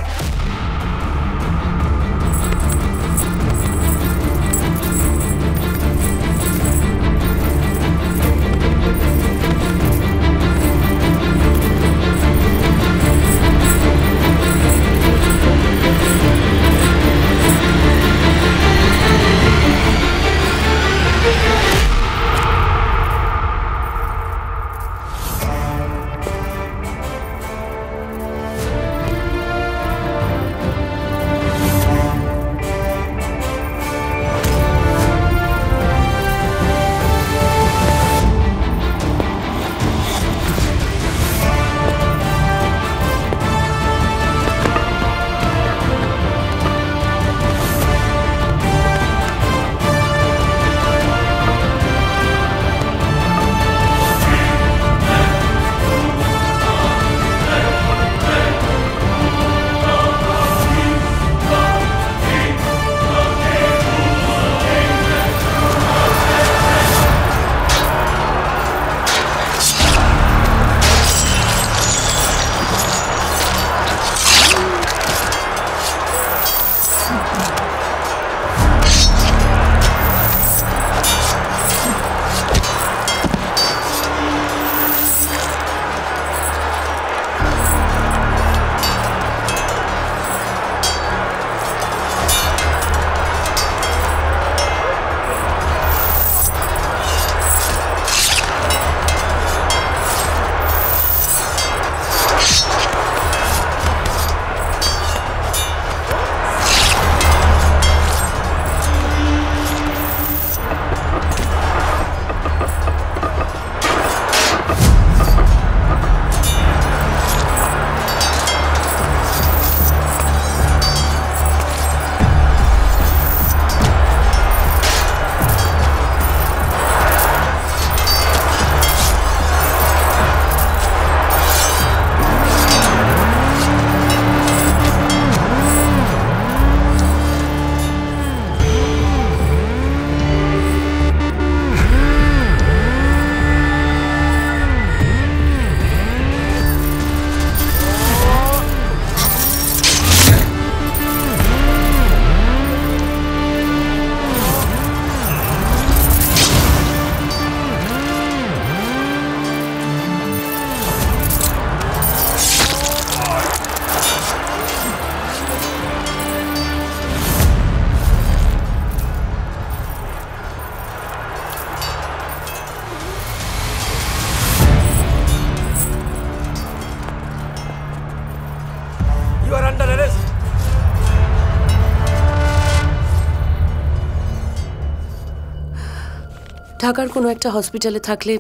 [SPEAKER 9] ঢাকার কোনো একটা হসপিটালে থাকলে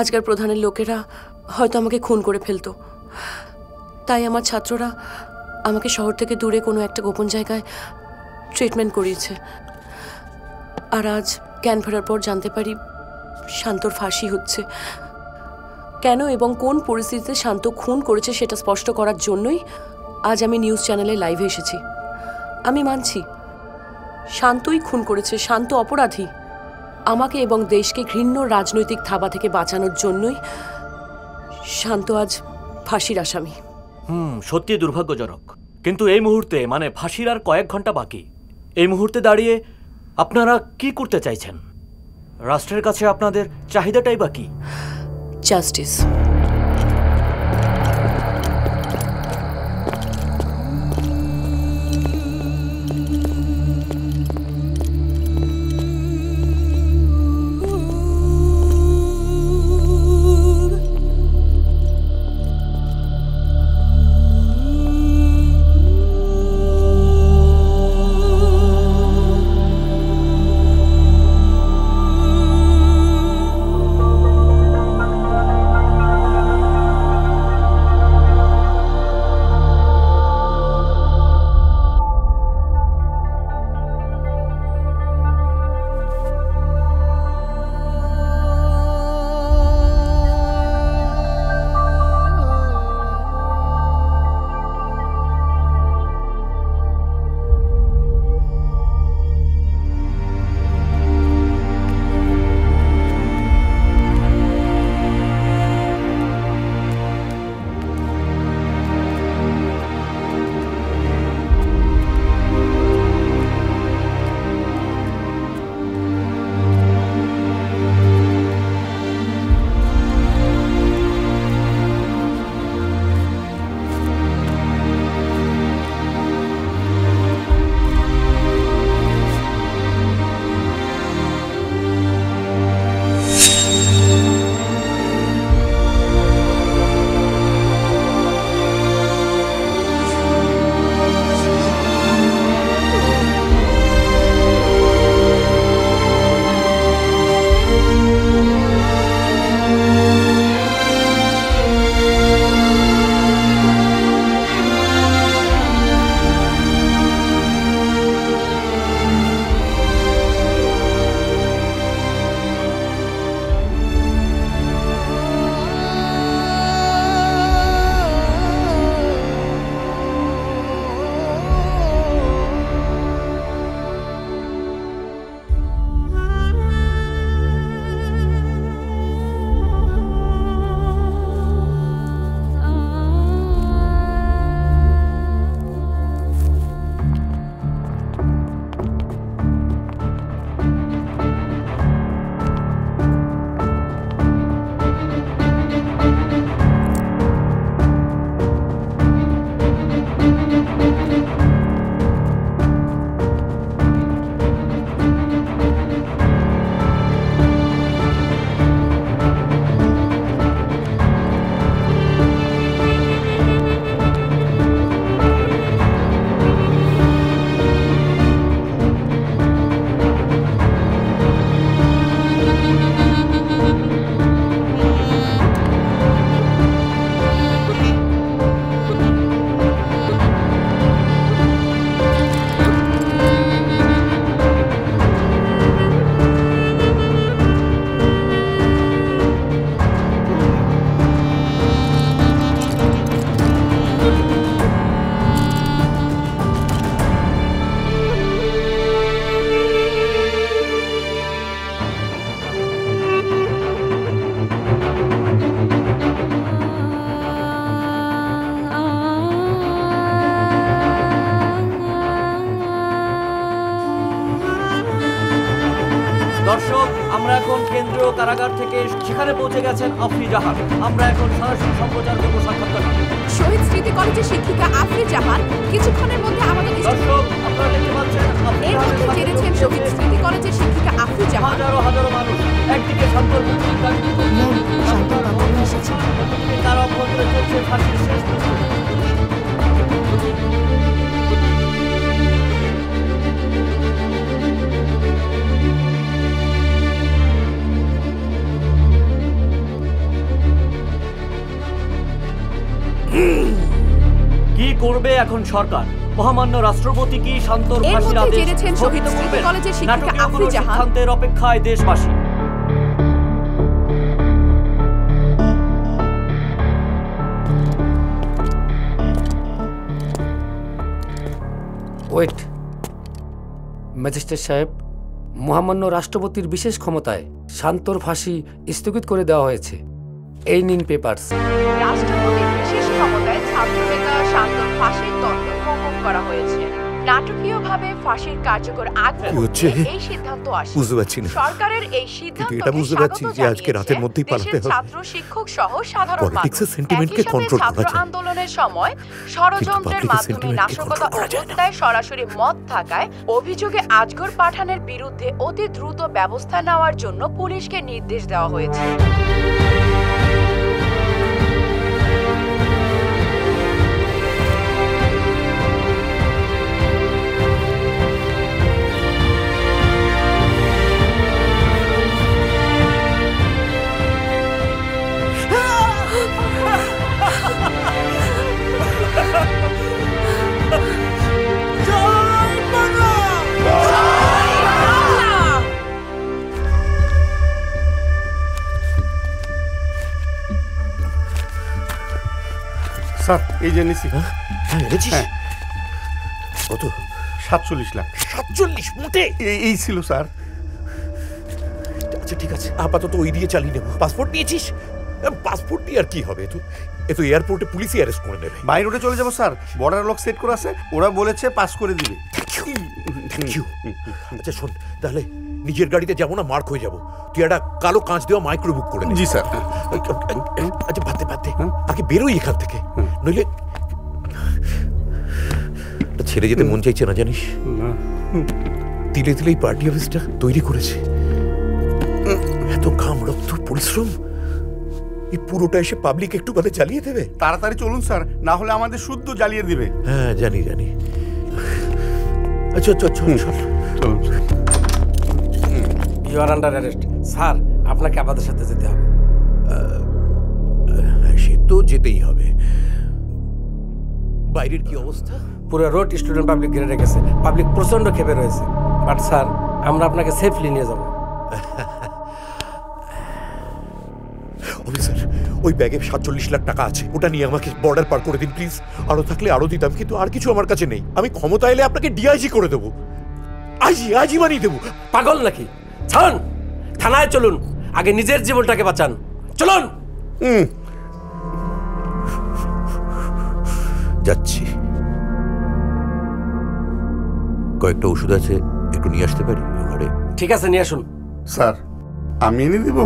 [SPEAKER 9] আজকাল প্রধানের লোকেরা হয়তো আমাকে খুন করে ফেলতো। তাই আমার ছাত্ররা আমাকে শহর থেকে দূরে কোনো একটা গোপন জায়গায় ট্রিটমেন্ট করিয়েছে। আর আজ জ্ঞান ফেরার পর জানতে পারি শান্তর ফাঁসি হচ্ছে। কেন এবং কোন পরিস্থিতিতে শান্ত খুন করেছে সেটা স্পষ্ট করার জন্যই আজ আমি নিউজ চ্যানেলে লাইভে এসেছি। আমি মানছি, শান্তই খুন করেছে, শান্ত অপরাধী। আমাকে এবং দেশকে ঘৃণ্য রাজনৈতিক থাবা থেকে বাঁচানোর জন্যই শান্ত আজ ফাঁসির আসামি।
[SPEAKER 11] হুম সত্যি দুর্ভাগ্যজনক। কিন্তু এই মুহূর্তে মানে ফাঁসির আর কয়েক ঘণ্টা বাকি এই মুহূর্তে দাঁড়িয়ে আপনারা কি করতে চাইছেন? রাষ্ট্রের কাছে আপনাদের চাহিদাটাই বা কি?
[SPEAKER 9] জাস্টিস।
[SPEAKER 11] কারাগার থেকে সেখানে পৌঁছে গেছেন আফরি জাহান। আমরা এখন সরাসরি সম্প্রচার করব সাক্ষাৎকার
[SPEAKER 2] শহীদ স্মৃতি কলেজের শিক্ষিকা আফরি জাহান
[SPEAKER 11] করবে এখন সরকার? মহামান্য রাষ্ট্রপতি কি শান্তর
[SPEAKER 2] এর
[SPEAKER 11] ফাঁসির আদেশ স্থগিত করবেন? নাটকীয় কোনো সিদ্ধান্তের অপেক্ষায় দেশবাসী।
[SPEAKER 38] ওয়েট ম্যাজিস্ট্রেট সাহেব মহামান্য রাষ্ট্রপতির বিশেষ ক্ষমতায় শান্তর ফাঁসি স্থগিত করে দেওয়া হয়েছে। এই নিন পেপারস
[SPEAKER 2] রাষ্ট্রপতির বিশেষ ক্ষমতায় ছাত্রনেতা শান্তর ফাঁসির দণ্ড মওকুফ করা হয়েছে। নাটকীয়ভাবে ফাঁসির কার্যকর আগ
[SPEAKER 5] হচ্ছে?
[SPEAKER 2] এই সিদ্ধান্ত আসে।
[SPEAKER 5] বুঝতে পারছি না।
[SPEAKER 2] সরকারের এই সিদ্ধান্ত
[SPEAKER 5] এটা বুঝতে পারছি যে আজকে রাতের মধ্যেই পালাতে হবে।
[SPEAKER 2] ছাত্র শিক্ষক সহ সাধারণ মানুষ।
[SPEAKER 5] করা যায়।
[SPEAKER 2] আন্দোলনের সময় ষড়যন্ত্রের মাধ্যমে নাশকতা ও হত্যায় সরাসরি মত থাকায় অভিযোগে আজগর পাঠানের বিরুদ্ধে অতি দ্রুত ব্যবস্থা নেওয়ার জন্য পুলিশকে নির্দেশ দেওয়া হয়েছে।
[SPEAKER 16] স্যার এই যে নিছি।
[SPEAKER 5] হ্যাঁ? এনেছিস? কত?
[SPEAKER 16] সাতচল্লিশ লাখ।
[SPEAKER 5] সাতচল্লিশ? মোটে?
[SPEAKER 16] এই ছিল স্যার।
[SPEAKER 5] আচ্ছা ঠিক আছে। আপাতত ওই দিয়ে চালিয়ে নেব। পাসপোর্ট নিয়েছিস? পাসপোর্ট নিয়ে আর কি হবে? তো এ তো এয়ারপোর্টে পুলিশই অ্যারেস্ট করে নেবে।
[SPEAKER 16] বাই রোডে চলে যাব স্যার। বর্ডার লক সেট করে আছে। ওরা বলেছে পাস করে দিবে।
[SPEAKER 5] আচ্ছা শোন তাহলে নিজের গাড়িতে যাব না মার্ক হয়ে যাব। তুই একটা কালো কাঁচ দেওয়া মাইক্রো বুক করে।
[SPEAKER 16] জি, স্যার।
[SPEAKER 5] আচ্ছা বাদে বাদে আগে বেরোই এখান থেকে। নইলে ছেড়ে যেতে মন চাইছে না জানিস? তিলে তিলেই পার্টি অফিসটা তৈরি করেছে। এত ঘাম রক্ত পরিশ্রম। এই পুরোটা এসে পাবলিক একটু বাদে চালিয়ে দেবে?
[SPEAKER 16] তাড়াতাড়ি চলুন স্যার। না হলে আমাদের শুদ্ধ জ্বালিয়ে দিবে।
[SPEAKER 5] হ্যাঁ জানি জানি। আচ্ছা চল। চল চল
[SPEAKER 38] you are under arrest sir আপনাকে আমাদের সাথে যেতে হবে।
[SPEAKER 5] সে তো যেতেই হবে। বাইরের কি অবস্থা?
[SPEAKER 38] পুরো রোড স্টুডেন্ট পাবলিক ঘিরে রেখেছে। পাবলিক প্রচণ্ড ক্ষেপে রয়েছে। বাট স্যার আমরা আপনাকে সেফলি নিয়ে যাব।
[SPEAKER 5] অফিসার ওই ব্যাগে সাতচল্লিশ লাখ টাকা আছে। ওটা নিয়ে আমাকে বর্ডার পার করে দিন প্লিজ আরও থাকলে আরও দিতাম কিন্তু আর কিছু আমার কাছে নেই। আমি ক্ষমতা এলে আপনাকে ডিআইজি করে দেবো। আইজি আইজি বানিয়ে দেবো।
[SPEAKER 38] পাগল নাকি? ছাড়ুন! থানায় চলুন। আগে নিজের জীবনটাকে বাঁচান। চলুন!
[SPEAKER 5] যাচ্ছি। কয়েকটা ওষুধ আছে একটু নিয়ে আসতে পারি? ঘরে
[SPEAKER 38] ঠিক আছে নিয়ে আসুন।
[SPEAKER 16] স্যার আমি এনে দিব?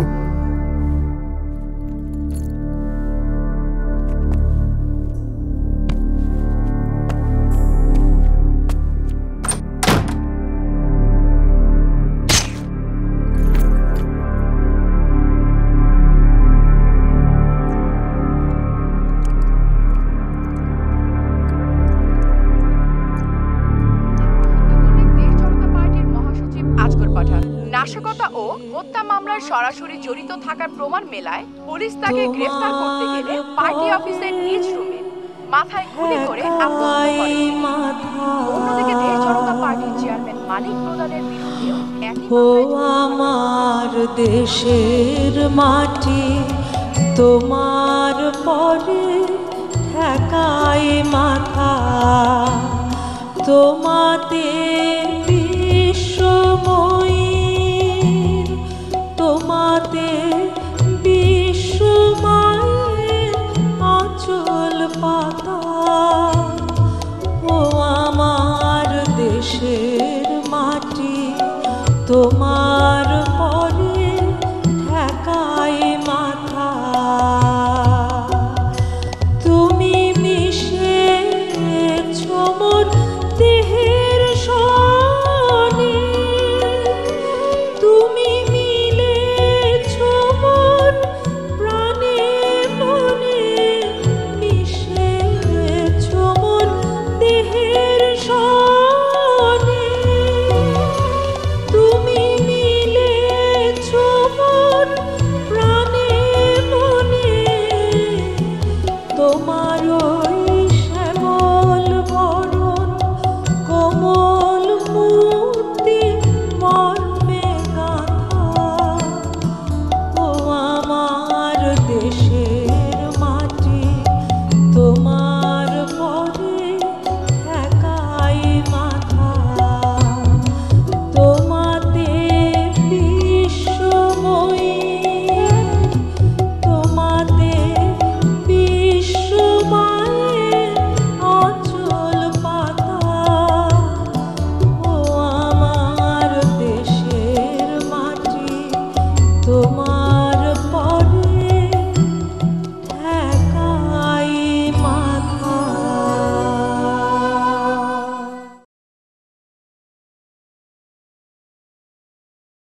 [SPEAKER 2] মেলায় পুলিশ তাকে গ্রেফতার করতে গেলে পার্টি অফিসের নিজ রুমে মাথায় গুলি করে আত্মহত্যা করে। অন্যদিকে দেশ জনতা পার্টির চেয়ারম্যান মানিক প্রধানের
[SPEAKER 39] ও আমার দেশের মাটি তোমার পরে ঠেকায় মাথা। তোমাতে বিশ্বময়ীর তোমাতে